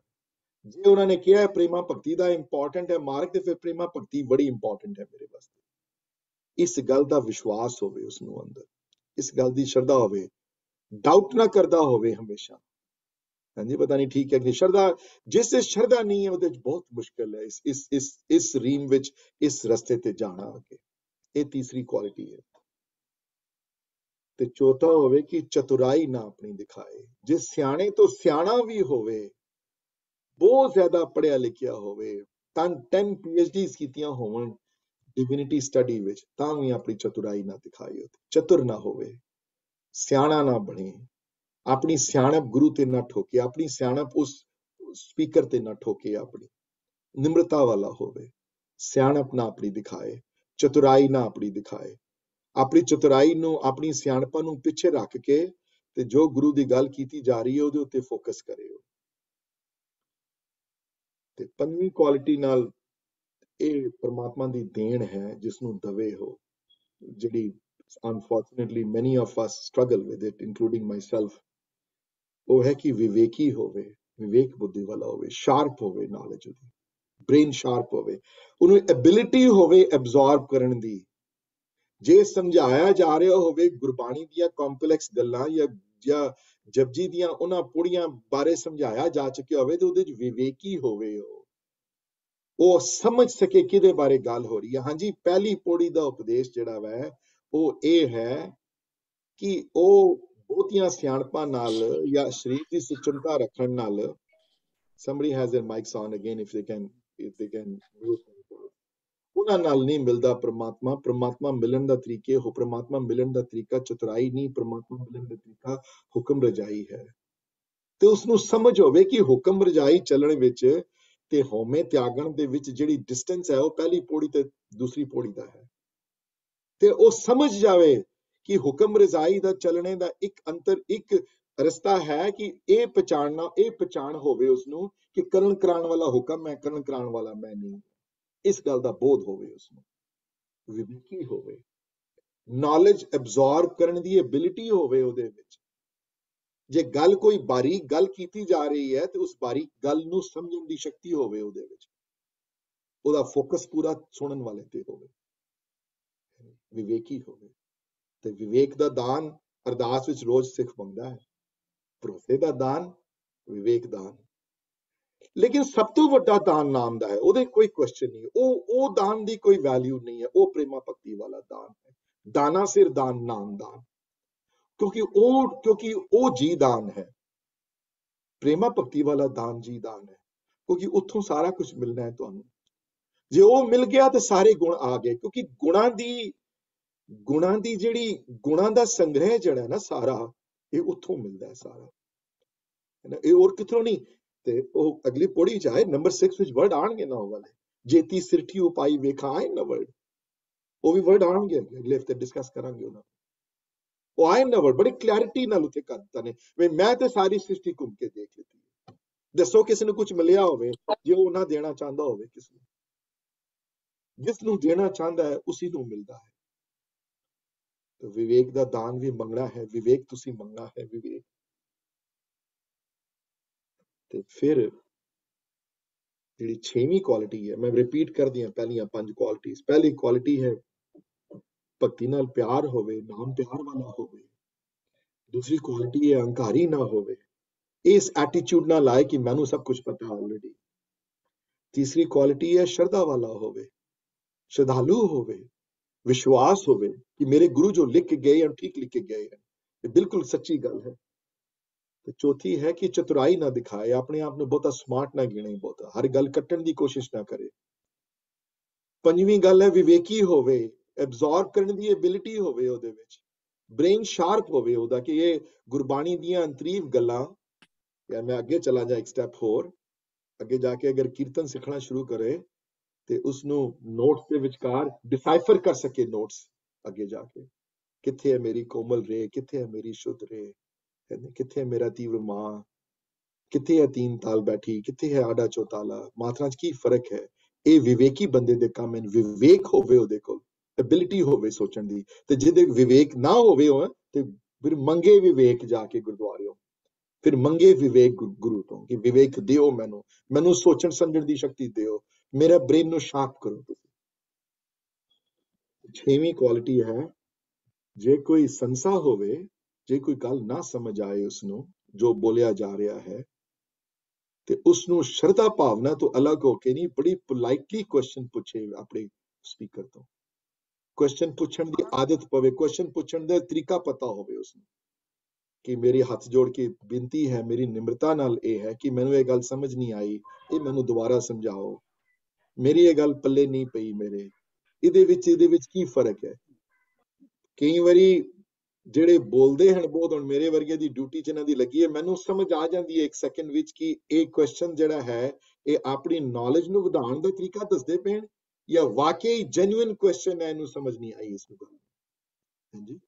ਜੇ ਉਹਨਾਂ ਨੇ ਕਿਹਾ ਹੈ ਪ੍ਰੇਮਾ ਭਗਤੀ ਦਾ ਇੰਪੋਰਟੈਂਟ ਹੈ, ਮਾਰਗ ਤੇ ਫਿਰ ਪ੍ਰੇਮਾ ਭਗਤੀ ਬੜੀ ਇੰਪੋਰਟੈਂਟ ਹੈ ਮੇਰੇ ਵਾਸਤੇ। ਇਸ ਗੱਲ ਦਾ ਵਿਸ਼ਵਾਸ ਹੋਵੇ ਉਸ ਨੂੰ ਅੰਦਰ। ਇਸ ਗੱਲ ਦੀ ਸ਼ਰਧਾ ਹੋਵੇ। ਡਾਊਟ ਨਾ ਕਰਦਾ ਹੋਵੇ ਹਮੇਸ਼ਾ। ਹਾਂਜੀ, ਪਤਾ ਨਹੀਂ ਠੀਕ ਹੈ ਕਿ ਸ਼ਰਧਾ, ਜਿਸ ਤੇ ਸ਼ਰਧਾ ਨਹੀਂ ਹੈ, ਉਹਦੇ ਵਿੱਚ ਬਹੁਤ ਮੁਸ਼ਕਲ ਹੈ, ਇਸ ਇਸ ਇਸ ਇਸ ਰੀਮ ਵਿੱਚ, ਇਸ ਰਸਤੇ ਤੇ ਜਾਣਾ ਅੱਗੇ। ਇਹ ਤੀਸਰੀ ਕੁਆਲਿਟੀ ਹੈ। ਤੇ ਚੌਥਾ ਹੋਵੇ ਕਿ ਚਤੁਰਾਈ ਨਾ ਆਪਣੀ ਦਿਖਾਏ। ਜੇ ਸਿਆਣੇ ਤੋਂ ਸਿਆਣਾ ਵੀ ਹੋਵੇ, ਬਹੁਤ ਜ਼ਿਆਦਾ ਪੜਿਆ ਲਿਖਿਆ ਹੋਵੇ, ਤਾਂ 10 ਪੀਐਚਡੀਜ਼ ਕੀਤੀਆਂ ਹੋਣ ਡਿਵਿਨਿਟੀ ਸਟੱਡੀ ਵਿੱਚ, ਤਾਂ ਵੀ ਆਪਣੀ ਚਤੁਰਾਈ ਨਾ ਦਿਖਾਈ ਚਤੁਰ ਨਾ ਹੋਵੇ, ਸਿਆਣਾ ਨਾ ਬਣੇ। ਆਪਣੀ ਸਿਆਣਪ ਗੁਰੂ ਤੇ ਨਾ ਠੋਕੇ, ਆਪਣੀ ਸਿਆਣਪ ਉਸ ਸਪੀਕਰ ਤੇ ਨਾ ਠੋਕੇ, ਆਪਣੀ ਨਿਮਰਤਾ ਵਾਲਾ ਹੋਵੇ, ਸਿਆਣਪ ਨਾ ਆਪਣੀ ਦਿਖਾਏ, ਚਤੁਰਾਈ ਨਾ ਆਪਣੀ ਦਿਖਾਏ। ਆਪਣੀ ਚਤੁਰਾਈ ਨੂੰ, ਆਪਣੀ ਸਿਆਣਪਾਂ ਨੂੰ ਪਿੱਛੇ ਰੱਖ ਕੇ ਤੇ ਜੋ ਗੁਰੂ ਦੀ ਗੱਲ ਕੀਤੀ ਜਾ ਰਹੀ ਹੈ, ਉਹਦੇ ਉੱਤੇ ਫੋਕਸ ਕਰੇ ਉਹ ਤੇ ਪੰਜਵੀਂ ਕੁਆਲਿਟੀ ਨਾਲ ਇਹ ਪਰਮਾਤਮਾ ਦੀ ਦੇਣ ਹੈ ਜਿਸ ਨੂੰ ਦਵੇ ਹੋ ਜਿਹੜੀ unfortunately many of us struggle with it, including myself ਉਹ ਹੈ ਕਿ ਵਿਵੇਕੀ ਹੋਵੇ, ਵਿਵੇਕ ਬੁੱਧੀ ਵਾਲਾ ਹੋਵੇ ਸ਼ਾਰਪ ਹੋਵੇ ਨੌਲੇਜ ਉਹਦੀ ਬ੍ਰੇਨ ਸ਼ਾਰਪ ਹੋਵੇ, ਉਹਨੂੰ ਐਬਿਲਿਟੀ ਹੋਵੇ ਐਬਜ਼ੌਰਬ ਕਰਨ ਦੀ, ਜੇ ਸਮਝਾਇਆ ਜਾ ਰਿਹਾ ਹੋਵੇ ਗੁਰਬਾਣੀ ਦੀਆਂ ਕੰਪਲੈਕਸ ਗੱਲਾਂ ਜਾਂ ਜਾਂ ਜਪਜੀ ਦੀਆਂ ਉਹਨਾਂ ਪੁੜੀਆਂ ਬਾਰੇ ਸਮਝਾਇਆ ਜਾ ਚੁੱਕਿਆ ਹੋਵੇ ਤੇ ਉਹਦੇ ਵਿੱਚ ਵਿਵੇਕੀ ਹੋਵੇ ਉਹ ਉਹ ਸਮਝ ਸਕੇ ਕਿਹਦੇ ਬਾਰੇ ਗੱਲ ਹੋ ਰਹੀ ਹੈ ਹਾਂਜੀ, ਪਹਿਲੀ ਪੌੜੀ ਦਾ ਉਪਦੇਸ਼ ਜਿਹੜਾ ਵੈ, ਉਹ ਇਹ ਹੈ ਕਿ ਉਹ ਬਹੁਤੀਆਂ ਸਿਆਣਪਾਂ ਨਾਲ ਜਾਂ ਸਰੀਰ ਦੀ ਸੁਚਮਤਾ ਰੱਖਣ ਨਾਲ somebody has their mics on again if they can, if they can ਉਹਨਾਂ ਨਾਲ ਨਹੀਂ ਮਿਲਦਾ ਪ੍ਰਮਾਤਮਾ ਪ੍ਰਮਾਤਮਾ ਮਿਲਣ ਦਾ ਤਰੀਕੇ ਹੋ ਪ੍ਰਮਾਤਮਾ ਮਿਲਣ ਦਾ ਤਰੀਕਾ ਚਤੁਰਾਈ ਨਹੀਂ, ਪ੍ਰਮਾਤਮਾ ਮਿਲਣ ਦਾ ਤਰੀਕਾ ਹੁਕਮ ਰਜਾਈ ਹੈ। ਤੇ ਉਸ ਨੂੰ ਸਮਝ ਹੋਵੇ ਕਿ ਹੁਕਮ ਰਜਾਈ ਚੱਲਣ ਵਿੱਚ ਤੇ ਹਉਮੈ ਤਿਆਗਣ ਦੇ ਵਿੱਚ ਜਿਹੜੀ ਡਿਸਟੈਂਸ ਹੈ ਉਹ ਪਹਿਲੀ ਪੌੜੀ ਤੇ ਦੂਸਰੀ ਪੌੜੀ ਦਾ ਹੈ। ਤੇ ਉਹ ਸਮਝ ਜਾਵੇ ਕਿ ਹੁਕਮ ਰਜ਼ਾਈ ਦਾ ਚੱਲਣੇ ਦਾ ਇੱਕ ਅੰਤਰ, ਇੱਕ ਰਸਤਾ ਹੈ ਕਿ ਇਹ ਪਛਾਣਨਾ, ਇਹ ਪਛਾਣ ਹੋਵੇ ਉਸ ਨੂੰ ਕਿ ਕਰਨ ਕਰਾਉਣ ਵਾਲਾ ਹੁਕਮ ਹੈ, ਕਰਨ ਕਰਾਉਣ ਵਾਲਾ ਮੈਂ ਨਹੀਂ ਇਸ ਗੱਲ ਦਾ ਬੋਧ ਹੋਵੇ ਉਸ ਨੂੰ ਵਿਵੇਕੀ ਹੋਵੇ ਨੌਲੇਜ ਐਬਜ਼ੌਰਬ ਕਰਨ ਦੀ ਐਬਿਲਿਟੀ ਹੋਵੇ ਉਹਦੇ ਵਿੱਚ। ਜੇ ਗੱਲ ਕੋਈ ਬਾਰੀਕ ਗੱਲ ਕੀਤੀ ਜਾ ਰਹੀ ਹੈ, ਤੇ ਉਸ ਬਾਰੀਕ ਗੱਲ ਨੂੰ ਸਮਝਣ ਦੀ ਸ਼ਕਤੀ ਹੋਵੇ ਉਹਦੇ ਵਿੱਚ। ਉਹਦਾ ਫੋਕਸ ਪੂਰਾ ਸੁਣਨ ਵਾਲੇ ਤੇ ਹੋਵੇ। ਵਿਵੇਕੀ ਹੋਵੇ। ਤੇ ਵਿਵੇਕ ਦਾ ਦਾਨ ਅਰਦਾਸ ਵਿੱਚ ਰੋਜ਼ ਸਿੱਖ ਮੰਗਦਾ ਹੈ। ਭਰੋਸੇ ਦਾ ਦਾਨ, ਵਿਵੇਕ ਦਾਨ। ਲੇਕਿਨ ਸਭ ਤੋਂ ਵੱਡਾ ਦਾਨ ਨਾਮ ਦਾ ਹੈ, ਉਹਦੇ ਕੋਈ ਕੁਐਸਚਨ ਨਹੀਂ। ਉਹ ਉਹ ਦਾਨ ਦੀ ਕੋਈ ਵੈਲਿਊ ਨਹੀਂ ਹੈ, ਉਹ ਪ੍ਰੇਮਾ ਭਗਤੀ ਵਾਲਾ ਦਾਨ ਹੈ। ਦਾਨਾ ਸਿਰ ਦਾਨ, ਨਾਮ ਦਾਨ। ਕਿਉਂਕਿ ਉਹ ਕਿਉਂਕਿ ਉਹ ਜੀ ਦਾਨ ਹੈ। ਪ੍ਰੇਮਾ ਭਗਤੀ ਵਾਲਾ ਦਾਨ ਜੀ ਦਾਨ ਹੈ। ਕਿਉਂਕਿ ਉੱਥੋਂ ਸਾਰਾ ਕੁਝ ਮਿਲਣਾ ਹੈ ਤੁਹਾਨੂੰ। ਜੇ ਉਹ ਮਿਲ ਗਿਆ ਤੇ ਸਾਰੇ ਗੁਣ ਆ ਗਏ, ਕਿਉਂਕਿ ਗੁਣਾਂ ਦੀ ਗੁਣਾਂ ਦੀ ਜਿਹੜੀ, ਗੁਣਾਂ ਦਾ ਸੰਗ੍ਰਹਿ ਜਿਹੜਾ ਨਾ ਸਾਰਾ, ਇਹ ਉੱਥੋਂ ਮਿਲਦਾ ਹੈ ਸਾਰਾ। ਹੈ ਨਾ, ਇਹ ਹੋਰ ਕਿਥੋਂ ਨਹੀਂ? ਤੇ ਉਹ ਅਗਲੀ ਪੌੜੀ ਚ ਆਏ ਨੰਬਰ 6 ਵਿੱਚ ਵਰਡ ਆਣਗੇ ਨਾ ਉਹ ਵਾਲੇ। ਜੇਤੀ ਸਿਰਠੀ ਉਪਾਈ ਵੇਖਾਏ ਨਾ ਵਰਡ ਉਹ ਵੀ ਵਰਡ ਆਣਗੇ ਅਗਲੇ ਹਫ਼ਤੇ ਡਿਸਕਸ ਕਰਾਂਗੇ ਉਹਨਾਂ ਉਹ ਆਏ ਨਾ ਵਰਡ ਬੜੀ ਕਲੈਰਿਟੀ ਨਾਲ ਉੱਥੇ ਕਰ ਦਿੱਤਾ ਨੇ। ਵੀ ਮੈਂ ਤੇ ਸਾਰੀ ਸ੍ਰਿਸ਼ਟੀ ਘੁੰਮ ਕੇ ਦੇਖ ਲਈ। ਦੱਸੋ ਕਿਸੇ ਨੂੰ ਕੁਝ ਮਿਲਿਆ ਹੋਵੇ, ਜੇ ਉਹ ਨਾ ਦੇਣਾ ਚਾਹੁੰਦਾ ਹੋਵੇ ਕਿਸੇ ਨੂੰ? ਜਿਸ ਨੂੰ ਦੇਣਾ ਚਾਹੁੰਦਾ ਹੈ, ਉਸੇ ਨੂੰ ਮਿਲਦਾ ਹੈ। ਤੇ ਵਿਵੇਕ ਦਾ ਦਾਨ ਵੀ ਮੰਗਣਾ ਹੈ ਵਿਵੇਕ ਤੁਸੀਂ ਮੰਗਣਾ ਹੈ ਵਿਵੇਕ ਤੇ ਫਿਰ ਜਿਹੜੀ ਛੇਵੀਂ ਕੁਆਲਿਟੀ ਹੈ ਮੈਂ ਰਿਪੀਟ ਕਰਦੀ ਹਾਂ ਪਹਿਲੀਆਂ ਪੰਜ ਕੁਆਲਿਟੀਆਂ ਪਹਿਲੀ ਕੁਆਲਿਟੀ ਹੈ ਭਗਤੀ ਨਾਲ ਪਿਆਰ ਹੋਵੇ ਨਾਮ ਪਿਆਰ ਵਾਲਾ ਹੋਵੇ ਦੂਸਰੀ ਕੁਆਲਿਟੀ ਹੈ ਅਹੰਕਾਰੀ ਨਾ ਹੋਵੇ ਇਸ ਐਟੀਟਿਊਡ ਨਾਲ ਆਏ ਕਿ ਮੈਨੂੰ ਸਭ ਕੁਝ ਪਤਾ ਆਲਰੇਡੀ ਤੀਸਰੀ ਕੁਆਲਿਟੀ ਹੈ ਸ਼ਰਧਾ ਵਾਲਾ ਹੋਵੇ ਸ਼ਰਧਾਲੂ ਹੋਵੇ ਵਿਸ਼ਵਾਸ ਹੋਵੇ ਕਿ ਮੇਰੇ ਗੁਰੂ ਜੋ ਲਿਖ ਕੇ ਗਏ ਹਨ, ਠੀਕ ਲਿਖ ਕੇ ਗਏ ਹਨ, ਇਹ ਬਿਲਕੁਲ ਸੱਚੀ ਗੱਲ ਹੈ। ਤੇ ਚੌਥੀ ਹੈ ਕਿ ਚਤੁਰਾਈ ਨਾ ਦਿਖਾਏ, ਆਪਣੇ ਆਪ ਨੂੰ ਬਹੁਤਾ ਸਮਾਰਟ ਨਾ ਗਿਣੇ ਬਹੁਤਾ, ਹਰ ਗੱਲ ਕੱਟਣ ਦੀ ਕੋਸ਼ਿਸ਼ ਨਾ ਕਰੇ। ਪੰਜਵੀਂ ਗੱਲ ਹੈ, ਵਿਵੇਕੀ ਹੋਵੇ ਐਬਜ਼ੌਰਬ ਕਰਨ ਦੀ ਐਬਿਲਿਟੀ ਹੋਵੇ ਉਹਦੇ ਵਿੱਚ ਬ੍ਰੇਨ ਸ਼ਾਰਪ ਹੋਵੇ ਉਹਦਾ ਕਿ ਇਹ ਗੁਰਬਾਣੀ ਦੀਆਂ ਅੰਤਰੀਵ ਗੱਲਾਂ ਜਾਂ ਮੈਂ ਅੱਗੇ ਚਲਾ ਜਾ ਇੱਕ ਸਟੈਪ ਹੋਰ, ਅੱਗੇ ਜਾ ਕੇ ਅਗਰ ਕੀਰਤਨ ਸਿੱਖਣਾ ਸ਼ੁਰੂ ਕਰੇ ਤੇ ਉਸ ਨੂੰ ਨੋਟਸ ਦੇ ਵਿਚਕਾਰ ਡਿਸਾਈਫਰ ਕਰ ਸਕੇ ਨੋਟਸ ਅੱਗੇ ਜਾ ਕੇ। ਕਿੱਥੇ ਹੈ ਮੇਰੀ ਕੋਮਲ ਰੇ, ਕਿੱਥੇ ਹੈ ਮੇਰੀ ਸ਼ੁੱਧ ਰੇ? ਕਿੱਥੇ ਹੈ ਮੇਰਾ ਤੀਵਰ ਮਾਂ? ਕਿੱਥੇ ਹੈ ਤੀਨ ਤਾਲ ਬੈਠੀ? ਕਿੱਥੇ ਹੈ ਆਡਾ ਚੌਤਾਲਾ? ਮਾਤਰਾ 'ਚ ਕੀ ਫ਼ਰਕ ਹੈ? ਇਹ ਵਿਵੇਕੀ ਬੰਦੇ ਦੇ ਕੰਮ ਹੈ। ਵਿਵੇਕ ਹੋਵੇ ਉਹਦੇ ਕੋਲ ਐਬਿਲਿਟੀ ਹੋਵੇ ਸੋਚਣ ਦੀ, ਤੇ ਜਿਹਦੇ ਵਿਵੇਕ ਨਾ ਹੋਵੇ ਉਹ, ਤੇ ਫਿਰ ਮੰਗੇ ਵਿਵੇਕ ਜਾ ਕੇ ਗੁਰਦੁਆਰਿਓਂ। ਫਿਰ ਮੰਗੇ ਵਿਵੇਕ ਗੁਰੂ ਤੋਂ ਕਿ ਵਿਵੇਕ ਦਿਓ ਮੈਨੂੰ ਮੈਨੂੰ ਸੋਚਣ ਸਮਝਣ ਦੀ ਸ਼ਕਤੀ ਦਿਓ। ਮੇਰਾ ਬ੍ਰੇਨ ਨੂੰ ਸ਼ਾਰਪ ਕਰੋ ਤੁਸੀਂ। ਛੇਵੀਂ ਕੁਆਲਿਟੀ ਹੈ, ਜੇ ਕੋਈ ਸੰਸਾ ਹੋਵੇ, ਜੇ ਕੋਈ ਗੱਲ ਨਾ ਸਮਝ ਆਏ ਉਸ ਨੂੰ ਜੋ ਬੋਲਿਆ ਜਾ ਰਿਹਾ ਹੈ, ਤੇ ਉਸ ਨੂੰ ਸ਼ਰਧਾ ਭਾਵਨਾ ਤੋਂ ਅਲੱਗ ਹੋ ਕੇ ਨਹੀਂ, ਬੜੀ ਪੋਲਾਈਟਲੀ ਕੁਐਸਚਨ ਪੁੱਛੇ ਆਪਣੇ ਸਪੀਕਰ ਤੋਂ। ਕੁਐਸਚਨ ਪੁੱਛਣ ਦੀ ਆਦਤ ਪਵੇ ਕੁਐਸਚਨ ਪੁੱਛਣ ਦਾ ਤਰੀਕਾ ਪਤਾ ਹੋਵੇ ਉਸ ਨੂੰ ਕਿ ਮੇਰੀ ਹੱਥ ਜੋੜ ਕੇ ਬੇਨਤੀ ਹੈ, ਮੇਰੀ ਨਿਮਰਤਾ ਨਾਲ ਇਹ ਹੈ ਕਿ ਮੈਨੂੰ ਇਹ ਗੱਲ ਸਮਝ ਨਹੀਂ ਆਈ, ਇਹ ਮੈਨੂੰ ਦੁਬਾਰਾ ਸਮਝਾਓ। ਮੇਰੀ ਇਹ ਗੱਲ ਪੱਲੇ ਨਹੀਂ ਪਈ ਮੇਰੇ। ਇਹਦੇ ਵਿੱਚ ਇਹਦੇ ਵਿੱਚ ਕੀ ਫ਼ਰਕ ਹੈ? ਕਈ ਵਾਰੀ ਜਿਹੜੇ ਬੋਲਦੇ ਹਨ ਬਹੁਤ, ਹੁਣ ਮੇਰੇ ਵਰਗੇ ਦੀ ਡਿਊਟੀ ਚ ਇਹਨਾਂ ਦੀ ਲੱਗੀ ਹੈ, ਮੈਨੂੰ ਸਮਝ ਆ ਜਾਂਦੀ ਹੈ ਇੱਕ ਸੈਕਿੰਡ ਵਿੱਚ ਕਿ ਇਹ ਕੁਐਸਚਨ ਜਿਹੜਾ ਹੈ, ਇਹ ਆਪਣੀ ਨੌਲੇਜ ਨੂੰ ਵਧਾਉਣ ਦਾ ਤਰੀਕਾ ਦੱਸਦੇ ਪੈਣ ਜਾਂ ਵਾਕਈ ਜੈਨੂਇਨ ਕੁਐਸਚਨ ਹੈ, ਇਹਨੂੰ ਸਮਝ ਨਹੀਂ ਆਈ ਇਸ ਨੂੰ ਹਾਂਜੀ।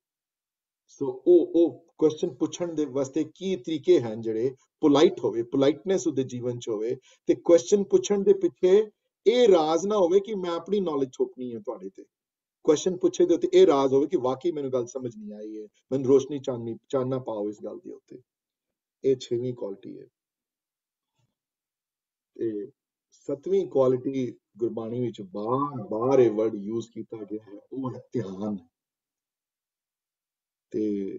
ਸੋ ਉਹ ਉਹ ਕੁਐਸਚਨ ਪੁੱਛਣ ਦੇ ਵਾਸਤੇ ਕੀ ਤਰੀਕੇ ਹਨ ਜਿਹੜੇ? ਪੋਲਾਈਟ ਹੋਵੇ ਪੋਲਾਈਟਨੈਸ ਉਹਦੇ ਜੀਵਨ ਚ ਹੋਵੇ ਤੇ ਕੁਐਸਚਨ ਪੁੱਛਣ ਦੇ ਪਿੱਛੇ ਇਹ ਰਾਜ਼ ਨਾ ਹੋਵੇ ਕਿ ਮੈਂ ਆਪਣੀ ਨੌਲੇਜ ਥੋਪਣੀ ਹੈ ਤੁਹਾਡੇ ਤੇ। ਕੁਐਸਚਨ ਪੁੱਛੇ ਦੇ ਉੱਤੇ ਇਹ ਰਾਜ਼ ਹੋਵੇ ਕਿ ਵਾਕਈ ਮੈਨੂੰ ਗੱਲ ਸਮਝ ਨਹੀਂ ਆਈ ਹੈ। ਮੈਨੂੰ ਰੋਸ਼ਨੀ ਚਾਨਣੀ, ਚਾਨਣਾ ਪਾਓ ਇਸ ਗੱਲ ਦੇ ਉੱਤੇ। ਇਹ ਛੇਵੀਂ ਕੁਆਲਿਟੀ ਹੈ। ਤੇ ਸਤਵੀਂ ਕੁਆਲਿਟੀ ਗੁਰਬਾਣੀ ਵਿੱਚ ਬਾਰ-ਬਾਰ ਇਹ ਵਰਡ ਯੂਜ਼ ਕੀਤਾ ਗਿਆ ਹੈ। ਉਹ ਹੈ ਧਿਆਨ। ਤੇ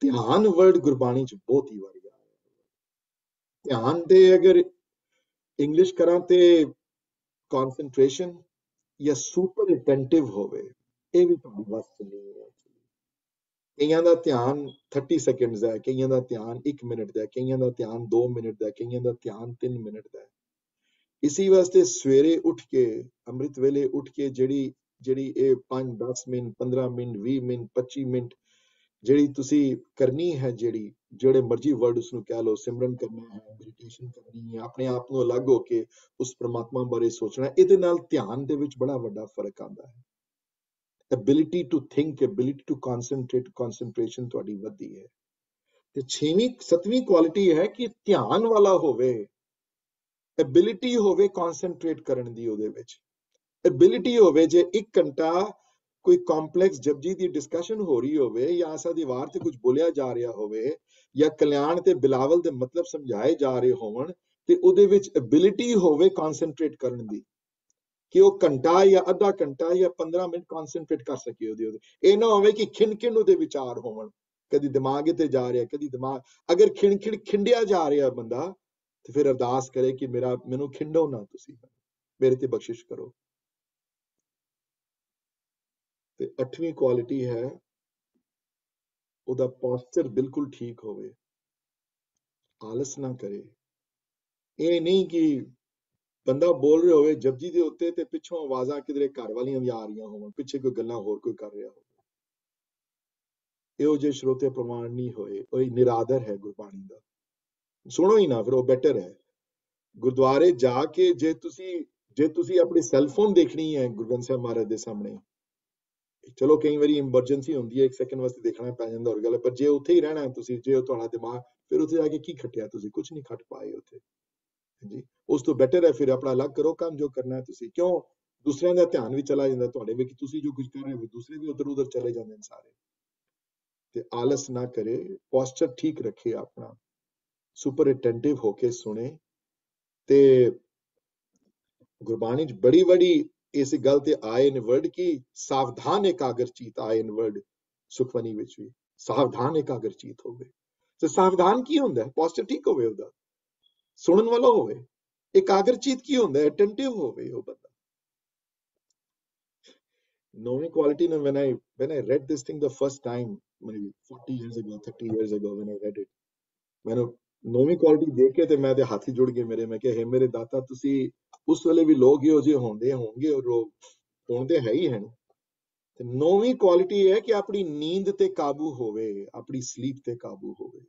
ਧਿਆਨ ਵਰਡ ਗੁਰਬਾਣੀ ਚ ਬਹੁਤ ਹੀ ਵਾਰੀ ਆਇਆ ਹੈ। ਧਿਆਨ ਦੇ ਅਗਰ ਇੰਗਲਿਸ਼ ਕਰਾਂ ਤੇ ਕਨਸੈਂਟਰੇਸ਼ਨ ਜਾਂ ਸੁਪਰ ਅਟੈਂਟਿਵ ਹੋਵੇ ਇਹ ਵੀ ਤੁਹਾਡੀ ਬਸ ਨਹੀਂ ਹੈ ਕਈਆਂ ਦਾ ਧਿਆਨ 30 ਸੈਕਿੰਡਸ ਹੈ ਕਈਆਂ ਦਾ ਧਿਆਨ 1 ਮਿੰਟ ਦਾ ਕਈਆਂ ਦਾ ਧਿਆਨ 2 ਮਿੰਟ ਦਾ ਕਈਆਂ ਦਾ ਧਿਆਨ 3 ਮਿੰਟ ਦਾ ਇਸੇ ਵਾਸਤੇ ਸਵੇਰੇ ਉੱਠ ਕੇ ਅੰਮ੍ਰਿਤ ਵੇਲੇ ਉੱਠ ਕੇ ਜਿਹੜੀ ਜਿਹੜੀ ਇਹ 5 10 ਮਿੰਟ 15 ਮਿੰਟ 20 ਮਿੰਟ 25 ਮਿੰਟ ਜਿਹੜੀ ਤੁਸੀਂ ਕਰਨੀ ਹੈ ਜਿਹੜੀ, ਜਿਹੜੇ ਮਰਜ਼ੀ ਵਰਡ ਉਸ ਨੂੰ ਕਹਿ ਲਓ, ਸਿਮਰਨ ਕਰਨਾ ਹੈ ਮੈਡੀਟੇਸ਼ਨ ਕਰਨੀ ਹੈ, ਆਪਣੇ ਆਪ ਨੂੰ ਅਲੱਗ ਹੋ ਕੇ ਉਸ ਪ੍ਰਮਾਤਮਾ ਬਾਰੇ ਸੋਚਣਾ ਇਹਦੇ ਨਾਲ ਧਿਆਨ ਦੇ ਵਿੱਚ ਬੜਾ ਵੱਡਾ ਫ਼ਰਕ ਆਉਂਦਾ ਹੈ। Ability to think ability to concentrate concentration ਤੁਹਾਡੀ ਵੱਧਦੀ ਹੈ। ਤੇ ਛੇਵੀਂ, ਸਤਵੀਂ ਕੁਆਲਿਟੀ ਹੈ ਕਿ ਧਿਆਨ ਵਾਲਾ ਹੋਵੇ ਐਬਿਲਿਟੀ ਹੋਵੇ ਕਨਸੈਂਟਰੇਟ ਕਰਨ ਦੀ ਉਹਦੇ ਵਿੱਚ। ਐਬਿਲਿਟੀ ਹੋਵੇ ਜੇ 1 ਘੰਟਾ ਕੋਈ ਕੰਪਲੈਕਸ ਜਪਜੀ ਦੀ ਡਿਸਕਸ਼ਨ ਹੋ ਰਹੀ ਹੋਵੇ ਜਾਂ ਅਸਾ ਦੀ ਵਾਰ ਤੇ ਕੁਝ ਬੋਲਿਆ ਜਾ ਰਿਹਾ ਹੋਵੇ ਜਾਂ ਕਲਿਆਣ ਤੇ ਬਿਲਾਵਲ ਦੇ ਮਤਲਬ ਸਮਝਾਏ ਜਾ ਰਹੇ ਹੋਣ ਤੇ ਉਹਦੇ ਵਿੱਚ ਐਬਿਲਿਟੀ ਹੋਵੇ ਕਨਸੈਂਟਰੇਟ ਕਰਨ ਦੀ, ਕਿ ਉਹ ਘੰਟਾ ਜਾਂ ਅੱਧਾ ਘੰਟਾ ਜਾਂ 15 ਮਿੰਟ ਕਨਸੈਂਟਰੇਟ ਕਰ ਸਕੇ ਉਹਦੇ ਉਹਦੇ। ਇਹ ਨਾ ਹੋਵੇ ਕਿ ਖਿੰਨ ਉਹਦੇ ਵਿਚਾਰ ਹੋਣ ਕਦੀ ਦਿਮਾਗ ਤੇ ਜਾ ਰਿਹਾ, ਕਦੀ ਦਿਮਾਗ, ਅਗਰ ਖਿੰਨ ਖਿੰਡਿਆ ਜਾ ਰਿਹਾ ਬੰਦਾ, ਤੇ ਫਿਰ ਅਰਦਾਸ ਕਰੇ ਕਿ ਮੇਰਾ, ਮੈਨੂੰ ਖਿੰਡੋ ਨਾ ਤੁਸੀਂ, ਮੇਰੇ ਤੇ ਬਖਸ਼ਿਸ਼ ਕਰੋ। ਤੇ ਅੱਠਵੀਂ ਕੁਆਲਿਟੀ ਹੈ, ਉਹਦਾ ਪੋਸਚਰ ਬਿਲਕੁਲ ਠੀਕ ਹੋਵੇ। ਆਲਸ ਨਾ ਕਰੇ। ਇਹ ਨਹੀਂ ਕਿ ਬੰਦਾ ਬੋਲ ਰਿਹਾ ਹੋਵੇ ਜਪਜੀ ਦੇ ਉੱਤੇ ਤੇ ਪਿੱਛੋਂ ਆਵਾਜ਼ਾਂ ਕਿਧਰੇ ਘਰ ਵਾਲੀਆਂ ਵੀ ਆ ਰਹੀਆਂ ਹੋਣ, ਪਿੱਛੇ ਕੋਈ ਗੱਲਾਂ ਹੋਰ ਕੋਈ ਕਰ ਰਿਹਾ ਹੋਵੇ। ਇਹੋ ਜਿਹੇ ਸ਼ਰੋਤੇ ਪ੍ਰਮਾਣ ਨਹੀਂ ਹੋਏ। ਉਹ ਨਿਰਾਦਰ ਹੈ ਗੁਰਬਾਣੀ ਦਾ। ਸੁਣੋ ਹੀ ਨਾ, ਫਿਰ ਉਹ ਬੈਟਰ ਹੈ। ਗੁਰਦੁਆਰੇ ਜਾ ਕੇ ਜੇ ਤੁਸੀਂ ਜੇ ਤੁਸੀਂ ਆਪਣੀ ਸੈੱਲਫੋਨ ਦੇਖਣੀ ਹੈ ਗੁਰੂ ਗ੍ਰੰਥ ਸਾਹਿਬ ਮਹਾਰਾਜ ਦੇ ਸਾਹਮਣੇ ਚਲੋ ਕਈ ਵਾਰੀ ਐਮਰਜੈਂਸੀ ਹੁੰਦੀ ਹੈ ਇੱਕ ਸੈਕਿੰਡ ਵਾਸਤੇ ਦੇਖਣਾ ਪੈ ਜਾਂਦਾ ਹੋਰ ਗੱਲ ਹੈ ਪਰ ਜੇ ਉੱਥੇ ਹੀ ਰਹਿਣਾ ਤੁਸੀਂ ਜੇ ਤੁਹਾਡਾ ਦਿਮਾਗ ਫਿਰ ਉੱਥੇ ਜਾ ਕੇ ਕੀ ਖੱਟਿਆ ਤੁਸੀਂ ਕੁਝ ਨਹੀਂ ਖੱਟ ਪਾਏ ਉੱਥੇ ਹਾਂਜੀ ਉਸ ਤੋਂ ਬੈਟਰ ਹੈ ਫਿਰ ਆਪਣਾ ਅਲੱਗ ਕਰੋ ਕੰਮ ਜੋ ਕਰਨਾ ਹੈ ਤੁਸੀਂ ਕਿਉਂ ਦੂਸਰਿਆਂ ਦਾ ਧਿਆਨ ਵੀ ਚਲਾ ਜਾਂਦਾ ਤੁਹਾਡੇ ਵਿੱਚ ਤੁਸੀਂ ਜੋ ਕੁਝ ਕਰ ਰਹੇ ਹੋ ਦੂਸਰੇ ਵੀ ਉਧਰ ਉਧਰ ਚਲੇ ਜਾਂਦੇ ਨੇ ਸਾਰੇ ਤੇ ਆਲਸ ਨਾ ਕਰੇ ਪੋਸਚਰ ਠੀਕ ਰੱਖੇ ਆਪਣਾ ਸੁਪਰ ਅਟੈਂਟਿਵ ਹੋ ਕੇ ਸੁਣੇ ਤੇ ਗੁਰਬਾਣੀ ਚ ਬੜੀ ਬੜੀ ਇਸ ਗੱਲ ਤੇ ਆਏ ਨੇ ਵਰਡ ਕੀ ਸਾਵਧਾਨ ਇਕਾਗਰਚੀਤ ਆਏ ਨੇ ਵਰਡ ਸੁਖਵਨੀ ਵਿੱਚ ਵੀ। ਸਾਵਧਾਨ ਇਕਾਗਰਚੀਤ ਹੋਵੇ। ਤੇ ਸਾਵਧਾਨ ਕੀ ਹੁੰਦਾ? ਹੈ ਪੋਸਚਰ ਠੀਕ ਹੋਵੇ ਉਹਦਾ? ਸੁਣਨ ਵਾਲਾ ਹੋਵੇ। ਇਕਾਗਰਚੀਤ ਕੀ ਹੁੰਦਾ? ਹੈ ਅਟੈਂਟਿਵ ਹੋਵੇ ਉਹ ਬੰਦਾ। knowing quality now when i when i read this thing the first time maybe 40 years ago 30 years ago when i read it, ਮੈਨੂੰ ਨੌਵੀਂ ਕੁਆਲਿਟੀ ਦੇਖ ਕੇ ਤੇ ਮੈਂ ਤੇ ਹੱਥ ਹੀ ਜੁੜ ਗਏ ਮੇਰੇ, ਮੈਂ ਕਿਹਾ, ਹੈ ਮੇਰੇ ਦਾਤਾ, ਤੁਸੀਂ ਉਸ ਵੇਲੇ ਵੀ ਲੋਕ ਇਹੋ ਜਿਹੇ ਹੁੰਦੇ ਹੋਣਗੇ ਔਰ ਉਹ ਹੈ ਹੀ ਹਨ ਤੇ ਨੌਵੀਂ ਕੁਆਲਿਟੀ ਹੈ ਕਿ ਆਪਣੀ ਨੀਂਦ ਤੇ ਕਾਬੂ ਹੋਵੇ, ਆਪਣੀ ਸਲੀਪ ਤੇ ਕਾਬੂ ਹੋਵੇ।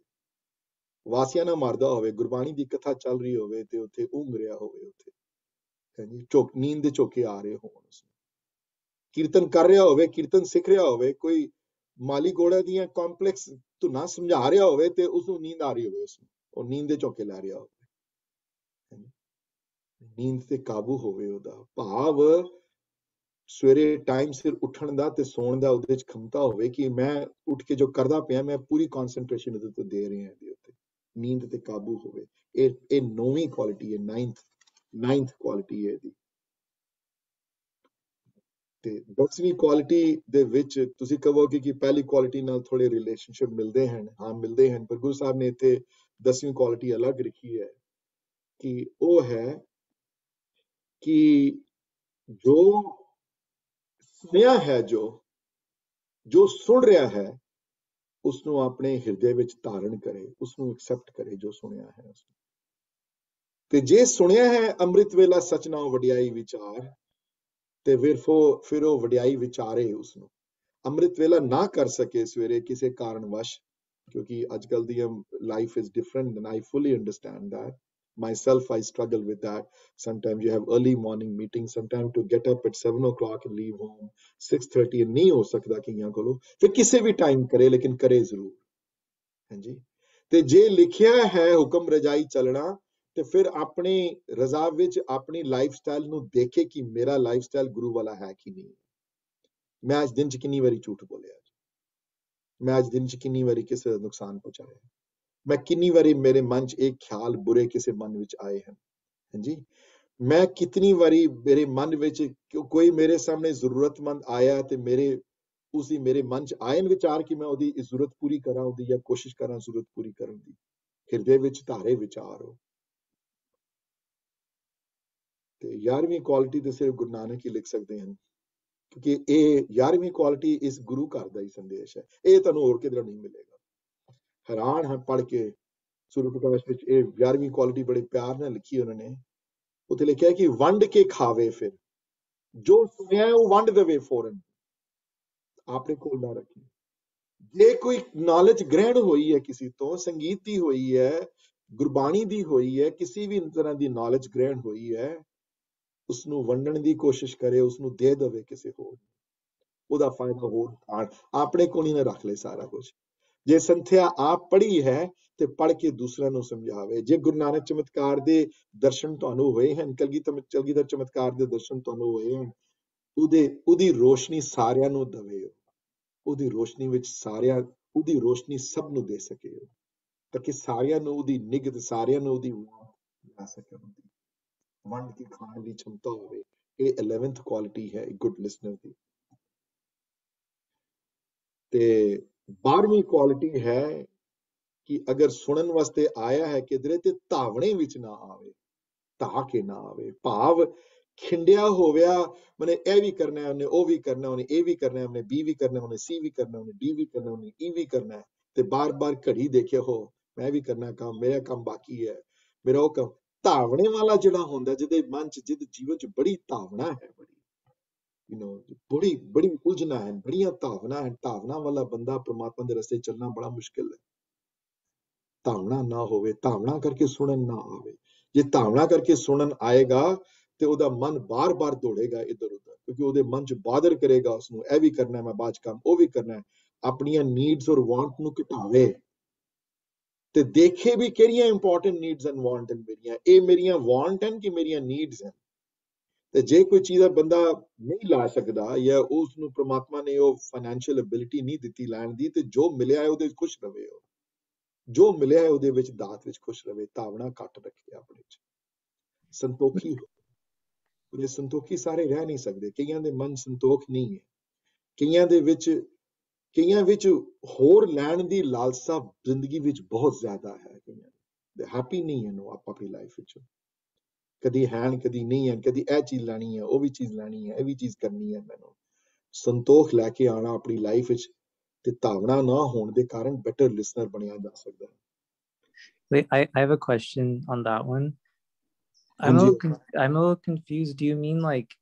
ਵਾਸੀਆਂ ਨਾ ਮਾਰਦਾ ਹੋਵੇ, ਗੁਰਬਾਣੀ ਦੀ ਕਥਾ ਚੱਲ ਰਹੀ ਹੋਵੇ ਤੇ ਉੱਥੇ ਉਂਘ ਰਿਹਾ ਹੋਵੇ ਉੱਥੇ। ਹਾਂਜੀ ਚੋਕ ਨੀਂਦ ਦੇ ਚੋਕੇ ਆ ਰਹੇ ਹੋਣ ਉਸ ਕੀਰਤਨ ਕਰ ਰਿਹਾ ਹੋਵੇ, ਕੀਰਤਨ ਸਿੱਖ ਰਿਹਾ ਹੋਵੇ, ਕੋਈ ਮਾਲੀ ਗੋੜਾ ਦੀਆਂ ਕੰਪਲੈਕਸ ਧੁਨਾ ਸਮਝਾ ਰਿਹਾ ਹੋਵੇ ਤੇ ਉਸ ਨੂੰ ਨੀਂਦ ਆ ਰਹੀ ਹੋਵੇ ਉਸ ਨੂੰ। ਉਹ ਨੀਂਦ ਦੇ ਚੌਕੇ ਲੈ ਰਿਹਾ ਹੋਵੇ। ਨੀਂਦ ਤੇ ਕਾਬੂ ਹੋਵੇ ਉਹਦਾ। ਭਾਵ ਸਵੇਰੇ ਟਾਈਮ ਸਿਰ ਉੱਠਣ ਦਾ ਤੇ ਸੌਣ ਦਾ ਉਹਦੇ ਵਿੱਚ ਖਮਤਾ ਹੋਵੇ ਕਿ ਮੈਂ ਉੱਠ ਕੇ ਜੋ ਕਰਦਾ ਪਿਆ, ਮੈਂ ਪੂਰੀ ਕਨਸੈਂਟਰੇਸ਼ਨ ਉਹਦੇ ਤੇ ਦੇ ਰਿਹਾ ਇਹਦੇ ਉੱਤੇ। ਨੀਂਦ ਤੇ ਕਾਬੂ ਹੋਵੇ। ਇਹ ਇਹ ਨੌਵੀਂ ਕੁਆਲਿਟੀ ਹੈ ਨਾਈਨਥ ਨਾਈਨਥ ਕੁਆਲਿਟੀ ਹੈ ਇਹਦੀ। ਤੇ ਦਸਵੀਂ ਕੁਆਲਿਟੀ ਦੇ ਵਿੱਚ ਤੁਸੀਂ ਕਹੋਗੇ ਕਿ ਪਹਿਲੀ ਕੁਆਲਿਟੀ ਨਾਲ ਥੋੜੇ ਰਿਲੇਸ਼ਨਸ਼ਿਪ ਮਿਲਦੇ ਹਨ। ਹਾਂ, ਮਿਲਦੇ ਹਨ, ਪਰ ਗੁਰੂ ਸਾਹਿਬ ਨੇ ਇੱਥੇ ਦਸਵੀਂ ਕੁਆਲਿਟੀ ਅਲੱਗ ਰੱਖੀ ਹੈ ਕਿ ਉਹ ਹੈ ਕਿ ਜੋ ਸੁਣਿਆ ਹੈ, ਜੋ ਜੋ ਸੁਣ ਰਿਹਾ ਹੈ ਉਸ ਨੂੰ ਆਪਣੇ ਹਿਰਦੇ ਵਿੱਚ ਧਾਰਨ ਕਰੇ ਉਸ ਨੂੰ ਐਕਸੈਪਟ ਕਰੇ ਜੋ ਸੁਣਿਆ ਹੈ ਉਸ ਨੂੰ ਤੇ ਜੇ ਸੁਣਿਆ ਹੈ, ਅੰਮ੍ਰਿਤ ਵੇਲਾ ਸਚ ਨਾਮ ਵਡਿਆਈ ਵਿਚਾਰ, ਤੇ ਵਿਰਫੋ ਫਿਰ ਉਹ ਵਡਿਆਈ ਵਿਚਾਰੇ ਉਸ ਨੂੰ ਅੰਮ੍ਰਿਤ ਵੇਲਾ ਨਾ ਕਰ ਸਕੇ ਸਵੇਰੇ ਕਿਸੇ ਕਾਰਨ ਵਸ਼ ਕਿਉਂਕਿ ਅੱਜ ਕੱਲ ਦੀ life is different and I fully understand that myself, i struggle with that. Sometimes you have early morning meetings sometimes to get up at 7 o'clock and leave home 6:30 ਨਹੀਂ ਹੋ ਸਕਦਾ ਕਈਆਂ ਕੋਲੋਂ ਫਿਰ ਕਿਸੇ ਵੀ ਟਾਈਮ ਕਰੇ ਲੇਕਿਨ ਕਰੇ ਜ਼ਰੂਰ ਹਾਂਜੀ ਤੇ ਜੇ ਲਿਖਿਆ ਹੈ ਹੁਕਮ ਰਜਾਈ ਚੱਲਣਾ ਤੇ ਫਿਰ ਆਪਣੀ ਰਜ਼ਾ ਵਿੱਚ ਆਪਣੀ ਲਾਈਫ ਸਟਾਈਲ ਨੂੰ ਦੇਖੇ ਕਿ ਮੇਰਾ ਲਾਈਫ ਸਟਾਈਲ ਗੁਰੂ ਵਾਲਾ ਹੈ ਕਿ ਨਹੀਂ ਮੈਂ ਅੱਜ ਦਿਨ ਚ ਕਿੰਨੀ ਵਾਰੀ ਝੂਠ ਬੋਲਿਆ ਮੈਂ ਅੱਜ ਦਿਨ ਚ ਕਿੰਨੀ ਵਾਰੀ ਕਿਸੇ ਦਾ ਨੁਕਸਾਨ ਪਹੁੰਚਾਇਆ ਮੈਂ ਕਿੰਨੀ ਵਾਰੀ ਮੇਰੇ ਮਨ 'ਚ ਇਹ ਖਿਆਲ ਬੁਰੇ ਕਿਸੇ ਮਨ ਵਿੱਚ ਆਏ ਹਨ। ਹਾਂਜੀ? ਮੈਂ ਕਿਤਨੀ ਵਾਰੀ ਮੇਰੇ ਮਨ ਵਿੱਚ ਕੋਈ ਮੇਰੇ ਸਾਹਮਣੇ ਜ਼ਰੂਰਤਮੰਦ ਆਇਆ ਤੇ ਮੇਰੇ ਉਸੇ ਮੇਰੇ ਮਨ 'ਚ ਆਇਨ ਵਿਚਾਰ ਕਿ ਮੈਂ ਉਹਦੀ ਜ਼ਰੂਰਤ ਪੂਰੀ ਕਰਾਂ, ਉਹਦੀ ਜਾਂ ਕੋਸ਼ਿਸ਼ ਕਰਾਂ ਜ਼ਰੂਰਤ ਪੂਰੀ ਕਰਨ ਦੀ। ਹਿਰਦੇ ਵਿੱਚ ਧਾਰੇ ਵਿਚਾਰ ਹੋ। ਤੇ 11ਵੀਂ ਕੁਆਲਿਟੀ ਤੇ ਸਿਰਫ ਗੁਰੂ ਨਾਨਕ ਹੀ ਲਿਖ ਸਕਦੇ ਹਨ। ਕਿਉਂਕਿ ਇਹ 11ਵੀਂ ਕੁਆਲਿਟੀ ਇਸ ਗੁਰੂ ਘਰ ਦਾ ਹੀ ਸੰਦੇਸ਼ ਹੈ। ਇਹ ਤੁਹਾਨੂੰ ਹੋਰ ਕਿਧਰੋਂ ਨਹੀਂ ਮਿਲੇਗਾ। ਹੈਰਾਨ ਹਾਂ ਪੜ ਕੇ ਸੂਰਜ ਪ੍ਰਕਾਸ਼ ਵਿੱਚ ਇਹ 11ਵੀਂ ਕੁਆਲਿਟੀ ਬੜੇ ਪਿਆਰ ਨਾਲ ਲਿਖੀ ਉਹਨਾਂ ਨੇ। ਉੱਥੇ ਲਿਖਿਆ ਕਿ ਵੰਡ ਕੇ ਖਾਵੇ ਫਿਰ। ਜੋ ਸੁਣਿਆ ਉਹ ਵੰਡ ਦੇਵੇ ਫੌਰਨ। ਆਪਣੇ ਕੋਲ ਨਾ ਰੱਖੀ। ਜੇ ਕੋਈ ਨੌਲੇਜ ਗ੍ਰਹਿਣ ਹੋਈ ਹੈ ਕਿਸੇ ਤੋਂ, ਸੰਗੀਤ ਦੀ ਹੋਈ ਹੈ, ਗੁਰਬਾਣੀ ਦੀ ਹੋਈ ਹੈ, ਕਿਸੇ ਵੀ ਤਰ੍ਹਾਂ ਦੀ ਨੌਲੇਜ ਗ੍ਰਹਿਣ ਹੋਈ ਹੈ ਉਸ ਨੂੰ ਵੰਡਣ ਦੀ ਕੋਸ਼ਿਸ਼ ਕਰੇ ਉਸ ਨੂੰ ਦੇ ਦੇਵੇ ਕਿਸੇ ਹੋਰ ਉਹਦਾ ਫਾਇਦਾ ਹੋਰ ਆਪਣੇ ਕੋਲ ਹੀ ਨਾ ਰੱਖ ਲੈ ਸਾਰਾ ਕੁਝ ਜੇ ਸੰਥਿਆ ਆਪ ਪੜ੍ਹੀ ਹੈ ਤੇ ਪੜ੍ਹ ਕੇ ਦੂਸਰਿਆਂ ਨੂੰ ਸਮਝਾਵੇ। ਜੇ ਗੁਰੂ ਨਾਨਕ ਚਮਤਕਾਰ ਦੇ ਦਰਸ਼ਨ ਤੁਹਾਨੂੰ ਹੋਏ ਹਨ, ਕਲਗੀ ਚਲਗੀ ਦਾ ਚਮਤਕਾਰ ਦੇ ਦਰਸ਼ਨ ਤੁਹਾਨੂੰ ਹੋਏ ਹਨ, ਉਹਦੇ, ਉਹਦੀ ਰੋਸ਼ਨੀ ਸਾਰਿਆਂ ਨੂੰ ਦਵੇ ਉਹਦੀ ਰੋਸ਼ਨੀ ਵਿੱਚ ਸਾਰਿਆਂ, ਉਹਦੀ ਰੋਸ਼ਨੀ ਸਭ ਨੂੰ ਦੇ ਸਕੇ ਤਾਂ ਕਿ ਸਾਰਿਆਂ ਨੂੰ ਉਹਦੀ ਨਿਗਤ, ਸਾਰਿਆਂ ਨੂੰ ਉਹਦੀ ਲਾ ਸਕੇ ਵੰਡ ਕੇ ਖਾਣ ਦੀ ਛਮਤਾ ਹੋਵੇ। ਇਹ 11th ਕੁਆਲਿਟੀ ਹੈ ਗੁੱਡ ਲਿਸਨਰ ਦੀ। ਤੇ 12ਵੀਂ ਕੁਆਲਿਟੀ ਹੈ ਕਿ ਅਗਰ ਸੁਣਨ ਵਾਸਤੇ ਆਇਆ ਹੈ ਕਿਧਰੇ ਤੇ ਧਾਵਣੇ ਵਿੱਚ ਨਾ ਆਵੇ ਧਾ ਕੇ ਨਾ ਆਵੇ, ਭਾਵ ਖਿੰਡਿਆ ਹੋਵਿਆ, ਮਨੇ ਇਹ ਵੀ ਕਰਨਾ ਉਹਨੇ ਉਹ ਵੀ ਕਰਨਾ ਉਹਨੇ ਇਹ ਵੀ ਕਰਨਾ ਉਹਨੇ ਬੀ ਵੀ ਕਰਨਾ ਉਹਨੇ ਸੀ ਵੀ ਕਰਨਾ ਉਹਨੇ ਡੀ ਵੀ ਕਰਨਾ ਉਹਨੇ ਈ ਵੀ ਕਰਨਾ ਤੇ ਬਾਰ-ਬਾਰ ਘੜੀ ਦੇਖਿਆ ਹੋ, ਮੈਂ ਵੀ ਕਰਨਾ ਕੰਮ, ਮੇਰਾ ਕੰਮ ਬਾਕੀ ਹੈ, ਮੇਰਾ ਉਹ ਕੰਮ। ਧਾਵਣੇ ਵਾਲਾ ਜਿਹੜਾ ਹੁੰਦਾ, ਜਿਹਦੇ ਮਨ ਚ, ਜਿਹਦੇ ਜੀਵਨ ਚ ਬੜੀ ਧਾਵਣਾ ਹੈ, ਬੜੀ। ਯੂ نو ਬੜੀ ਬੜੀ ਉਲਝਣਾ ਹੈ, ਬੜੀਆਂ ਧਾਵਨਾ ਹੈ ਧਾਵਨਾ ਵਾਲਾ ਬੰਦਾ ਪ੍ਰਮਾਤਮਾ ਦੇ ਰਸਤੇ ਚੱਲਣਾ ਬੜਾ ਮੁਸ਼ਕਿਲ ਹੈ। ਧਾਵਨਾ ਨਾ ਹੋਵੇ ਧਾਵਨਾ ਕਰਕੇ ਸੁਣਨ ਨਾ ਆਵੇ। ਜੇ ਧਾਵਨਾ ਕਰਕੇ ਸੁਣਨ ਆਏਗਾ ਤੇ ਉਹਦਾ ਮਨ ਬਾਰ-ਬਾਰ ਦੌੜੇਗਾ ਇੱਧਰ ਉੱਧਰ, ਕਿਉਂਕਿ ਉਹਦੇ ਮਨ ਚ ਬਾਦਰ ਕਰੇਗਾ ਉਸ ਨੂੰ ਇਹ ਵੀ ਕਰਨਾ ਹੈ, ਮੈਂ ਬਾਅਦ 'ਚ ਕੰਮ, ਉਹ ਵੀ ਕਰਨਾ ਹੈ, ਆਪਣੀਆਂ ਨੀਡਸ ਔਰ ਵਾਂਟ ਨੂੰ ਘਟਾਵੇ। ਤੇ ਦੇਖੇ ਵੀ ਕਿਹੜੀਆਂ ਇੰਪੋਰਟੈਂਟ ਨੀਡਸ ਐਂਡ ਵਾਂਟ ਹਨ ਮੇਰੀਆਂ, ਇਹ ਮੇਰੀਆਂ ਵਾਂਟ ਹਨ ਕਿ ਮੇਰੀਆਂ ਨੀਡਸ ਹਨ। ਤੇ ਜੇ ਕੋਈ ਚੀਜ਼ ਦਾ ਬੰਦਾ ਨਹੀਂ ਲਾ ਸਕਦਾ ਜਾਂ ਉਸ ਨੂੰ ਪ੍ਰਮਾਤਮਾ ਨੇ ਉਹ ਫਾਈਨੈਂਸ਼ੀਅਲ ਐਬਿਲਿਟੀ ਨਹੀਂ ਦਿੱਤੀ ਲੈਣ ਦੀ, ਤੇ ਜੋ ਮਿਲਿਆ ਹੈ ਉਹਦੇ ਵਿੱਚ ਖੁਸ਼ ਰਵੇ ਉਹ। ਜੋ ਮਿਲਿਆ ਹੈ ਉਹਦੇ ਵਿੱਚ ਦਾਤ ਵਿੱਚ ਖੁਸ਼ ਰਵੇ, ਤਾਵਣਾ ਘੱਟ ਰੱਖੇ ਆਪਣੇ ਚ। ਸੰਤੋਖੀ ਉਹਦੇ ਸੰਤੋਖੀ ਸਾਰੇ ਰਹਿ ਨਹੀਂ ਸਕਦੇ। ਕਈਆਂ ਦੇ ਮਨ ਸੰਤੋਖ ਨਹੀਂ ਹੈ। ਕਈਆਂ ਦੇ ਵਿੱਚ, ਕਈਆਂ ਵਿੱਚ ਹੋਰ ਲੈਣ ਦੀ ਲਾਲਸਾ ਜ਼ਿੰਦਗੀ ਵਿੱਚ ਬਹੁਤ ਜ਼ਿਆਦਾ ਹੈ ਕਈਆਂ ਦੇ। ਹੈਪੀ ਨਹੀਂ ਹੈ ਉਹ ਆਪਣੀ ਲਾਈਫ ਵਿੱਚ। ਕਦੀ ਹੈਨ ਕਦੀ ਨਹੀਂ ਹੈ ਕਦੀ ਇਹ ਚੀਜ਼ ਲੈਣੀ ਹੈ ਉਹ ਵੀ ਚੀਜ਼ ਲੈਣੀ ਹੈ ਇਹ ਵੀ ਚੀਜ਼ ਕਰਨੀ ਹੈ ਮੈਨੂੰ ਸੰਤੋਖ ਲੈ ਕੇ ਆਣਾ ਆਪਣੀ ਲਾਈਫ ਵਿੱਚ ਤੇ ਧਾਵਨਾ ਨਾ ਹੋਣ ਦੇ ਕਾਰਨ ਬੈਟਰ ਲਿਸਨਰ ਬਣਿਆ ਜਾ ਸਕਦਾ ਹੈ Wait, I, I have a question on that one. I'm a Anji. little con- I'm a little confused. Do you mean like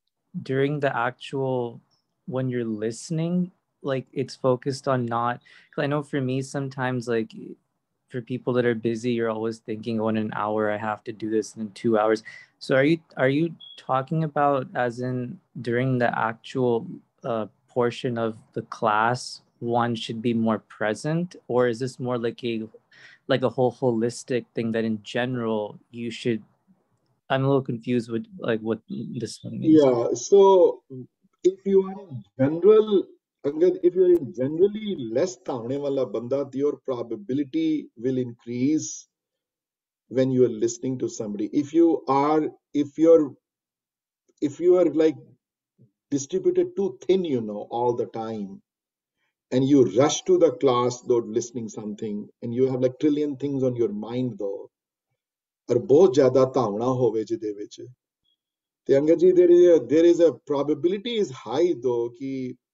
during the actual when you're listening, like it's focused on not? Because I know for me sometimes like for people that are busy, you're always thinking, oh, in an hour I have to do this, in two hours. So are you are you talking about as in during the actual uh, portion of the class, one should be more present, or is this more like a like a whole holistic thing that in general you should i'm a little confused with like what this one means Yeah, so if you are in general, Angad, if you are in generally less taane wala banda, your probability will increase when you are listening to somebody. If you are, if you're, if you are like distributed too thin, you know, all the time, and you rush to the class though listening something, and you have like trillion things on your mind though, ਔਰ ਬਹੁਤ ਜ਼ਿਆਦਾ ਧਾਵਣਾ ਹੋਵੇ ਜਿਹਦੇ ਵਿੱਚ ਤੇ ਅੰਗਦ ਜੀ there is a there is a probability is high though ਕਿ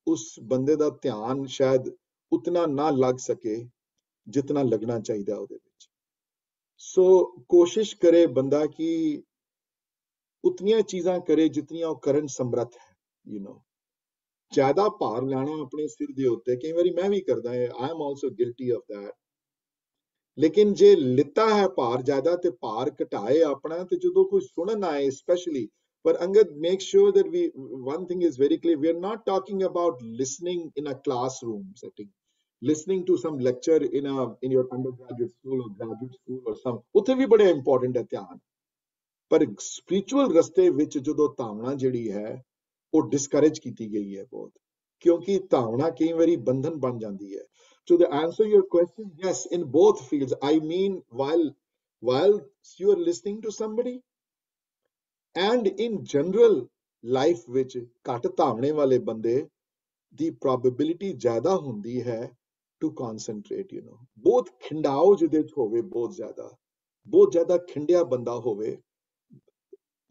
ਉਸ ਬੰਦੇ ਦਾ ਧਿਆਨ ਸ਼ਾਇਦ ਉਤਨਾ ਨਾ ਲੱਗ ਸਕੇ ਜਿਤਨਾ ਲੱਗਣਾ ਚਾਹੀਦਾ ਉਹਦੇ ਵਿੱਚ। ਸੋ ਕੋਸ਼ਿਸ਼ ਕਰੇ ਬੰਦਾ ਕਿ ਉਤਨੀਆਂ ਚੀਜ਼ਾਂ ਕਰੇ ਜਿਤਨੀਆਂ ਉਹ ਕਰਨ ਸਮਰੱਥ ਹੈ ਯੂ نو ਜ਼ਿਆਦਾ ਭਾਰ ਲੈਣਾ ਆਪਣੇ ਸਿਰ ਦੇ ਉੱਤੇ, ਕਈ ਵਾਰੀ ਮੈਂ ਵੀ ਕਰਦਾ ਹਾਂ I am also guilty of that ਲੇਕਿਨ ਜੇ ਲਿੱਤਾ ਹੈ ਭਾਰ ਜ਼ਿਆਦਾ ਤੇ ਭਾਰ ਘਟਾਏ ਆਪਣਾ, ਤੇ ਜਦੋਂ ਕੋਈ ਸੁਣਨ ਆਏ specially ਪਰ Angad make sure that we one thing is very clear we are not talking about listening in a classroom setting listening to some lecture in a in your undergraduate school or graduate school or some ਉੱਥੇ ਵੀ ਬੜੇ important ਹੈ ਧਿਆਨ ਪਰ spiritual ਰਸਤੇ ਵਿੱਚ ਜਦੋਂ ਧਾਵਨਾ ਜਿਹੜੀ ਹੈ ਉਹ ਡਿਸਕਰੇਜ ਕੀਤੀ ਗਈ ਹੈ ਬਹੁਤ ਕਿਉਂਕਿ ਧਾਵਨਾ ਕਈ ਵਾਰੀ ਬੰਧਨ ਬਣ ਜਾਂਦੀ ਹੈ to the answer your question yes in both fields i mean while while you are listening to somebody and in general life ਵਿੱਚ ਘੱਟ ਧਾਵਣੇ ਵਾਲੇ ਬੰਦੇ ਦੀ ਪ੍ਰੋਬੇਬਿਲਿਟੀ ਜ਼ਿਆਦਾ ਹੁੰਦੀ ਹੈ ਟੂ ਕਨਸੈਂਟਰੇਟ ਯੂ نو ਬਹੁਤ ਖਿੰਡਾਓ ਜਿਹਦੇ ਚ ਹੋਵੇ ਬਹੁਤ ਜ਼ਿਆਦਾ ਬਹੁਤ ਜ਼ਿਆਦਾ ਖਿੰਡਿਆ ਬੰਦਾ ਹੋਵੇ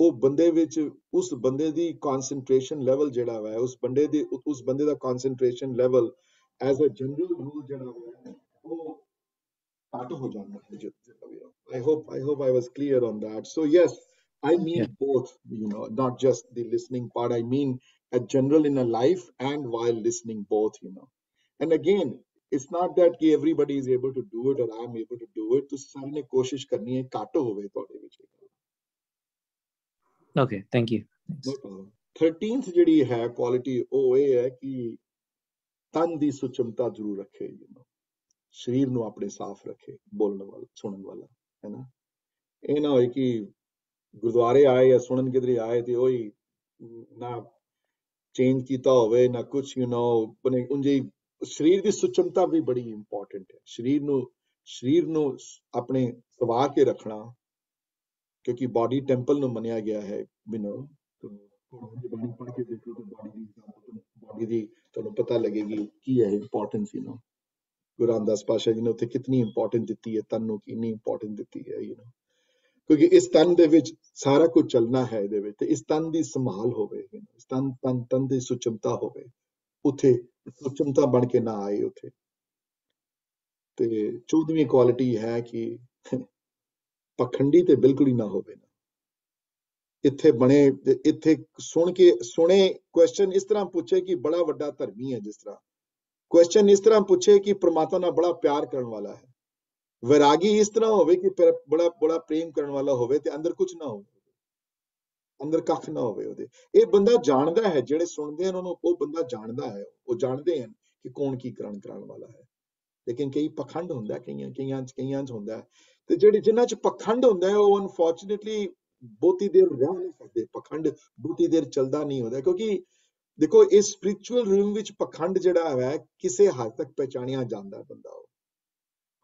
ਉਹ ਬੰਦੇ ਵਿੱਚ ਉਸ ਬੰਦੇ ਦੀ ਕਨਸੈਂਟਰੇਸ਼ਨ ਲੈਵਲ ਜਿਹੜਾ ਹੈ ਉਸ ਬੰਦੇ ਦੀ ਉਸ ਬੰਦੇ ਦਾ concentration level as a general rule ਜਿਹੜਾ ਹੈ ਉਹ ਘੱਟ ਹੋ ਜਾਂਦਾ ਹੈ I hope I hope I was clear on that so yes I mean Yeah. both you know not just the listening part I mean a general in a life and while listening both you know and again it's not that ਕਿ everybody is able to do it or I'm able to do it ਤੁਸੀਂ ਸਾਰਿਆਂ ਨੇ ਕੋਸ਼ਿਸ਼ ਕਰਨੀ ਹੈ ਘੱਟ ਹੋਵੇ ਤੁਹਾਡੇ ਵਿੱਚ okay thank you Thanks. No problem. 13th ਜਿਹੜੀ ਹੈ ਕੁਆਲਿਟੀ ਉਹ ਇਹ ਹੈ ਕਿ ਤਨ ਦੀ ਸੁਚਮਤਾ ਜ਼ਰੂਰ ਰੱਖੇ you know ਸਰੀਰ ਨੂੰ ਆਪਣੇ ਸਾਫ਼ ਰੱਖੇ ਬੋਲਣ ਵਾਲਾ ਸੁਣਨ ਵਾਲਾ ਹੈ ਨਾ ਇਹ ਨਾ ਹੋਏ ਕਿ ਗੁਰਦੁਆਰੇ ਆਏ ਜਾਂ ਸੁਣਨ ਕਿਧਰੇ ਆਏ ਤੇ ਉਹੀ ਨਾ ਚੇਂਜ ਕੀਤਾ ਹੋਵੇ ਨਾ ਕੁਝ ਯੂ نو ਬਣੇ ਉਂਝੇ ਹੀ ਸਰੀਰ ਦੀ ਸੁਚਮਤਾ ਵੀ ਬੜੀ ਇੰਪੋਰਟੈਂਟ ਹੈ ਸਰੀਰ ਨੂੰ ਸਰੀਰ ਨੂੰ ਸ- ਆਪਣੇ ਸਵਾ ਕੇ ਰੱਖਣਾ ਕਿਉਂਕਿ ਬਾਡੀ ਟੈਂਪਲ ਨੂੰ ਮੰਨਿਆ ਗਿਆ ਹੈ ਯੂ نو ਥੋੜਾ ਜਿਹਾ ਬਾਣੀ ਪੜ੍ਹ ਕੇ ਦੇਖੋ ਤਾਂ ਬਾਡੀ ਦੀ ਬਾਡੀ ਦੀ ਤੁਹਾਨੂੰ ਪਤਾ ਲੱਗੇਗੀ ਕੀ ਹੈ importance you know Guru Ramdas ਪਾਸ਼ਾ ਜੀ ਨੇ ਉੱਥੇ ਕਿੰਨੀ ਇੰਪੋਰਟੈਂਟ ਦਿੱਤੀ ਹੈ ਤਨ ਨੂੰ ਕਿੰਨੀ ਇੰਪੋਰਟੈਂਟ ਦਿੱਤੀ ਹੈ ਯੂ نو ਕਿਉਂਕਿ ਇਸ ਤਨ ਦੇ ਵਿੱਚ ਸਾਰਾ ਕੁਝ ਚੱਲਣਾ ਹੈ ਇਹਦੇ ਵਿੱਚ ਤੇ ਇਸ ਤਨ ਦੀ ਸੰਭਾਲ ਹੋਵੇ, ਇਸ ਤਨ ਤਨ ਤਨ ਦੀ ਸੁਚਮਤਾ ਹੋਵੇ, ਉੱਥੇ ਸੁਚਮਤਾ ਬਣ ਕੇ ਨਾ ਆਏ ਉੱਥੇ। ਤੇ 14ਵੀਂ ਕੁਆਲਿਟੀ ਹੈ ਕਿ ਪਖੰਡੀ ਤੇ ਬਿਲਕੁਲ ਹੀ ਨਾ ਹੋਵੇ ਨਾ। ਇੱਥੇ ਬਣੇ ਇੱਥੇ ਸੁਣ ਕੇ, ਸੁਣੇ ਕੁਐਸਚਨ ਇਸ ਤਰ੍ਹਾਂ ਪੁੱਛੇ ਕਿ ਬੜਾ ਵੱਡਾ ਧਰਮੀ ਹੈ ਜਿਸ ਤਰ੍ਹਾਂ। ਕੁਐਸਚਨ ਇਸ ਤਰ੍ਹਾਂ ਪੁੱਛੇ ਕਿ ਪ੍ਰਮਾਤਮਾ ਨਾਲ ਬੜਾ ਪਿਆਰ ਕਰਨ ਵਾਲਾ ਹੈ। ਵੈਰਾਗੀ ਇਸ ਤਰ੍ਹਾਂ ਹੋਵੇ ਕਿ ਪਿਰ- ਬੜਾ ਬੜਾ ਪ੍ਰੇਮ ਕਰਨ ਵਾਲਾ ਹੋਵੇ ਤੇ ਅੰਦਰ ਕੁਝ ਨਾ ਹੋਵੇ। ਅੰਦਰ ਕੱਖ ਨਾ ਹੋਵੇ ਉਹਦੇ। ਇਹ ਬੰਦਾ ਜਾਣਦਾ ਹੈ, ਜਿਹੜੇ ਸੁਣਦੇ ਹਨ ਉਹਨੂੰ, ਉਹ ਬੰਦਾ ਜਾਣਦਾ ਹੈ। ਉਹ ਜਾਣਦੇ ਹਨ ਕਿ ਕੌਣ ਕੀ ਕਰਨ, ਕਰਾਉਣ ਵਾਲਾ ਹੈ। ਲੇਕਿਨ ਕਈ ਪਖੰਡ ਹੁੰਦਾ ਕਈਆਂ ਕਈਆਂ ਚ ਕਈਆਂ ਚ ਹੁੰਦਾ ਤੇ ਜਿਹੜੇ ਜਿਨ੍ਹਾਂ ਚ ਪਖੰਡ ਹੁੰਦਾ ਹੈ, ਉਹ ਅਨਫੋਰਚੂਨੇਟਲੀ ਬਹੁਤੀ ਦੇਰ ਰਹਿ ਨਹੀਂ ਸਕਦੇ। ਪਖੰਡ ਬਹੁਤੀ ਦੇਰ ਚੱਲਦਾ ਨਹੀਂ ਹੁੰਦਾ। ਕਿਉਂਕਿ ਦੇਖੋ ਇਸ ਸਪਿਰਚੁਅਲ ਰੂਮ ਵਿੱਚ ਪਖੰਡ ਜਿਹੜਾ ਹੈ ਕਿਸੇ ਹੱਦ ਤੱਕ ਪਛਾਣਿਆ ਜਾਂਦਾ ਬੰਦਾ ਉਹ।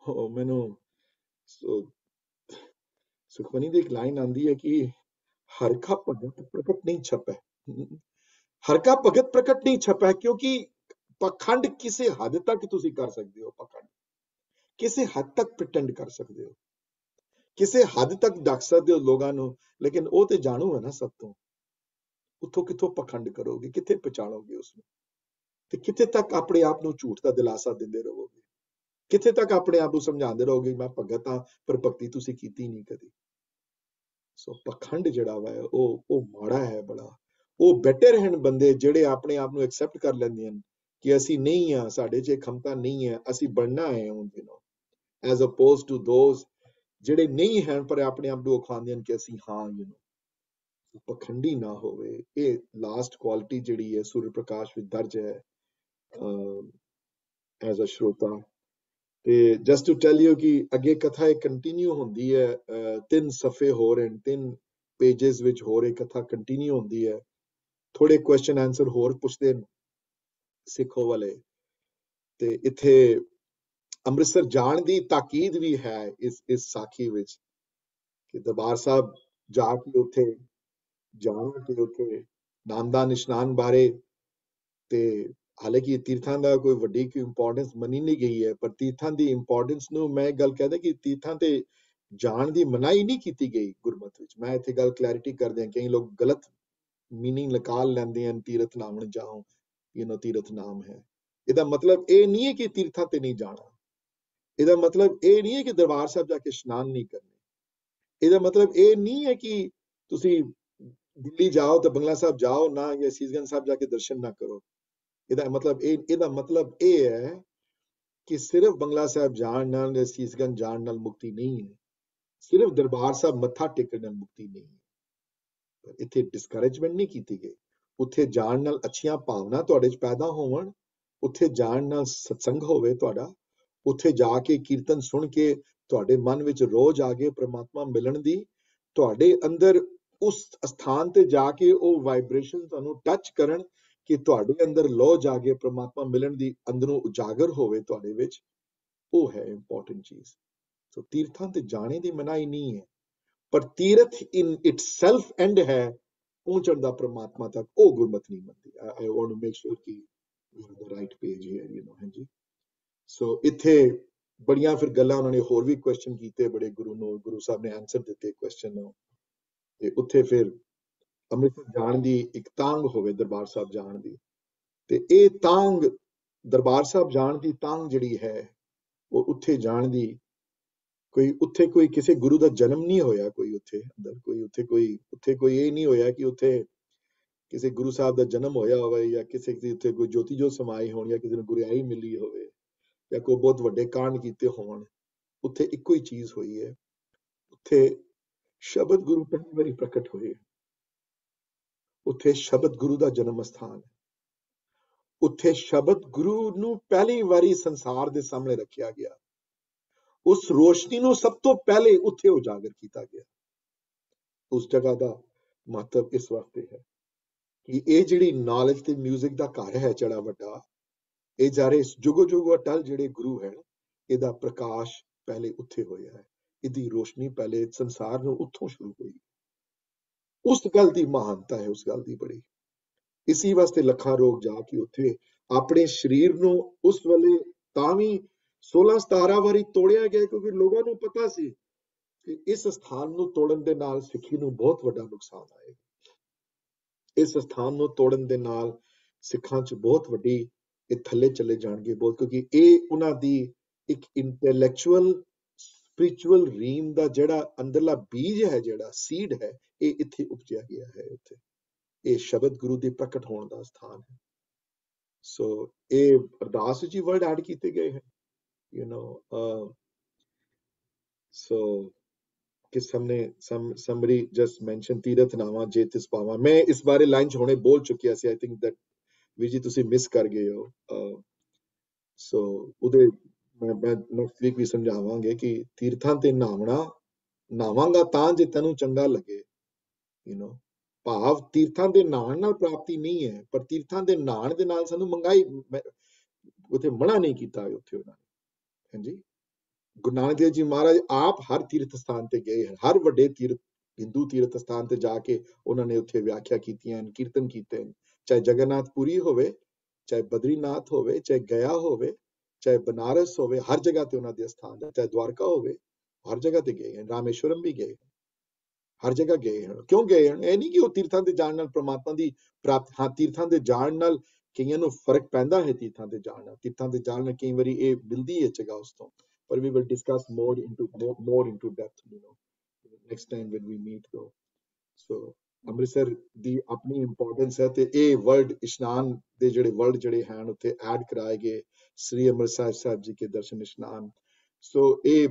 ਉਹ ਮੈਨੂੰ ਸੁਖਮਨੀ ਦੀ ਇੱਕ ਲਾਈਨ ਆਂਦੀ ਹੈ ਕਿ ਹਰ ਕਾ ਭਗਤ ਪ੍ਰਗਟ ਨਹੀਂ ਛਪੈ। ਹਰ ਕਾ ਭਗਤ ਪ੍ਰਗਟ ਨਹੀਂ ਛਪੈ ਕਿਉਂਕਿ ਪਖੰਡ ਕਿਸੇ ਹੱਦ ਤੱਕ ਤੁਸੀਂ ਕਰ ਸਕਦੇ ਹੋ ਪਖੰਡ। ਕਿਸੇ ਹੱਦ ਤੱਕ ਪ੍ਰਟੈਂਡ ਕਰ ਸਕਦੇ ਹੋ। ਕਿਸੇ ਹੱਦ ਤੱਕ ਦੱਸ ਸਕਦੇ ਹੋ ਲੋਕਾਂ ਨੂੰ, ਲੇਕਿਨ ਉਹ ਤੇ ਜਾਣੂ ਹੈ ਨਾ ਸਭ ਤੋਂ। ਉੱਥੋਂ ਕਿੱਥੋਂ ਪਖੰਡ ਕਰੋਗੇ, ਕਿੱਥੇ ਪਛਾਣੋਗੇ ਉਸ ਨੂੰ ਤੇ ਕਿੱਥੇ ਤੱਕ ਆਪਣੇ ਆਪ ਨੂੰ ਝੂਠ ਦਾ ਦਿਲਾਸਾ ਦਿੰਦੇ ਰਹੋਗੇ? ਕਿੱਥੇ ਤੱਕ ਆਪਣੇ ਆਪ ਨੂੰ ਸਮਝਾਉਂਦੇ ਰਹੋਗੇ ਮੈਂ ਭਗਤ ਆ ਪਰ ਭਗਤੀ ਤੁਸੀਂ ਕੀਤੀ ਨਹੀਂ ਕਦੀ? ਸੋ ਪਖੰਡ ਜਿਹੜਾ ਵਾ, ਉਹ ਉਹ ਮਾੜਾ ਹੈ ਬੜਾ। ਉਹ ਬੈਟਰ ਹਨ ਬੰਦੇ ਜਿਹੜੇ ਆਪਣੇ ਆਪ ਨੂੰ ਐਕਸੈਪਟ ਕਰ ਲੈਂਦੇ ਹਨ ਕਿ ਅਸੀਂ ਨਹੀਂ ਆ ਸਾਡੇ 'ਚ ਇਹ ਖਮਤਾ ਨਹੀਂ ਹੈ, ਅਸੀਂ ਬਣਨਾ ਹੈ ਉਹਨਾਂ ਦਿਨੋਂ ਐਸ ਅਪੋਜ਼ਡ ਟੂ ਦੋਸ ਜਿਹੜੇ ਨਹੀਂ ਹੈ ਪਰ ਆਪਣੇ ਆਪ ਨੂੰ ਖਾਂਦੇ ਹਨ ਕਿ ਅਸੀਂ ਹਾਂ ਯੂ نو ਪਖੰਡੀ ਨਾ ਹੋਵੇ। ਇਹ ਲਾਸਟ ਕੁਆਲਿਟੀ ਜਿਹੜੀ ਹੈ, ਸੂਰਜ ਪ੍ਰਕਾਸ਼ ਵਿੱਚ ਦਰਜ ਹੈ। ਐਜ਼ ਅ ਸ਼ਰੋਤਾ ਤੇ ਜਸਟ ਟੂ ਟੈਲ ਯੂ ਕਿ ਅੱਗੇ ਕਥਾ ਇਹ ਕੰਟੀਨਿਊ ਹੁੰਦੀ ਹੈ ਤਿੰਨ ਸਫੇ ਹੋਰ ਹਨ ਤਿੰਨ ਪੇजेस ਵਿੱਚ ਹੋਰ ਇਹ ਕਥਾ ਕੰਟੀਨਿਊ ਹੁੰਦੀ ਹੈ। ਥੋੜੇ ਕੁਐਸਚਨ ਆਨਸਰ ਹੋਰ ਪੁੱਛਦੇ ਨੇ ਸਿੱਖੋ ਵਾਲੇ। ਤੇ ਇੱਥੇ ਅੰਮ੍ਰਿਤਸਰ ਜਾਣ ਦੀ ਤਾਕੀਦ ਵੀ ਹੈ ਇਸ ਇਸ ਸਾਖੀ ਵਿੱਚ ਕਿ ਦਰਬਾਰ ਸਾਹਿਬ ਜਾ ਕੇ ਉੱਥੇ, ਜਾਣ ਤੇ ਉੱਥੇ ਨਾਮਦਾਨ ਇਸ਼ਨਾਨ ਬਾਰੇ ਤੇ ਹਾਲਾਂਕਿ ਤੀਰਥਾਂ ਦਾ ਕੋਈ ਵੱਡੀ ਕੋਈ ਇੰਪੋਰਟੈਂਸ ਮੰਨੀ ਨਹੀਂ ਗਈ ਹੈ, ਪਰ ਤੀਰਥਾਂ ਦੀ ਇੰਪੋਰਟੈਂਸ ਨੂੰ ਮੈਂ ਇਹ ਗੱਲ ਕਹਦਾ ਕਿ ਤੀਰਥਾਂ ਤੇ ਜਾਣ ਦੀ ਮਨਾਹੀ ਨਹੀਂ ਕੀਤੀ ਗਈ ਗੁਰਮਤ ਵਿੱਚ। ਮੈਂ ਇੱਥੇ ਗੱਲ ਕਲੈਰਿਟੀ ਕਰਦੇ ਹਾਂ ਕਈ ਲੋਕ ਗਲਤ ਮੀਨਿੰਗ ਨਿਕਾਲ ਲੈਂਦੇ ਹਨ, ਤੀਰਥ ਨਾਮਣ ਜਾਓ ਯੂ نو ਤੀਰਥ ਨਾਮ ਹੈ। ਇਹਦਾ ਮਤਲਬ ਇਹ ਨਹੀਂ ਹੈ ਕਿ ਤੀਰਥਾਂ ਤੇ ਨਹੀਂ ਜਾਣਾ। ਇਹਦਾ ਮਤਲਬ ਇਹ ਨਹੀਂ ਹੈ ਕਿ ਦਰਬਾਰ ਸਾਹਿਬ ਜਾ ਕੇ ਇਸ਼ਨਾਨ ਨਹੀਂ ਕਰਨੇ। ਇਹਦਾ ਮਤਲਬ ਇਹ ਨਹੀਂ ਹੈ ਕਿ ਤੁਸੀਂ ਦਿੱਲੀ ਜਾਓ ਤਾਂ ਬੰਗਲਾ ਸਾਹਿਬ ਜਾਓ ਨਾ ਜਾਂ ਸੀਸਗੰਜ ਸਾਹਿਬ ਜਾ ਕੇ ਦਰਸ਼ਨ ਨਾ ਕਰੋ। ਇਹਦਾ ਮਤਲਬ ਇਹ, ਇਹਦਾ ਮਤਲਬ ਇਹ ਹੈ ਕਿ ਸਿਰਫ ਬੰਗਲਾ ਸਾਹਿਬ ਜਾਣ ਨਾਲ ਜਾਂ ਜਾਣ ਨਾਲ ਮੁਕਤੀ ਨਹੀਂ ਹੈ। ਸਿਰਫ ਦਰਬਾਰ ਸਾਹਿਬ ਮੱਥਾ ਟੇਕਣ ਨਾਲ ਮੁਕਤੀ ਨਹੀਂ ਹੈ। ਪਰ ਇੱਥੇ ਡਿਸਕਰੇਜਮੈਂਟ ਨਹੀਂ ਕੀਤੀ ਗਈ। ਉੱਥੇ ਜਾਣ ਨਾਲ ਅੱਛੀਆਂ ਭਾਵਨਾ ਤੁਹਾਡੇ 'ਚ ਪੈਦਾ ਹੋਵਣ, ਉੱਥੇ ਜਾਣ ਨਾਲ ਸਤਸੰਗ ਹੋਵੇ ਤੁਹਾਡਾ, ਉੱਥੇ ਜਾ ਕੇ ਕੀਰਤਨ ਸੁਣ ਕੇ ਤੁਹਾਡੇ ਮਨ ਵਿੱਚ ਰੋਜ਼ ਆ ਕੇ ਪ੍ਰਮਾਤਮਾ ਮਿਲਣ ਦੀ, ਤੁਹਾਡੇ ਅੰਦਰ ਉਸ ਸਥਾਨ ਤੇ ਜਾ ਕੇ ਉਹ ਵਾਈਬ੍ਰੇਸ਼ਨ ਤੁਹਾਨੂੰ ਟੱਚ ਕਰਨ ਕਿ ਤੁਹਾਡੇ ਅੰਦਰ ਲੋ ਜਾਗੇ ਪ੍ਰਮਾਤਮਾ ਮਿਲਣ ਦੀ ਅੰਦਰੋਂ ਉਜਾਗਰ ਹੋਵੇ ਤੁਹਾਡੇ ਵਿੱਚ, ਉਹ ਹੈ ਇੰਪੋਰਟੈਂਟ ਚੀਜ਼। ਸੋ ਤੀਰਥਾਂ ਤੇ ਜਾਣੇ ਦੀ ਮਨਾਹੀ ਨਹੀਂ ਹੈ, ਪਰ ਤੀਰਥ ਇਨ ਇਟਸੈਲਫ ਐਂਡ ਹੈ, ਪਹੁੰਚਣ ਦਾ ਪ੍ਰਮਾਤਮਾ ਤੱਕ ਉਹ ਗੁਰਮਤ ਨਹੀਂ ਮੰਨਦੀ। I want to make sure ਕਿ we are the right page here you know ਹਾਂਜੀ। ਸੋ ਇੱਥੇ ਬੜੀਆਂ ਫਿਰ ਗੱਲਾਂ ਉਹਨਾਂ ਨੇ ਹੋਰ ਵੀ ਕੁਐਸਚਨ ਕੀਤੇ, ਬੜੇ ਗੁਰੂ ਨੂੰ, ਗੁਰੂ ਸਾਹਿਬ ਨੇ ਆਨਸਰ ਦਿੱਤੇ ਕੁਐਸਚਨ ਨੂੰ। ਤੇ ਉੱਥੇ ਫਿਰ ਅੰਮ੍ਰਿਤਸਰ ਜਾਣ ਦੀ ਇੱਕ ਤਾਂਗ ਹੋਵੇ, ਦਰਬਾਰ ਸਾਹਿਬ ਜਾਣ ਦੀ। ਤੇ ਇਹ ਤਾਂਗ ਦਰਬਾਰ ਸਾਹਿਬ ਜਾਣ ਦੀ ਤਾਂਗ ਜਿਹੜੀ ਹੈ, ਉਹ ਉੱਥੇ ਜਾਣ ਦੀ ਕੋਈ, ਉੱਥੇ ਕੋਈ ਕਿਸੇ ਗੁਰੂ ਦਾ ਜਨਮ ਨਹੀਂ ਹੋਇਆ ਕੋਈ ਉੱਥੇ ਅੰਦਰ, ਕੋਈ ਉੱਥੇ ਕੋਈ ਉੱਥੇ ਕੋਈ ਇਹ ਨਹੀਂ ਹੋਇਆ ਕਿ ਉੱਥੇ ਕਿਸੇ ਗੁਰੂ ਸਾਹਿਬ ਦਾ ਜਨਮ ਹੋਇਆ ਹੋਵੇ ਜਾਂ ਕਿਸੇ ਦੀ ਉੱਥੇ ਕੋਈ ਜੋਤੀ ਜੋ ਸਮਾਈ ਹੋਣ ਜਾਂ ਕਿਸੇ ਨੂੰ ਗੁਰਿਆਈ ਮਿਲੀ ਹੋਵੇ ਜਾਂ ਕੋਈ ਬਹੁਤ ਵੱਡੇ ਕਾਂਡ ਕੀਤੇ ਹੋਣ, ਉੱਥੇ ਇੱਕੋ ਹੀ ਚੀਜ਼ ਹੋਈ ਹੈ। ਉੱਥੇ ਸ਼ਬਦ ਗੁਰੂ ਪਹਿਲੀ ਵਾਰੀ ਪ੍ਰਗਟ ਹੋਏ। ਉੱਥੇ ਸ਼ਬਦ ਗੁਰੂ ਦਾ ਜਨਮ ਸਥਾਨ ਹੈ। ਉੱਥੇ ਸ਼ਬਦ ਗੁਰੂ ਨੂੰ ਪਹਿਲੀ ਵਾਰੀ ਸੰਸਾਰ ਦੇ ਸਾਹਮਣੇ ਰੱਖਿਆ ਗਿਆ। ਉਸ ਰੋਸ਼ਨੀ ਨੂੰ ਸਭ ਤੋਂ ਪਹਿਲੇ ਉੱਥੇ ਉਜਾਗਰ ਕੀਤਾ ਗਿਆ। ਉਸ ਜਗ੍ਹਾ ਦਾ ਮਹੱਤਵ ਇਸ ਵਾਸਤੇ ਹੈ ਕਿ ਇਹ ਜਿਹੜੀ ਨੌਲੇਜ ਤੇ 뮤직 ਦਾ ਘਰ ਹੈ ਚੜਾ ਵੱਡਾ, ਇਹ ਜਾਰੇ ਜੁਗੋ ਜੁਗੋ ਅਟਲ ਜਿਹੜੇ ਗੁਰੂ ਹਨ, ਇਹਦਾ ਪ੍ਰਕਾਸ਼ ਪਹਿਲੇ ਉੱਥੇ ਹੋਇਆ ਹੈ। ਇਹਦੀ ਰੋਸ਼ਨੀ ਪਹਿਲੇ ਸੰਸਾਰ ਨੂੰ ਉੱਥੋਂ ਸ਼ੁਰੂ ਹੋਈ। ਉਸ ਗੱਲ ਦੀ ਮਹਾਨਤਾ ਹੈ, ਉਸ ਗੱਲ ਦੀ ਬੜੀ। ਇਸੇ ਵਾਸਤੇ ਲੱਖਾਂ ਲੋਕ ਜਾ ਕੇ ਉੱਥੇ ਆਪਣੇ ਸਰੀਰ ਨੂੰ ਉਸ ਵੇਲੇ ਤਾਂ ਵੀ 16 17 ਵਾਰੀ ਤੋੜਿਆ ਗਿਆ ਕਿਉਂਕਿ ਲੋਕਾਂ ਨੂੰ ਪਤਾ ਸੀ ਕਿ ਇਸ ਸਥਾਨ ਨੂੰ ਤੋੜਨ ਦੇ ਨਾਲ ਸਿੱਖੀ ਨੂੰ ਬਹੁਤ ਵੱਡਾ ਨੁਕਸਾਨ ਆਏਗਾ। ਇਸ ਸਥਾਨ ਨੂੰ ਤੋੜਨ ਦੇ ਨਾਲ ਸਿੱਖਾਂ 'ਚ ਬਹੁਤ ਵੱਡੀ ਇਹ ਥੱਲੇ ਚਲੇ ਜਾਣਗੇ ਬਹੁਤ, ਕਿਉਂਕਿ ਇਹ ਉਹਨਾਂ ਦੀ ਇੱਕ ਇੰਟੈਲੈਕਚੁਅਲ ਸਪਿਰਚੁਅਲ ਰੀਮ ਦਾ ਜਿਹੜਾ ਅੰਦਰਲਾ ਬੀਜ ਹੈ, ਜਿਹੜਾ ਸੀਡ ਹੈ, ਇਹ ਇੱਥੇ ਉਪਜਿਆ ਗਿਆ ਹੈ ਉੱਥੇ। ਇਹ ਸ਼ਬਦ ਗੁਰੂ ਦੇ ਪ੍ਰਗਟ ਹੋਣ ਦਾ ਸਥਾਨ ਹੈ। ਸੋ ਇਹ ਅਰਦਾਸ ਵਿੱਚ ਹੀ ਵਰਡ ਐਡ ਕੀਤੇ ਗਏ ਹਨ। ਯੂ نو ਸੋ ਕਿ ਸਾਹਮਣੇ ਸਮਰੀ ਜਸਟ ਮੈਂਸ਼ਨ ਤੀਰਥ ਨਾਵਾ, ਜੇ ਤਿਸ ਪਾਵਾ। ਮੈਂ ਇਸ ਬਾਰੇ ਲਾਈਨ ਚ ਹੁਣੇ ਬੋਲ ਚੁੱਕਿਆ ਸੀ ਆਈ ਥਿੰਕ ਦੈਟ ਵੀ ਜੀ ਤੁਸੀਂ ਮਿਸ ਕਰ ਗਏ ਹੋ। ਸੋ ਉਹਦੇ ਨੈਕਸਟ ਵੀਕ ਵੀ ਸਮਝਾਵਾਂਗੇ ਕਿ ਤੀਰਥਾਂ ਤੇ ਨਾਵਣਾ ਨਾਵਾਂਗਾ ਤਾਂ ਜੇ ਤੈਨੂੰ ਚੰਗਾ ਲੱਗੇ ਯੂ نو ਭਾਵ ਤੀਰਥਾਂ ਦੇ ਨਾਣ ਨਾਲ ਪ੍ਰਾਪਤੀ ਨਹੀਂ ਹੈ, ਪਰ ਤੀਰਥਾਂ ਦੇ ਨਾਣ ਦੇ ਨਾਲ ਸਾਨੂੰ ਮੰਗਾਈ ਉਥੇ ਮਨਾ ਨਹੀਂ ਕੀਤਾ ਉੱਥੇ ਉਹਨਾਂ ਨੇ। ਹਾਂਜੀ? ਗੁਰੂ ਨਾਨਕ ਦੇਵ ਜੀ ਮਹਾਰਾਜ ਆਪ ਹਰ ਤੀਰਥ ਸਥਾਨ ਤੇ ਗਏ ਹਨ, ਹਰ ਵੱਡੇ ਤੀਰਥ, ਹਿੰਦੂ ਤੀਰਥ ਸਥਾਨ ਤੇ ਜਾ ਕੇ ਉਹਨਾਂ ਨੇ ਉੱਥੇ ਵਿਆਖਿਆ ਕੀਤੀਆਂ ਹਨ, ਕੀਰਤਨ ਕੀਤੇ ਹਨ। ਚਾਹੇ ਜਗਨਨਾਥ ਪੁਰੀ ਹੋਵੇ, ਚਾਹੇ ਬਦਰੀਨਾਥ ਹੋਵੇ, ਚਾਹੇ ਗਿਆ ਹੋਵੇ ਚਾਹੇ ਬਨਾਰਸ ਹੋਵੇ, ਹਰ ਜਗ੍ਹਾ ਤੇ ਉਹਨਾਂ ਦੇ ਸਥਾਨ ਹੈ ਚਾਹੇ ਦਵਾਰਕਾ ਹੋਵੇ, ਹਰ ਜਗ੍ਹਾ ਤੇ ਗਏ ਹਨ, ਰਾਮੇਸ਼ਵਰਮ ਵੀ ਗਏ ਹਰ ਜਗ੍ਹਾ ਗਏ ਹਨ। ਕਿਉਂ ਗਏ ਹਨ? ਇਹ ਨਹੀਂ ਕਿ ਉਹ ਤੀਰਥਾਂ ਤੇ ਜਾਣ ਨਾਲ ਪ੍ਰਮਾਤਮਾ ਦੀ ਪ੍ਰਾਪਤ ਹਾਂ, ਤੀਰਥਾਂ ਦੇ ਜਾਣ ਨਾਲ ਕਈਆਂ ਨੂੰ ਫ਼ਰਕ ਪੈਂਦਾ ਹੈ ਤੀਰਥਾਂ ਤੇ ਜਾਣ ਨਾਲ। ਤੀਰਥਾਂ ਤੇ ਜਾਣ ਨਾਲ ਕਈ ਵਾਰੀ ਇਹ ਮਿਲਦੀ ਹੈ ਜਗ੍ਹਾ ਉਸ ਤੋਂ, ਪਰ we will discuss more into more into depth you know next time when we meet though so Amritsar ਦੀ ਆਪਣੀ ਇੰਪੋਰਟੈਂਸ ਹੈ ਤੇ ਇਹ ਵਰਲਡ ਇਸ਼ਨਾਨ ਦੇ ਜਿਹੜੇ ਵਰਲਡ ਜਿਹੜੇ ਹਨ, ਉੱਥੇ ਐਡ ਕਰਾਏ ਗਏ। ਸ੍ਰੀ ਅੰਮ੍ਰਿਤਸਰ ਸਾਹਿਬ ਜੀ ਕੇ ਦਰਸ਼ਨ ਇਸ਼ਨਾਨ। ਸੋ ਇਹ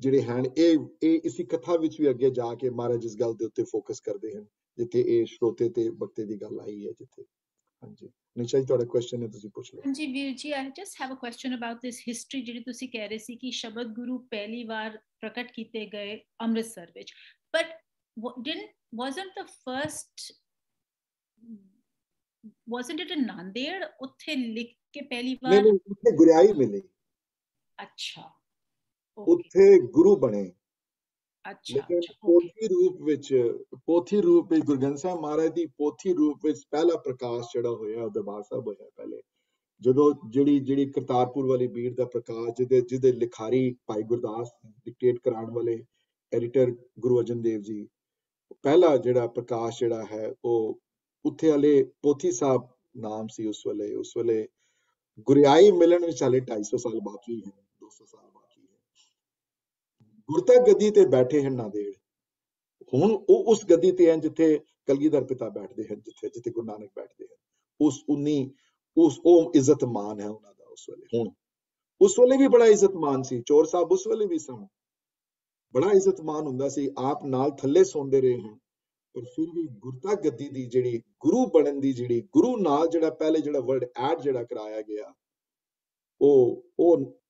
ਜਿਹੜੇ ਹਨ, ਇਹ ਇਹ ਇਸੇ ਕਥਾ ਵਿੱਚ ਵੀ ਅੱਗੇ ਜਾ ਕੇ ਮਹਾਰਾਜ ਇਸ ਗੱਲ ਦੇ ਉੱਤੇ ਫੋਕਸ ਕਰਦੇ ਹਨ, ਜਿੱਥੇ ਇਹ ਸ਼ਰੋਤੇ ਤੇ ਬਖਤੇ ਦੀ ਗੱਲ ਆਈ ਹੈ ਜਿੱਥੇ। ਹਾਂਜੀ। ਨਿਸ਼ਾ ਜੀ, ਤੁਹਾਡਾ ਕੁਐਸਚਨ ਹੈ, ਤੁਸੀਂ ਪੁੱਛ ਲਓ। ਹਾਂਜੀ, ਵੀਰ ਜੀ I just have a question about this history ਜਿਹੜੀ ਤੁਸੀਂ ਕਹਿ ਰਹੇ ਸੀ ਕਿ ਸ਼ਬਦ ਗੁਰੂ ਪਹਿਲੀ ਵਾਰ ਪ੍ਰਗਟ ਕੀਤੇ ਗਏ ਅੰਮ੍ਰਿਤਸਰ ਵਿੱਚ। But didn't, wasn't the first, wasn't it in Nanded ਉੱਥੇ ਲਿਖ ਕੇ ਪਹਿਲੀ ਵਾਰ ਨਹੀਂ ਉੱਥੇ ਗੁਰਿਆਈ ਮਿਲੀ ਅੱਛਾ ਉੱਥੇ ਗੁਰੂ ਬਣੇ ਅੱਛਾ ਪੋਥੀ ਰੂਪ ਵਿੱਚ ਪੋਥੀ ਰੂਪ ਵਿੱਚ ਗੁਰੂ ਗ੍ਰੰਥ ਸਾਹਿਬ ਮਹਾਰਾਜ ਦੀ ਪੋਥੀ ਰੂਪ ਵਿੱਚ ਪਹਿਲਾ ਪ੍ਰਕਾਸ਼ ਜਿਹੜਾ ਹੋਇਆ ਉਹ ਦਰਬਾਰ ਸਾਹਿਬ ਹੋਇਆ ਪਹਿਲੇ ਜਦੋਂ ਜਿਹੜੀ ਜਿਹੜੀ ਕਰਤਾਰਪੁਰ ਵਾਲੀ ਬੀੜ ਦਾ ਪ੍ਰਕਾਸ਼ ਜਿਹਦੇ ਜਿਹਦੇ ਲਿਖਾਰੀ ਭਾਈ ਗੁਰਦਾਸ ਡਿਕਟੇਟ ਕਰਾਉਣ ਵਾਲੇ ਐਡੀਟਰ ਗੁਰੂ ਅਰਜਨ ਦੇਵ ਜੀ ਪਹਿਲਾ ਜਿਹੜਾ ਪ੍ਰਕਾਸ਼ ਜਿਹੜਾ ਹੈ ਉਹ ਉੱਥੇ ਵਾਲੇ ਪੋਥੀ ਸਾਹਿਬ ਨਾਮ ਸੀ ਉਸ ਵੇਲੇ ਉਸ ਵੇਲੇ ਗੁਰਿਆਈ ਮਿਲਣ ਵਿੱਚ ਹਾਲੇ 250 ਸਾਲ ਬਾਕੀ ਹੈ 200 ਸਾਲ ਬਾਕੀ ਹੈ। ਗੁਰਤਾ ਗੱਦੀ ਤੇ ਬੈਠੇ ਹਨ ਨਾਂਦੇੜ ਹੁਣ ਉਹ ਉਸ ਗੱਦੀ ਤੇ ਹਨ ਜਿੱਥੇ ਕਲਗੀਧਰ ਪਿਤਾ ਬੈਠਦੇ ਹਨ, ਜਿੱਥੇ ਜਿੱਥੇ ਗੁਰੂ ਨਾਨਕ ਬੈਠਦੇ ਹਨ। ਉਸ ਉਨੀ, ਉਸ, ਉਹ ਇੱਜ਼ਤ ਮਾਨ ਹੈ ਉਹਨਾਂ ਦਾ ਉਸ ਵੇਲੇ। ਹੁਣ ਉਸ ਵੇਲੇ ਵੀ ਬੜਾ ਇੱਜ਼ਤ ਮਾਨ ਸੀ, ਚੋਰ ਸਾਹਿਬ ਉਸ ਵੇਲੇ ਵੀ ਸਨ। ਬੜਾ ਇੱਜ਼ਤ ਮਾਨ ਹੁੰਦਾ ਸੀ, ਆਪ ਨਾਲ ਥੱਲੇ ਸੌਂਦੇ ਰਹੇ ਹਨ। ਪਰ ਫਿਰ ਵੀ ਗੁਰਤਾ ਗੱਦੀ ਦੀ ਜਿਹੜੀ ਗੁਰੂ ਬਣਨ ਦੀ ਜਿਹੜੀ ਗੁਰੂ ਨਾਲ ਜਿਹੜਾ ਪਹਿਲੇ ਜਿਹੜਾ ਵਰਡ ਐਡ ਜਿਹੜਾ ਕਰਾਇਆ ਗਿਆ ਉਹ ਉਹ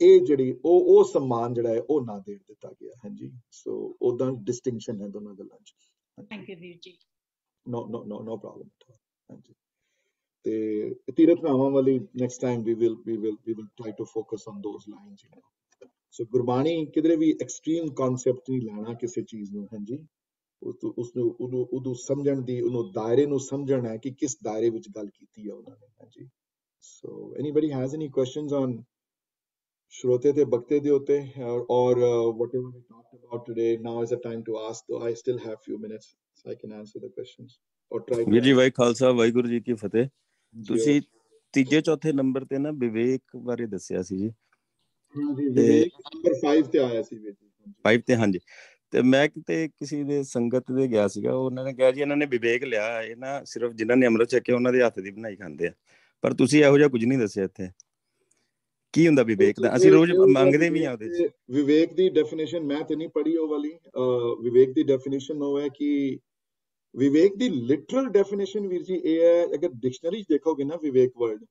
ਇਹ ਜਿਹੜੀ ਉਹ ਉਹ ਸਨਮਾਨ ਜਿਹੜਾ ਹੈ ਉਹ ਨਾ ਦੇ ਦਿੱਤਾ ਗਿਆ। ਹਾਂਜੀ ਸੋ ਉਹਦਾ ਡਿਸਟਿੰਕਸ਼ਨ ਹੈ ਦੋਨਾਂ ਗੱਲਾਂ 'ਚ। ਥੈਂਕ ਯੂ ਵੀਰ ਜੀ। ਨੋ ਨੋ ਨੋ ਨੋ ਪ੍ਰੋਬਲਮ ਹਾਂਜੀ। ਤੇ ਤੀਰਥਨਾਵਾਂ ਵਾਲੀ next time we will we will we will try to focus on those lines you know so Gurbani ਕਿਧਰੇ ਵੀ ਐਕਸਟ੍ਰੀਮ ਕਨਸੈਪਟ ਨਹੀਂ ਲੈਣਾ ਕਿਸੇ ਚੀਜ਼ ਨੂੰ ਹਾਂਜੀ। ਉਸ ਨੂੰ ਉਹਨੂੰ ਉਹਨੂੰ ਸਮਝਣ ਦੀ ਉਹਨੂੰ ਦਾਇਰੇ ਨੂੰ ਸਮਝਣਾ ਹੈ ਕਿ ਕਿਸ ਦਾਇਰੇ ਵਿੱਚ ਗੱਲ ਕੀਤੀ ਹੈ ਉਹਨਾਂ ਨੇ ਹਾਂਜੀ। So anybody has any questions on ਸ਼ਰੋਤੇ ਤੇ ਬਖਤੇ ਦੇ ਉੱਤੇ? ਔਰ we talked about today now is the time to ask though I still have few minutes so I can answer the questions. Or try to ਵੀਰ ਜੀ ਵਾਹਿ ਖਾਲਸਾ ਵਾਹਿਗੁਰੂ ਜੀ ਕੀ ਫਤਿਹ। ਜੀ, ਤੁਸੀਂ ਤੀਜੇ ਚੌਥੇ ਨੰਬਰ ਤੇ ਨਾ ਵਿਵੇਕ ਬਾਰੇ ਦੱਸਿਆ ਸੀ ਜੀ। ਹਾਂਜੀ ਤੇ- ਵਿਵੇਕ ਨੰਬਰ 5 ਤੇ ਆਇਆ ਸੀ ਵੀਰ ਜੀ ਹਾਂਜੀ। 5 ਤੇ ਹਾਂਜੀ। ਤੇ ਮੈਂ ਕਿਤੇ ਕਿਸੇ ਦੇ ਸੰਗਤ ਦੇ ਗਿਆ ਸੀਗਾ ਉਹਨਾਂ ਨੇ ਕਿਹਾ ਜੀ ਇਹਨਾਂ ਨੇ ਵਿਵੇਕ ਲਿਆ ਇਹ ਨਾ ਸਿਰਫ ਜਿਨ੍ਹਾਂ ਨੇ ਅੰਮ੍ਰਿਤ ਛਕਿਆ ਉਹਨਾਂ ਦੇ ਹੱਥ ਦੀ ਬਣਾਈ ਖਾਂਦੇ ਆ ਪਰ ਤੁਸੀਂ ਇਹੋ ਜਿਹਾ ਕੁਝ ਨਹੀਂ ਦੱਸਿਆ ਇੱਥੇ ਕੀ ਹੁੰਦਾ ਵਿਵੇਕ ਦਾ ਅਸੀਂ ਇਹ- ਰੋਜ਼ ਇਹ ਉਹਦਾ ਮੰਗਦੇ ਵੀ ਆ ਉਹਦੇ ਵਿਵੇਕ ਚ ਦੇ- ਵਿਵੇਕ ਦੀ ਡੈਫੀਨੇਸ਼ਨ ਮੈਂ ਤੇ ਨਹੀਂ ਪੜ੍ਹੀ ਉਹ ਵਾਲੀ ਅਹ, ਵਿਵੇਕ ਦੀ ਡੈਫੀਨੇਸ਼ਨ ਉਹ ਹੈ ਕਿ ਵਿਵੇਕ ਦੀ ਲਿਟਰਲ ਡੈਫੀਨੇਸ਼ਨ ਵੀਰ ਜੀ ਇਹ ਹੈ ਅਗਰ ਡਿਕਸ਼ਨਰੀ ਦੇਖੋਗੇ ਨਾ ਵਿਵੇਕ ਵਰਡ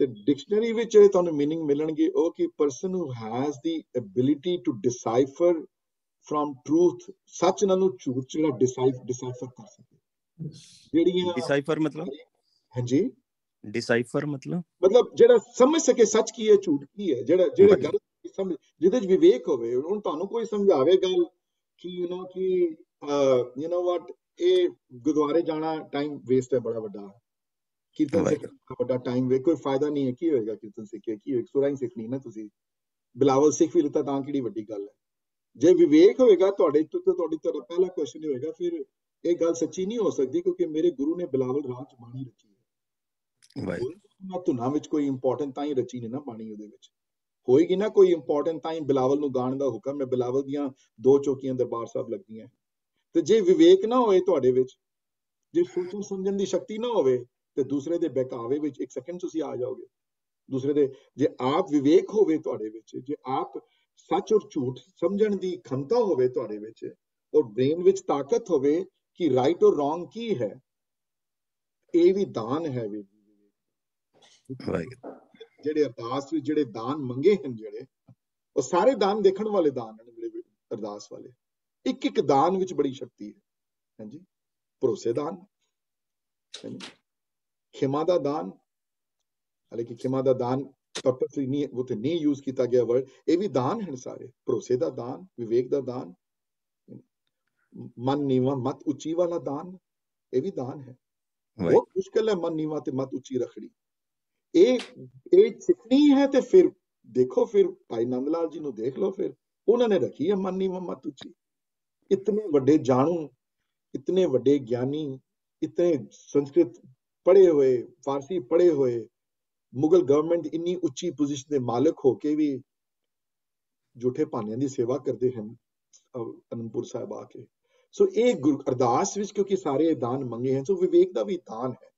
ਤੇ ਡਿਕਸ਼ਨਰੀ ਵਿੱਚ ਜਿਹੜੇ ਤੁਹਾਨੂੰ मीनिंग ਮਿਲਣਗੇ ਉਹ ਕਿ person who has the ability to decipher firm truth ਸੱਚ ਨਾਲ ਨੂੰ ਝੂਠ ਚ ਜਿਹੜਾ ਡਿਸਾਈਫ ਡਿਸਾਈਫਰ ਕਰ ਸਕੇ ਜਿਹੜੀਆਂ ਡਿਸਾਈਫਰ ਮਤਲਬ ਹਾਂਜੀ ਡਿਸਾਈਫਰ ਮਤਲਬ ਮਤਲਬ ਜਿਹੜਾ ਸਮਝ ਸਕੇ ਸੱਚ ਕੀ ਹੈ ਝੂਠ ਕੀ ਹੈ ਜਿਹੜਾ ਜਿਹੜਾ ਵਧੀਆ। ਗੱਲ ਸਮਝ ਜਿਹਦੇ ਚ ਵਿਵੇਕ ਹੋਵੇ ਹੁਣ ਤੁਹਾਨੂੰ ਕੋਈ ਸਮਝਾਵੇ ਗੱਲ ਕਿ ਯੂ نو ਕਿ ਯੂ نو ਵਾਟ ਇਹ ਗੁਰਦੁਆਰੇ ਜਾਣਾ ਟਾਈਮ ਵੇਸਟ ਹੈ ਬੜਾ ਵੱਡਾ ਕੀਰਤਨ ਵਾਹਿਗੁਰੂ। ਸਿੱਖਣ ਦਾ ਵੱਡਾ ਟਾਈਮ ਵੇ ਕੋਈ ਫਾਇਦਾ ਨਹੀਂ ਹੈ ਕੀ ਹੋਏਗਾ ਕੀਰਤਨ ਸਿੱਖ ਕੇ ਕੀ ਹੋਏਗਾ ਸੁਰਾਂ ਹੀ ਸਿੱਖਣੀ ਨਾ ਤੁਸੀਂ ਬਿਲਾਵਲ ਸਿੱਖ ਵੀ ਲਿੱਤਾ ਤਾਂ ਕਿਹੜੀ ਵੱਡੀ ਗੱਲ ਹੈ ਜੇ ਵਿਵੇਕ ਹੋਏਗਾ ਤੁਹਾਡੇ ਤੋਂ ਤੁਹਾਡੀ ਤਰ੍ਹਾਂ ਪਹਿਲਾ ਕੁਐਸਚਨ ਹੋਏਗਾ ਫਿਰ ਇਹ ਗੱਲ ਸੱਚੀ ਨਹੀਂ ਹੋ ਸਕਦੀ ਕਿਉਂਕਿ ਮੇਰੇ ਗੁਰੂ ਨੇ ਬਿਲਾਵਲ ਰਾਹ ਚ ਬਾਣੀ ਰਚੀ ਹੈ। ਵਾਹਿਗੁਰੂ ਨਾ ਧੁਨਾਂ ਵਿੱਚ ਕੋਈ ਇੰਪੋਰਟੈਂਟ ਤਾਂ ਹੀ ਰਚੀ ਨੇ ਨਾ ਬਾਣੀ ਉਹਦੇ ਵਿੱਚ। ਹੋਏਗੀ ਨਾ ਕੋਈ ਇੰਪੋਰਟੈਂਟ ਤਾਂ ਹੀ ਬਿਲਾਵਲ ਨੂੰ ਗਾਣ ਦਾ ਹੁਕਮ ਹੈ ਬਿਲਾਵਲ ਦੀਆਂ ਦੋ ਚੌਕੀਆਂ ਦਰਬਾਰ ਸਾਹਿਬ ਲੱਗਦੀਆਂ। ਤੇ ਜੇ ਵਿਵੇਕ ਨਾ ਹੋਏ ਤੁਹਾਡੇ ਵਿੱਚ ਜੇ ਸੋਚਣ ਸਮਝਣ ਦੀ ਸ਼ਕਤੀ ਨਾ ਹੋਵੇ ਤੇ ਦੂਸਰੇ ਦੇ ਬਹਿਕਾਵੇ ਵਿੱਚ ਇੱਕ ਸੈਕਿੰਡ ਤੁਸੀਂ ਆ ਜਾਓਗੇ। ਦੂਸਰੇ ਦੇ ਜੇ ਆਪ ਵਿਵੇਕ ਹੋਵੇ ਤੁਹਾਡੇ ਵਿੱਚ ਜੇ ਆਪ ਸੱਚ ਔਰ ਝੂਠ ਸਮਝਣ ਦੀ ਖੰਤਾ ਹੋਵੇ ਤੁਹਾਡੇ ਵਿੱਚ ਔਰ ਬ੍ਰੇਨ ਵਿੱਚ ਤਾਕਤ ਹੋਵੇ ਕਿ ਰਾਈਟ ਔਰ ਰੋਂਗ ਕੀ ਹੈ ਇਹ ਵੀ ਦਾਨ ਹੈ ਵੀ ਜਿਹੜੇ ਅਰਦਾਸ ਵਿੱਚ ਜਿਹੜੇ ਦਾਨ ਮੰਗੇ ਹਨ ਜਿਹੜੇ ਉਹ ਸਾਰੇ ਦਾਨ ਦੇਖਣ ਵਾਲੇ ਦਾਨ ਹਨ ਜਿਹੜੇ ਅਰਦਾਸ ਵਾਲੇ। ਇੱਕ ਇੱਕ ਦਾਨ ਵਿੱਚ ਬੜੀ ਸ਼ਕਤੀ ਹੈ। ਹਾਂਜੀ? ਭਰੋਸੇ ਦਾਨ। ਖਿਮਾ ਦਾ ਦਾਨ। ਹਾਲਾਂਕਿ ਖਿਮਾ ਦਾ ਦਾਨ ਪਰਪਸਲੀ ਨਹੀਂ ਉਹ ਤੇ ਨਹੀਂ ਯੂਜ਼ ਕੀਤਾ ਗਿਆ ਵਰਡ ਇਹ ਵੀ ਦਾਨ ਹਨ ਸਾਰੇ। ਭਰੋਸੇ ਦਾ ਦਾਨ ਵਿਵੇਕ ਦਾ ਦਾਨ ਮਨ ਨੀਵਾ ਮਤ ਉੱਚੀ ਵਾਲਾ ਦਾਨ ਇਹ ਵੀ ਦਾਨ ਹੈ। ਬਹੁਤ ਮੁਸ਼ਕਲ ਹੈ ਮਨ ਨੀਵਾ ਤੇ ਮਤ ਉੱਚੀ ਰੱਖਣੀ। ਇਹ ਇਹ ਸਿੱਖਣੀ ਹੈ ਤੇ ਫਿਰ ਦੇਖੋ ਫਿਰ ਭਾਈ ਨੰਦ ਲਾਲ ਜੀ ਨੂੰ ਦੇਖ ਲਓ ਫਿਰ। ਉਹਨਾਂ ਨੇ ਰੱਖੀ ਹੈ ਮਨ ਨੀਵਾ ਮਤ ਉੱਚੀ। ਇਤਨੇ ਵੱਡੇ ਜਾਣੂ ਇਤਨੇ ਵੱਡੇ ਗਿਆਨੀ ਇਤਨੇ ਸੰਸਕ੍ਰਿਤ ਪੜ੍ਹੇ ਹੋਏ ਫਾਰਸੀ ਪੜ੍ਹੇ ਹੋਏ ਮੁਗਲ ਗਵਰਨਮੈਂਟ ਇੰਨੀ ਉੱਚੀ ਪੋਜੀਸ਼ਨ ਦੇ ਮਾਲਕ ਹੋ ਕੇ ਵੀ ਝੂਠੇ ਭਾਨਿਆਂ ਦੀ ਸੇਵਾ ਕਰਦੇ ਹਨ ਅਨੰਦਪੁਰ ਸਾਹਿਬ ਆ ਕੇ ਸੋ ਇਹ ਅਰਦਾਸ ਵਿੱਚ ਕਿਉਂਕਿ ਸਾਰੇ ਦਾਨ ਮੰਗੇ ਹਨ ਸੋ ਵਿਵੇਕ ਦਾ ਵੀ ਦਾਨ ਹੈ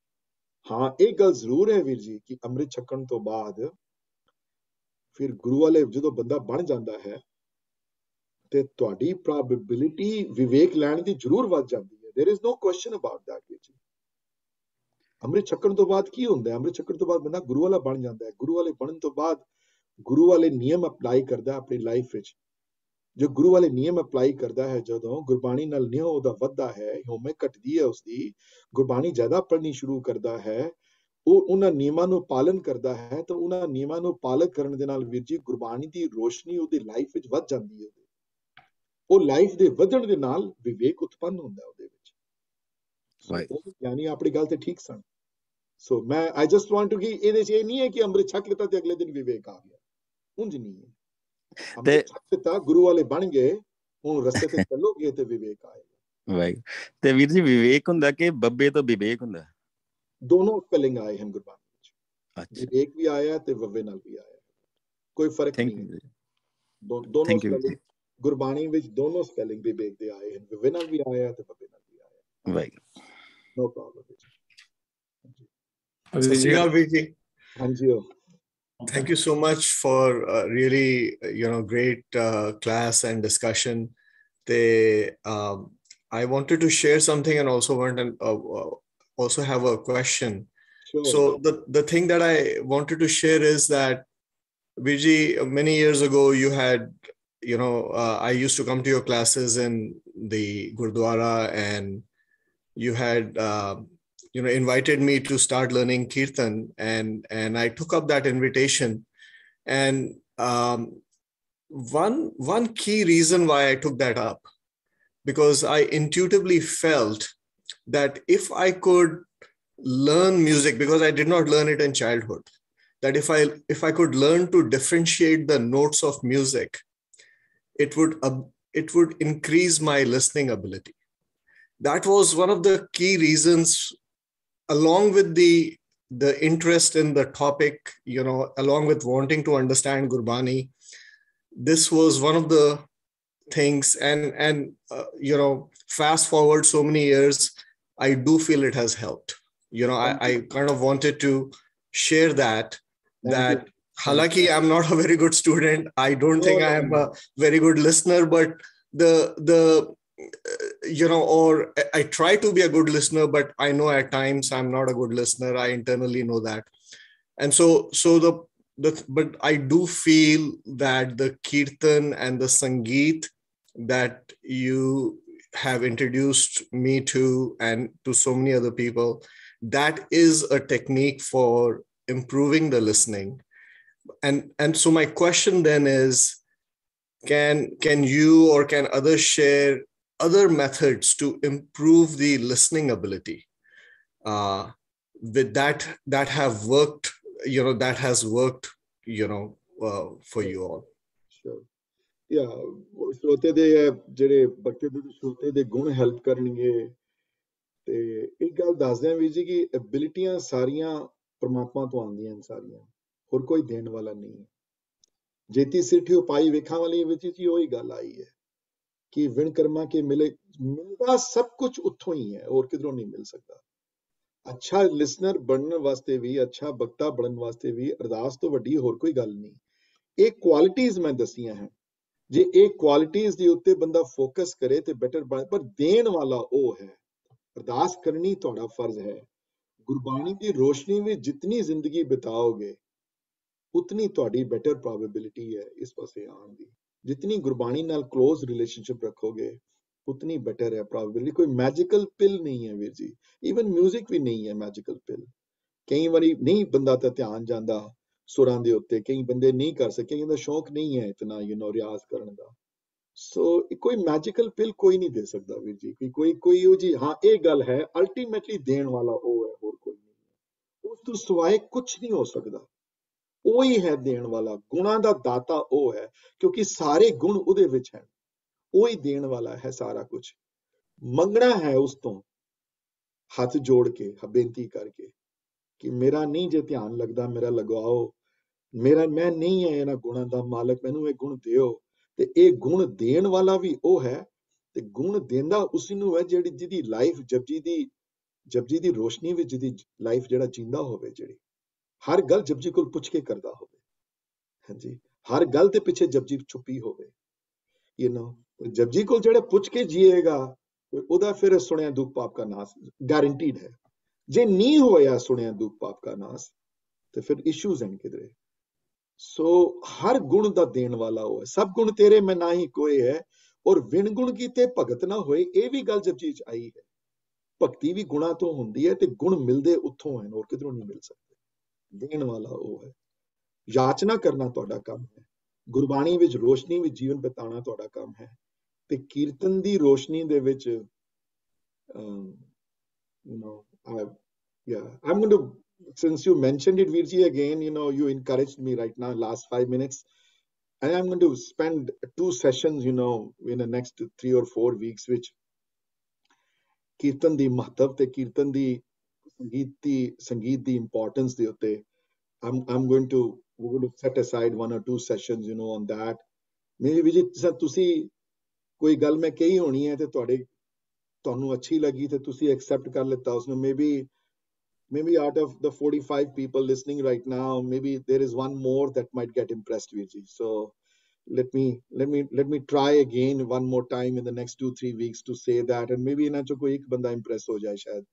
ਹਾਂ ਇਹ ਗੱਲ ਜ਼ਰੂਰ ਹੈ ਵੀਰ ਜੀ ਕਿ ਅੰਮ੍ਰਿਤ ਛਕਣ ਤੋਂ ਬਾਅਦ ਫਿਰ ਗੁਰੂ ਵਾਲੇ ਜਦੋਂ ਬੰਦਾ ਬਣ ਜਾਂਦਾ ਹੈ ਤੇ ਤੁਹਾਡੀ ਪ੍ਰੋਬੇਬਿਲਿਟੀ ਵਿਵੇਕ ਲੈਣ ਦੀ ਜ਼ਰੂਰ ਵੱਧ ਜਾਂਦੀ ਹੈ there is no question about that ਵੀਰ ਜੀ ਅੰਮ੍ਰਿਤ ਛਕਣ ਤੋਂ ਬਾਅਦ ਕੀ ਹੁੰਦਾ ਹੈ? ਅੰਮ੍ਰਿਤ ਛਕਣ ਤੋਂ ਬਾਅਦ ਬੰਦਾ ਗੁਰੂ ਵਾਲਾ ਬਣ ਜਾਂਦਾ ਹੈ। ਗੁਰੂ ਵਾਲੇ ਬਣਨ ਤੋਂ ਬਾਅਦ ਗੁਰੂ ਵਾਲੇ ਨਿਯਮ ਅਪਲਾਈ ਕਰਦਾ ਆਪਣੀ ਲਾਈਫ ਵਿੱਚ। ਜੋ ਗੁਰੂ ਵਾਲੇ ਨਿਯਮ ਅਪਲਾਈ ਕਰਦਾ ਹੈ ਜਦੋਂ ਗੁਰਬਾਣੀ ਨਾਲ ਨਿਯਮ ਉਹਦਾ ਵੱਧਦਾ ਹੈ ਹਉਮੈ ਘਟਦੀ ਹੈ ਉਸਦੀ ਗੁਰਬਾਣੀ ਜ਼ਿਆਦਾ ਪੜ੍ਹਨੀ ਸ਼ੁਰੂ ਕਰਦਾ ਹੈ ਉਹ ਉਹਨਾਂ ਨਿਯਮਾਂ ਨੂੰ ਪਾਲਨ ਕਰਦਾ ਹੈ ਤਾਂ ਉਹਨਾਂ ਨਿਯਮਾਂ ਨੂੰ ਪਾਲਨ ਕਰਨ ਦੇ ਨਾਲ ਵੀਰ ਜੀ ਗੁਰਬਾਣੀ ਦੀ ਰੋਸ਼ਨੀ ਉਹਦੀ ਲਾਈਫ ਵਿੱਚ ਵੱਧ ਜਾਂਦੀ ਹੈ ਉਹ ਲਾਈਫ ਦੇ ਵਧਣ ਦੇ ਨਾਲ ਵਿਵੇਕ ਉਤਪੰਨ ਹੁੰਦਾ ਉਹਦੇ ਵਿੱਚ। ਯਾਨੀ ਆਪਣੀ ਗੱਲ ਤੇ ਠੀਕ ਸਨ। ਸੋ ਮੈਂ ਆਈ ਜਸਟ ਵਾਂਟ ਟੂ ਕਿ ਇਹਦੇ 'ਚ ਇਹ ਨਹੀਂ ਹੈ ਕਿ ਅੰਮ੍ਰਿਤ ਛਕ ਲਿੱਤਾ ਤੇ ਅਗਲੇ ਦਿਨ ਵਿਵੇਕ ਆ ਗਿਆ ਉਂਝ ਨਹੀਂ ਹੈ ਅੰਮ੍ਰਿਤ ਛਕ ਲਿੱਤਾ ਗੁਰੂ ਵਾਲੇ ਬਣ ਗਏ ਹੁਣ ਰਸਤੇ ਤੇ ਚੱਲੋਗੇ ਤੇ ਵਿਵੇਕ ਆਏਗਾ ਵਾਹਿ ਤੇ ਵੀਰ ਜੀ ਵਿਵੇਕ ਹੁੰਦਾ ਕਿ ਬੱਬੇ ਤੋਂ ਵਿਵੇਕ ਹੁੰਦਾ ਦੋਨੋਂ ਸਪੈਲਿੰਗ ਆਏ ਹਨ ਗੁਰਬਾਣੀ ਵਿੱਚ ਅੱਛਾ ਵਿਵੇਕ ਵੀ ਆਇਆ ਤੇ ਬੱਬੇ ਨਾਲ ਵੀ ਆਇਆ ਕੋਈ ਫ਼ਰਕ ਨਹੀਂ ਦੋਨੋਂ ਸਪੈਲਿੰਗ ਗੁਰਬਾਣੀ ਵਿੱਚ ਦੋਨੋਂ ਸਪੈਲਿੰਗ ਵਿਵੇਕ ਦੇ ਆਏ ਹਨ ਵਿਵੇਕ ਨਾਲ ਵੀ ਆਇਆ ਤੇ ਬੱਬੇ ਨਾਲ ਵੀ ਆਇਆ ਵਾਹਿ no problem Thank Thank you so much for a really, uh, you know, great uh, class and discussion. They, um, I wanted to share something and also want and uh, uh, also have a question. Sure. So the, the thing that I wanted to share is that Viji, many years ago, you had, you know, I used to come to your classes in the Gurdwara and you had you know invited me to start learning kirtan and and i took up that invitation. And um, one one key reason why i took that up because i intuitively felt that if i could learn music because i did not learn it in childhood that if i if i could learn to differentiate the notes of music it would uh, it would increase my listening ability. That was one of the key reasons along with the the interest in the topic you know along with wanting to understand gurbani this was one of the things. And and uh, you know fast forward so many years i do feel it has helped. You know i, I kind of wanted to share that Thank that you. halaki i'm not a very good student. I don't think i am a very good listener but the the you know or i try to be a good listener but i know at times i'm not a good listener. I internally know that. And so so the the but i do feel that the kirtan and the sangeet that you have introduced me to and to so many other people that is a technique for improving the listening. And and so my question then is can can you or can others share other methods to improve the listening ability uh, with that that have worked you know that has worked you know uh, for you all Sure. Yeah, ਉਹ ਸਰੋਤੇ ਦੇ ਜਿਹੜੇ ਬਖਤੇ ਦੇ ਸਰੋਤੇ ਦੇ ਗੁਣ help ਕਰਨਗੇ ਤੇ ਇੱਕ ਗੱਲ ਦੱਸਦੇ ਆ ਵੀਰ ਜੀ ਕਿ ਐਬਿਲਿਟੀਆਂ ਸਾਰੀਆਂ ਪ੍ਰਮਾਤਮਾ ਤੋਂ ਆਉਂਦੀਆਂ ਨੇ ਸਾਰੀਆਂ ਹੋਰ ਕੋਈ ਦੇਣ ਵਾਲਾ ਨਹੀਂ ਹੈ ਜੇਤੀ ਸਿੱਠੀ ਉਪਾਈ ਵੇਖਾਂ ਵਾਲੀ ਵਿੱਚ ਜੀ ਉਹੀ ਗੱਲ ਆਈ ਹੈ ਕਿ ਵਿਣਕਰਮਾ ਕੇ ਮਿਲੇ ਮਿਲਦਾ ਸਭ ਕੁਝ ਉੱਥੋਂ ਹੀ ਹੈ ਹੋਰ ਕਿਧਰੋਂ ਨਹੀਂ ਮਿਲ ਸਕਦਾ ਅੱਛਾ ਲਿਸਨਰ ਬਣਨ ਵਾਸਤੇ ਵੀ ਅੱਛਾ ਬਖਤਾ ਬਣਨ ਵਾਸਤੇ ਵੀ ਅਰਦਾਸ ਤੋਂ ਵੱਡੀ ਹੋਰ ਕੋਈ ਗੱਲ ਨਹੀਂ ਇਹ ਕੁਆਲਿਟੀਆਂ ਮੈਂ ਦਸੀਆਂ ਹਨ ਜੇ ਇਹ ਕੁਆਲਿਟੀਆਂ ਦੇ ਉੱਤੇ ਬੰਦਾ ਫੋਕਸ ਕਰੇ ਤੇ ਬੈਟਰ ਬਣ ਪਰ ਦੇਣ ਵਾਲਾ ਉਹ ਹੈ ਅਰਦਾਸ ਕਰਨੀ ਤੁਹਾਡਾ ਫਰਜ਼ ਹੈ ਗੁਰਬਾਣੀ ਦੀ ਰੋਸ਼ਨੀ ਵਿੱਚ ਜਿਤਨੀ ਜ਼ਿੰਦਗੀ ਬਿਤਾਓਗੇ ਉਤਨੀ ਤੁਹਾਡੀ ਬੈਟਰ ਪ੍ਰੋਬੇਬਿਲਿਟੀ ਹੈ ਇਸ ਪਾਸੇ ਆਉਣ ਦੀ ਜਿਤਨੀ ਗੁਰਬਾਣੀ ਨਾਲ ক্লোਜ਼ ਰਿਲੇਸ਼ਨਸ਼ਿਪ ਰੱਖੋਗੇ, ਉਤਨੀ ਬੈਟਰ ਹੈ ਪ੍ਰੋਬਬਲੀ ਕੋਈ ਮੈਜੀਕਲ ਪਿਲ ਨਹੀਂ ਹੈ ਵੀਰ ਜੀ ਇਵਨ 뮤직 ਵੀ ਨਹੀਂ ਹੈ ਮੈਜੀਕਲ ਪਿਲ ਕਈ ਵਾਰੀ ਨਹੀਂ ਬੰਦਾ ਤਾਂ ਧਿਆਨ ਜਾਂਦਾ ਸੁਰਾਂ ਦੇ ਉੱਤੇ, ਕਈ ਬੰਦੇ ਨਹੀਂ ਕਰ ਸਕੇ ਇਹਦਾ ਸ਼ੌਕ ਨਹੀਂ ਹੈ ਇਤਨਾ ਯੂ نو ਰਿਆਜ਼ ਕਰਨ ਦਾ। ਸੋ ਕੋਈ ਮੈਜੀਕਲ ਪਿਲ ਕੋਈ ਨਹੀਂ ਦੇ ਸਕਦਾ ਵੀਰ ਜੀ ਕੋਈ ਕੋਈ ਕੋਈ ਉਹ ਜੀ, ਹਾਂ, ਇਹ ਗੱਲ ਹੈ ਅਲਟੀਮੇਟਲੀ ਦੇਣ ਵਾਲਾ ਉਹ ਹੈ, ਹੋਰ ਕੋਈ ਨਹੀਂ। ਉਸ ਤੋਂ ਸਿਵਾਏ ਕੁਝ ਨਹੀਂ ਹੋ ਸਕਦਾ। ਉਹ ਹੀ ਹੈ ਦੇਣ ਵਾਲਾ। ਗੁਣਾਂ ਦਾ ਦਾਤਾ ਉਹ ਹੈ, ਕਿਉਂਕਿ ਸਾਰੇ ਗੁਣ ਉਹਦੇ ਵਿੱਚ ਹਨ। ਉਹ ਹੀ ਦੇਣ ਵਾਲਾ ਹੈ ਸਾਰਾ ਕੁਝ। ਮੰਗਣਾ ਹੈ ਉਸ ਤੋਂ, ਹੱਥ ਜੋੜ ਕੇ, ਬੇਨਤੀ ਕਰਕੇ ਕਿ ਮੇਰਾ ਨਹੀਂ ਜੇ ਧਿਆਨ ਲੱਗਦਾ, ਮੇਰਾ ਲਗਵਾਓ। ਮੇਰਾ, ਮੈਂ ਨਹੀਂ ਹੈ ਇਹਨਾਂ ਗੁਣਾਂ ਦਾ ਮਾਲਕ, ਮੈਨੂੰ ਇਹ ਗੁਣ ਦਿਓ। ਤੇ ਇਹ ਗੁਣ ਦੇਣ ਵਾਲਾ ਵੀ ਉਹ ਹੈ, ਤੇ ਗੁਣ ਦਿੰਦਾ ਉਸ ਨੂੰ ਹੈ ਜਿਹੜੀ ਜਿਹਦੀ ਲਾਈਫ ਜਪਜੀ ਦੀ ਜਪਜੀ ਦੀ ਰੋਸ਼ਨੀ ਵਿੱਚ ਜਿਹਦੀ ਲਾਈਫ ਜਿਹੜਾ ਜਿੰਦਾ ਹੋਵੇ, ਜਿਹੜੀ। ਹਰ ਗੱਲ ਜਪਜੀ ਕੋਲ ਪੁੱਛ ਕੇ ਕਰਦਾ ਹੋਵੇ। ਹਾਂਜੀ, ਹਰ ਗੱਲ ਦੇ ਪਿੱਛੇ ਜਪਜੀ ਛੁਪੀ ਹੋਵੇ। ਯੂ نو ਜਪਜੀ ਕੋਲ ਜਿਹੜਾ ਪੁੱਛ ਕੇ ਜੀਏਗਾ, ਉਹਦਾ ਫਿਰ ਸੁਣਿਆ ਦੁੱਖ ਪਾਪ ਦਾ ਨਾਸ ਗਾਰੰਟੀਡ ਹੈ। ਜੇ ਨਹੀਂ ਹੋਇਆ ਸੁਣਿਆ ਦੁੱਖ ਪਾਪ ਦਾ ਨਾਸ, ਤੇ ਫਿਰ ਇਸ਼ੂਜ਼ ਹਨ ਕਿਧਰੇ। ਸੋ ਹਰ ਗੁਣ ਦਾ ਦੇਣ ਵਾਲਾ ਉਹ ਹੈ। ਸਭ ਗੁਣ ਤੇਰੇ, ਮੈਂ ਨਾਹੀ ਕੋਈ ਹੈ। ਔਰ ਵਿਣ ਗੁਣ ਕੀਤੇ ਭਗਤ ਨਾ ਹੋਏ, ਇਹ ਵੀ ਗੱਲ ਜਪਜੀ ਚ ਆਈ ਹੈ। ਭਗਤੀ ਵੀ ਗੁਣਾ ਤੋਂ ਹੁੰਦੀ ਹੈ ਤੇ ਗੁਣ ਮਿਲਦੇ ਉੱਥੋਂ ਹਨ ਹੋਰ ਕਿਧਰੋਂ ਨਹੀਂ ਮਿਲ ਸਕਦੇ। ਦੇਣ ਵਾਲਾ ਉਹ ਹੈ ਯਾਚਨਾ ਕਰਨਾ ਤੁਹਾਡਾ ਕੰਮ ਹੈ ਗੁਰਬਾਣੀ ਵਿੱਚ ਰੋਸ਼ਨੀ ਵਿੱਚ ਜੀਵਨ ਬਿਤਾਉਣਾ ਤੁਹਾਡਾ ਕੰਮ ਹੈ ਤੇ ਕੀਰਤਨ ਦੀ ਰੋਸ਼ਨੀ ਦੇ ਵਿੱਚ um, you know, I, yeah, I'm going to, since you mentioned it, Virji, again, you know, you encouraged me right now, last five minutes. And I'm going to spend two sessions, you know, in the next three or four weeks, which ਕੀਰਤਨ ਦੀ ਮਹੱਤਵ ਤੇ ਕੀਰਤਨ ਦੀ ਸੰਗੀਤ ਦੀ ਸੰਗੀਤ ਦੀ importance ਦੇ ਉੱਤੇ I'm I'm going to we're going to set aside one or two sessions you know on that ਮੇਰੀ ਵੀ ਜੀ ਤੁਸੀਂ ਕੋਈ ਗੱਲ ਮੈਂ ਕਹੀ ਹੋਣੀ ਹੈ ਤੇ ਤੁਹਾਡੇ ਤੁਹਾਨੂੰ ਅੱਛੀ ਲੱਗੀ ਤੇ ਤੁਸੀਂ ਐਕਸੈਪਟ ਕਰ ਲਿੱਤਾ ਉਸ ਨੂੰ maybe maybe out of the 45 people listening right now maybe there is one more that might get impressed with you so let me let me let me try again one more time in the next two three weeks to say that and maybe ਇਹਨਾਂ ਚੋਂ ਕੋਈ ਇੱਕ ਬੰਦਾ impress ਹੋ ਜਾਏ ਸ਼ਾਇਦ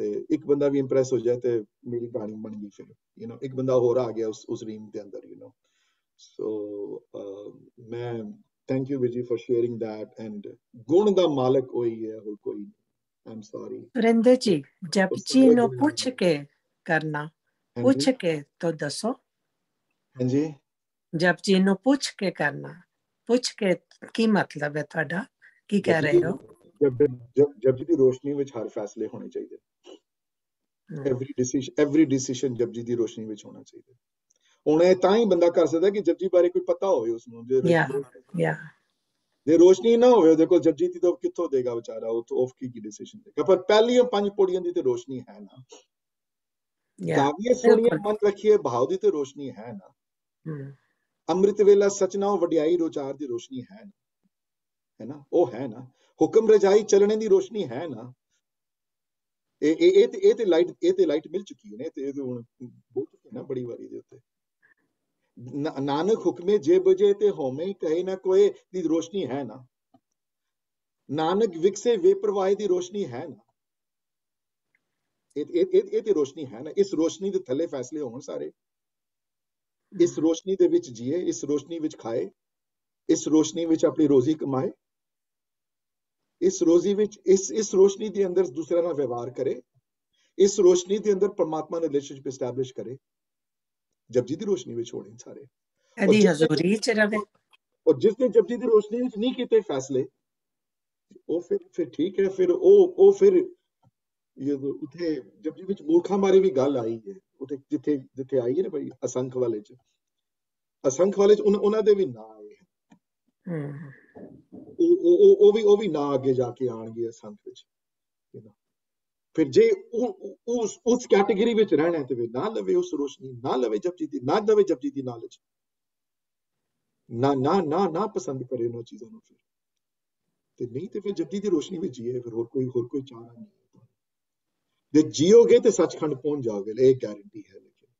ਤੇ ਇੱਕ ਬੰਦਾ ਵੀ impress ਹੋ ਜਾਏ ਤੇ ਮੇਰੀ ਕਹਾਣੀ ਬਣ ਗਈ ਫਿਰ you know ਇੱਕ ਬੰਦਾ ਹੋਰ ਆ ਗਿਆ ਉਸ ਉਸ ਰੀਮ ਦੇ ਅੰਦਰ know. So uh, ਮੈਂ thank you Vijay for sharing that and ਗੁਣ ਦਾ ਮਾਲਕ ਉਹੀ ਹੈ ਹੋਰ ਕੋਈ I'm sorry ਸੁਰਿੰਦਰ ਜੀ ਜਪਜੀ ਸਮਝ ਨੂੰ ਪੁੱਛ ਕੇ ਕਰਨਾ ਪੁੱਛ ਕੇ ਤਾਂ ਦੱਸੋ। ਹਾਂਜੀ। ਜਪਜੀ ਨੂੰ ਪੁੱਛ ਕੇ ਕਰਨਾ ਪੁੱਛ ਕੇ ਕੀ ਮਤਲਬ ਹੈ ਤੁਹਾਡਾ? ਕੀ ਕਹਿ ਰਹੇ ਹੋ? ਜਬ ਜਬ ਜਪਜੀ ਦੀ ਰੋਸ਼ਨੀ ਵਿੱਚ ਹਰ ਫੈਸਲੇ ਹੋਣੇ ਚਾਹੀਦੇ। Every decision every decision Japji ਦੀ ਰੋਸ਼ਨੀ ਵਿੱਚ ਹੋਣਾ ਚਾਹੀਦਾ। ਹੁਣ ਇਹ ਤਾਂ ਹੀ ਬੰਦਾ ਕਰ ਸਕਦਾ ਕਿ ਜਪਜੀ ਬਾਰੇ ਕੋਈ ਪਤਾ ਹੋਵੇ ਉਸ ਨੂੰ ਜੇ Yeah. yeah ਜੇ ਰੋਸ਼ਨੀ ਨਾ ਹੋਵੇ ਉਹਦੇ ਕੋਲ ਜਪਜੀ ਦੀ ਤਾਂ ਕਿੱਥੋਂ ਦੇਗਾ ਵਿਚਾਰਾ ਉਹ ਤੋਂ ਆਫ ਕੀ ਕੀ ਡਿਸੀਜਨ ਦੇਗਾ। ਪਰ ਪਹਿਲੀਆਂ ਪੰਜ ਪੌੜੀਆਂ ਦੀ ਤੇ ਰੋਸ਼ਨੀ ਹੈ ਨਾ। ਸੋਹਣੀਆਂ ਬਿਲਕੁਲ। ਮਨ ਰੱਖੀਏ ਭਾਵ ਦੀ ਤੇ ਰੋਸ਼ਨੀ ਹੈ ਨਾ। ਹਮ, ਅੰਮ੍ਰਿਤ ਵੇਲਾ ਸਚਨਾ ਵਡਿਆਈ ਰੋਚਾਰ ਦੀ ਰੋਸ਼ਨੀ ਹੈ ਨਾ। ਹੈ ਨਾ? ਉਹ ਹੈ ਨਾ। ਹੁਕਮ ਰਜਾਈ ਚੱਲਣੇ ਦੀ ਰੋਸ਼ਨੀ ਹੈ ਨਾ। ਇਹ ਇਹ ਤੇ ਇਹ ਤੇ ਲਾਈਟ ਇਹ ਤੇ ਲਾਈਟ ਮਿਲ ਚੁੱਕੀ ਹੈ ਨਾ ਤੇ, ਇਹ ਤੇ ਹੁਣ ਬੋਲ ਚੁੱਕੇ ਨਾ ਬੜੀ ਵਾਰੀ ਦੇ ਉੱਤੇ। ਨਾਨਕ ਹੁਕਮੇ ਜੇ ਬਜੇ ਤੇ ਹੋਮੇ ਕਹੇ ਨਾ ਕੋਏ ਦੀ ਰੋਸ਼ਨੀ ਹੈ ਨਾ। ਨਾਨਕ ਵਿਕਸੇ ਵੇ ਦੀ ਰੋਸ਼ਨੀ ਹੈ ਨਾ। ਇਹ ਇਹ ਇਹ ਤੇ ਰੋਸ਼ਨੀ ਹੈ ਨਾ। ਇਸ ਰੋਸ਼ਨੀ ਦੇ ਥੱਲੇ ਫੈਸਲੇ ਹੋਣ ਸਾਰੇ। ਇਸ ਰੋਸ਼ਨੀ ਦੇ ਵਿੱਚ ਜੀਏ, ਇਸ ਰੋਸ਼ਨੀ ਵਿੱਚ ਖਾਏ, ਇਸ ਰੋਸ਼ਨੀ ਵਿੱਚ ਆਪਣੀ ਰੋਜ਼ੀ ਕਮਾਏ। ਇਸ ਰੋਜ਼ੀ ਵਿੱਚ ਇਸ ਇਸ ਰੋਸ਼ਨੀ ਦੇ ਅੰਦਰ ਦੂਸਰਿਆਂ ਨਾਲ ਵਿਵਹਾਰ ਕਰੇ ਇਸ ਰੋਸ਼ਨੀ ਦੇ ਅੰਦਰ ਪਰਮਾਤਮਾ ਨਾਲ ਰਿਲੇਸ਼ਨਸ਼ਿਪ ਐਸਟੈਬਲਿਸ਼ ਕਰੇ ਜਪਜੀ ਦੀ ਰੋਸ਼ਨੀ ਵਿੱਚ ਹੋਣੇ ਸਾਰੇ। ਜਿਸਨੇ ਹਜ਼ੂਰੀ ਚ ਰਵੇ। ਔਰ ਜਿਸਨੇ ਜਪਜੀ ਦੀ ਰੋਸ਼ਨੀ ਵਿੱਚ ਨਹੀਂ ਕੀਤੇ ਫੈਸਲੇ ਉਹ ਫਿਰ ਫਿਰ ਠੀਕ ਹੈ ਫਿਰ ਉਹ ਉਹ ਫਿਰ ਇਹ ਉਥੇ ਜਪਜੀ ਵਿੱਚ ਮੂਰਖਾਂ ਬਾਰੇ ਵੀ ਗੱਲ ਆਈ ਹੈ ਉਥੇ ਜਿੱਥੇ ਜਿੱਥੇ ਆਈ ਹੈ ਨਾ ਭਾਈ ਅਸੰਖ ਵਾਲੇ ਚ ਅਸੰਖ ਵਾਲੇ ਚ ਉਹਨਾਂ ਦੇ ਵੀ ਨਾਂ ਆਏ ਹਮ ਉਹ ਉਹ ਵੀ ਉਹ ਵੀ ਨਾ ਅੱਗੇ ਜਾ ਕੇ ਆਣਗੇ ਸੰਤ ਵਿੱਚ। ਫਿਰ ਜੇ ਉਸ ਉਸ ਕੈਟਾਗਰੀ ਵਿੱਚ ਰਹਿਣਾ ਤੇ ਫਿਰ ਨਾ ਲਵੇ ਉਸ ਰੋਸ਼ਨੀ, ਨਾ ਲਵੇ ਜਪਜੀ ਦੀ, ਨਾ ਲਵੇ ਜਪਜੀ ਦੀ ਨੌਲੇਜ ਨਾ ਨਾ ਨਾ ਨਾ ਪਸੰਦ ਕਰੇ ਉਹਨਾਂ ਚੀਜ਼ਾਂ ਨੂੰ ਫਿਰ। ਤੇ ਨਹੀਂ ਤੇ ਫਿਰ ਜਪਜੀ ਦੀ ਰੋਸ਼ਨੀ ਵਿੱਚ ਜੀਏ, ਫਿਰ ਹੋਰ ਕੋਈ ਹੋਰ ਕੋਈ ਚਾਰਾ ਨਹੀਂ ਜੇ ਜੀਓਗੇ ਤੇ ਸੱਚਖੰਡ ਪਹੁੰਚ ਜਾਓਗੇ, ਇਹ ਗਾਰੰਟੀ ਹੈ ਲੇਕਿਨ।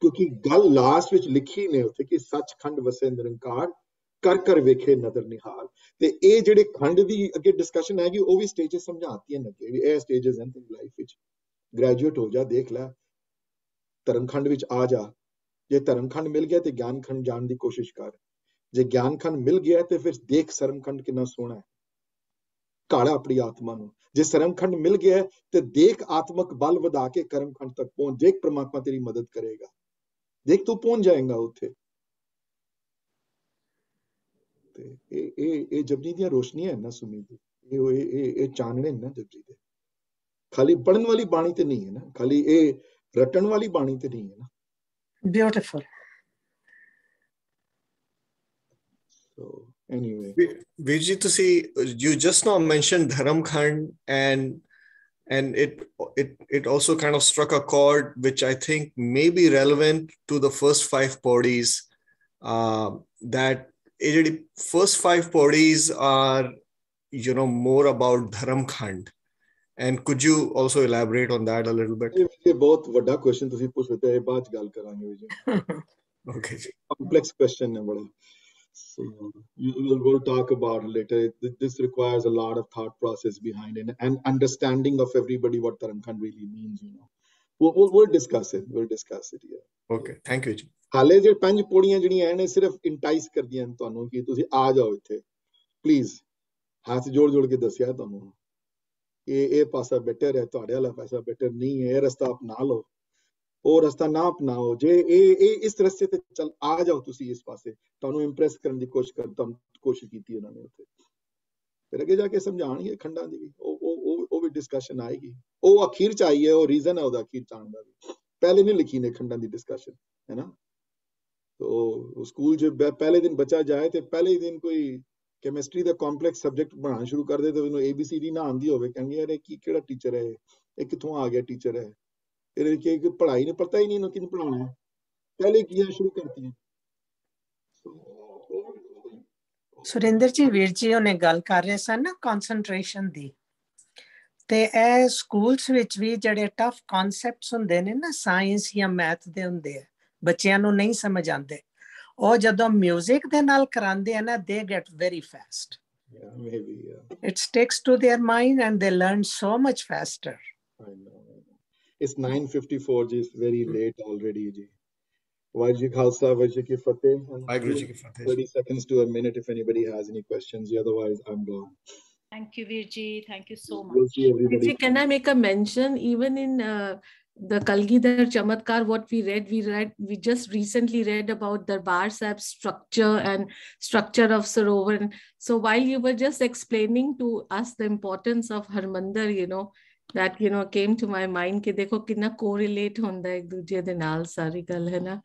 ਕਿਉਂਕਿ ਗੱਲ ਲਾਸਟ ਵਿੱਚ ਲਿਖੀ ਨੇ ਉੱਥੇ ਕਿ ਸੱਚਖੰਡ ਵਸੇ ਨਿਰੰਕਾਰ ਕਰ ਕਰ ਵੇਖੇ ਨਦਰ ਨਿਹਾਲ। ਤੇ ਇਹ ਜਿਹੜੇ ਖੰਡ ਦੀ ਅੱਗੇ ਡਿਸਕਸ਼ਨ ਹੈਗੀ, ਉਹ ਵੀ ਸਟੇजेस ਸਮਝਾਤੀਆਂ ਨੇ ਕਿ ਇਹ ਸਟੇजेस ਹਨ ਤੇਰੀ ਲਾਈਫ ਵਿੱਚ। ਗ੍ਰੈਜੂਏਟ ਹੋ ਜਾ, ਦੇਖ ਲੈ। ਧਰਮਖੰਡ ਵਿੱਚ ਆ ਜਾ। ਜੇ ਧਰਮਖੰਡ ਮਿਲ ਗਿਆ ਤੇ ਗਿਆਨਖੰਡ ਜਾਣ ਦੀ ਕੋਸ਼ਿਸ਼ ਕਰ। ਜੇ ਗਿਆਨ ਖੰਡ ਮਿਲ ਗਿਆ ਤੇ ਫਿਰ ਦੇਖ ਸਰਮਖੰਡ ਕਿੰਨਾ ਸੋਹਣਾ ਹੈ। ਕਾਲਾ ਆਪਣੀ ਆਤਮਾ ਨੂੰ। ਜੇ ਸਰਮਖੰਡ ਮਿਲ ਗਿਆ ਤੇ ਦੇਖ ਆਤਮਕ ਬਲ ਵਧਾ ਕੇ ਕਰਮਖੰਡ ਤੱਕ ਪਹੁੰਚ। ਦੇਖ ਪ੍ਰਮਾਤਮਾ ਤੇਰੀ ਮਦਦ ਕਰੇਗਾ। ਦੇਖ ਤੂੰ ਪਹੁੰਚ ਜਾਏਗਾ ਉੱਥੇ। ਤੇ ਇਹ ਇਹ ਇਹ ਜਪਜੀ ਦੀਆਂ ਰੋਸ਼ਨੀਆਂ ਹਨ ਨਾ ਸੁਮੀਤ ਇਹ ਉਹ- ਇਹ ਇਹ ਇਹ ਚਾਨਣੇ ਨੇ ਨਾ ਜਪਜੀ ਦੇ ਖਾਲੀ ਪੜਨ ਵਾਲੀ ਬਾਣੀ ਤੇ ਨਹੀਂ ਹੈ ਨਾ ਖਾਲੀ ਇਹ ਰਟਣ ਵਾਲੀ ਬਾਣੀ ਤੇ ਨਹੀਂ ਹੈ ਨਾ beautiful so anyway Virji, to see you just now mentioned Dharamkhand and and it it it also kind of struck a chord which I think may be relevant to the first five bodies. Uh, that ਇਹ ਜਿਹੜੀ first five bodies are you know more about Dharamkhand. And could you also elaborate on that a little bit? ਇਹ ਇਹ ਬਹੁਤ ਵੱਡਾ question ਤੁਸੀਂ ਪੁੱਛ ਲਿੱਤਾ ਇਹ ਬਾਅਦ 'ਚ ਗੱਲ ਕਰਾਂਗੇ ਜੀ Okay. ji. complex question ਹੈ ਬੜਾ so you will we'll talk about it later Th- this requires a lot of thought process behind it and understanding of everybody what Dharamkhand really means you know We'll, we'll, we'll discuss it. We'll discuss it yeah. Okay. Thank you. ji. ਹਾਲੇ ਜੇ ਪੰਜ ਪੌੜੀਆਂ ਜਿਹੜੀਆਂ ਹਨ ਇਹ ਸਿਰਫ ਇੰਟਾਈਸ ਕਰਦੀਆਂ ਹਨ ਤੁਹਾਨੂੰ ਕਿ ਤੁਸੀਂ ਆ ਜਾਓ ਇੱਥੇ। ਪਲੀਜ਼ ਹੱਥ ਜੋੜ ਜੋੜ ਕੇ ਦੱਸਿਆ ਤੁਹਾਨੂੰ। ਇਹ ਇਹ ਪਾਸਾ ਬੈਟਰ ਹੈ ਤੁਹਾਡੇ ਵਾਲਾ ਪਾਸਾ ਬੈਟਰ ਨਹੀਂ ਹੈ। ਇਹ ਰਸਤਾ ਅਪਣਾ ਲਓ। ਉਹ ਰਸਤਾ ਨਾ ਅਪਣਾਓ। ਜੇ ਇਹ ਇਹ ਇਸ ਰਸਤੇ ਤੇ ਚੱਲ ਆ ਜਾਓ ਤੁਸੀਂ ਇਸ ਪਾਸੇ ਤੁਹਾਨੂੰ ਇੰਪ੍ਰੈਸ ਕਰਨ ਦੀ ਕੋਸ਼ਿਸ਼ ਕਰ ਤੁਹਾਨੂੰ ਕੋਸ਼ਿਸ਼ ਕੀਤੀ ਉਹਨਾਂ ਨੇ ਉੱਥੇ। ਫਿਰ ਅੱਗੇ ਜਾ ਕੇ ਸਮਝਾਣਗੇ ਖੰਡਾਂ ਦੀ ਵੀ। ਉਹ ਉਹ ਉਹ- ਉਹ ਡਿਸਕਸ਼ਨ ਆਏਗੀ ਉਹ ਅਖੀਰ ਚ ਆਈ ਹੈ ਉਹ ਰੀਜ਼ਨ ਹੈ ਉਹਦਾ ਅਖੀਰ ਚ ਆਉਣ ਦਾ ਵੀ ਪਹਿਲੇ ਨਹੀਂ ਲਿਖੀ ਨੇ ਖੰਡਾਂ ਦੀ ਡਿਸਕਸ਼ਨ ਹੈ ਨਾ तो स्कूल जो ब- पहले दिन बच्चा जाए ਤੇ ਪਹਿਲੇ ਹੀ ਦਿਨ ਕੋਈ ਕੈਮਿਸਟਰੀ ਦਾ ਕੰਪਲੈਕਸ ਸਬਜੈਕਟ ਪੜ੍ਹਾਉਣਾ ਸ਼ੁਰੂ ਕਰ ਦੇ ਤੇ ਉਹਨੂੰ ABCD ਨਾ ਆਂਦੀ ਹੋਵੇ ਕਹਿੰਗੇ ਯਾਰ ਇਹ ਕੀ ਕਿਹੜਾ ਟੀਚਰ ਹੈ ਇਹ ਇਹ ਕਿੱਥੋਂ ਆ ਗਿਆ ਟੀਚਰ ਹੈ ਇਹਦੇ ਕਿ ਕਿ ਪੜ੍ਹਾਈ ਨਹੀਂ ਪਤਾ ਹੀ ਨਹੀਂ ਇਹਨੂੰ ਕਿਹਨੂੰ ਪੜ੍ਹਾਉਣਾ ਹੈ ਪਹਿਲੇ ਕੀ ਸ਼ੁਰੂ ਕਰਤੀ ਹੈ ਸੁਰਿੰਦਰ ਜੀ ਵੀਰ ਜੀ ਉਹਨੇ ਗੱਲ ਕਰ ਰਹੇ ਸਨ ਨਾ ਕਨਸੈਂਟਰੇਸ਼ਨ ਦੀ ਤੇ ਇਹ ਸਕੂਲਸ ਵਿੱਚ ਵੀ ਜਿਹੜੇ ਟਫ ਕਨਸੈਪਟਸ ਹੁੰਦੇ ਨੇ ਨਾ ਸਾਇੰਸ ਜਾਂ ਮੈਥ ਦੇ ਹੁੰਦੇ ਆ ਬੱਚਿਆਂ ਨੂੰ ਨਹੀਂ ਸਮਝ ਆਉਂਦੇ ਉਹ ਜਦੋਂ 뮤직 ਦੇ ਨਾਲ ਕਰਾਉਂਦੇ ਆ ਨਾ ਦੇ get very fast yeah maybe yeah it sticks to their mind and they learn so much faster I know, I know. It's 9:54 ji it's very late already ji Waheguru ji ਕਾ ਖਾਲਸਾ ਵਾਹਿਗੁਰੂ ਜੀ ਕੀ ਫਤਿਹ And ਵਾਹਿਗੁਰੂ ਜੀ ਕੀ ਫਤਿਹ। 30 seconds to a minute if anybody has any questions otherwise I'm gone Thank you, Virji. Thank you so much. Virji, can I make a mention? Even in uh, the Kalgidhar Chamatkar, what we read, we read, we just recently read about the Sahib's structure and structure of Sarovar. So while you were just explaining to us the importance of Harmandir, you know, that, you know, came to my mind, ki dekho kinna correlate honda ek dujje de naal sari gal hai na.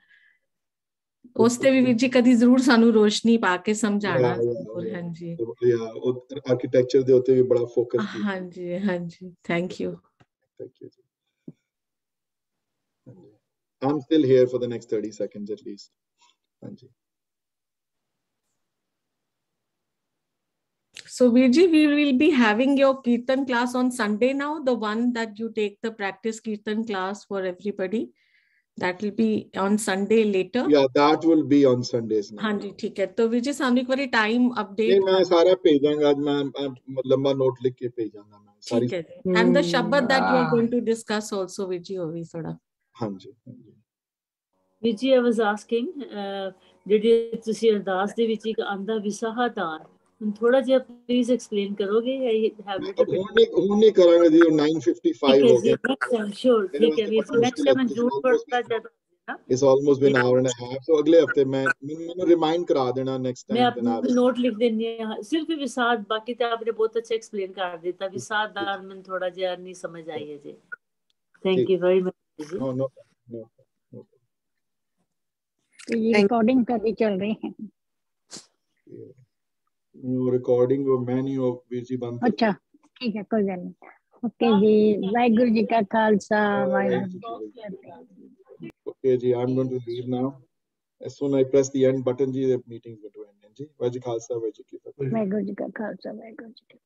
ਉਸ ਤੇ ਵੀ ਵੀਰ ਜੀ ਕਦੀ ਜ਼ਰੂਰ ਸਾਨੂੰ ਰੋਸ਼ਨੀ ਪਾ ਕੇ ਸਮਝਾਣਾ Yeah, yeah, ਜ਼ਰੂਰ yeah. ਹਾਂਜੀ yeah ਉਹ ਆਰਕੀਟੈਕਚਰ ਦੇ ਉੱਤੇ ਵੀ ਬੜਾ ਫੋਕਸ ਕੀਤਾ ਹਾਂਜੀ ਹਾਂਜੀ thank you Thank you. Anji. I'm still here for the next 30 seconds at least. Anji. So Virji, we will be having your Kirtan class on Sunday now, the one that you take the practice Kirtan class for everybody. That will be on Sunday later. Yeah, that will be on Sundays now. ਹਾਂਜੀ ਠੀਕ ਹੈ ਤਾਂ ਵੀਰ ਜੀ ਸਾਨੂੰ ਇੱਕ ਵਾਰੀ time ਨਹੀਂ update ਮੈਂ ਸਾਰਾ ਭੇਜ ਦਾਂਗਾ ਅੱਜ ਮੈਂ ਮੈਂ ਲੰਬਾ ਨੋਟ ਲਿਖ ਕੇ ਭੇਜਾਂਗਾ ਮੈਂ ਸਾਰੀ ਠੀਕ ਹੈ ਜੀ ਐਂਡ ਦ ਸ਼ਬਦ that you are going to discuss also ਵੀਰ ਜੀ ਉਹ ਵੀ ਥੋੜਾ ਹਾਂਜੀ ਹਾਂਜੀ ਵਿਜੀ ਆਈ ਵਾਸ ਆਸਕਿੰਗ ਜਿਹੜੀ ਤੁਸੀਂ ਅਰਦਾਸ ਦੇ ਵਿੱਚ ਇੱਕ ਆਂਦਾ ਵਿਸਾਹਦਾਨ थोड़ा जिया प्लीज़ एक्सप्लेन करोगे? आई हैव इट होने होने करांगे जी 955 हो गया। आई एम श्योर ठीक है नेक्स्ट टाइम जून फ़र्स्ट का जब it's almost been hour and half तो अगले हफ़्ते मैं मैंने रिमाइंड करा देना नेक्स्ट टाइम मैं अपनी नोट लिख देनी है सिर्फ़ विसाद बाकी तो आपने बहुत अच्छा एक्सप्लेन कर देता विसाद दार में थोड़ा जिया नहीं समझ आई है जी। Thank you very much no no no ये रिकॉर्डिंग कर रही चल रही है। ਰਿਕਾਰਡਿੰਗ ਮੈਨੀ ਆਫ ਵੀਰ ਜੀ ਬੰਦ ਅੱਛਾ ਠੀਕ ਹੈ ਕੋਈ ਗੱਲ ਨਹੀਂ ਓਕੇ ਜੀ ਵਾਹਿਗੁਰੂ ਜੀ ਕਾ ਖਾਲਸਾ ਵਾਹਿਗੁਰੂ ਓਕੇ ਜੀ I'm going to leave now as soon i press the end button ji the meeting is going to end ji Waheguru ji Khalsa Waheguru ਜੀ ਕੀ ਫਤਿਹ ਵਾਹਿਗੁਰੂ ਜੀ ਕਾ ਖਾਲਸਾ ਵਾਹਿਗੁਰੂ ਜੀ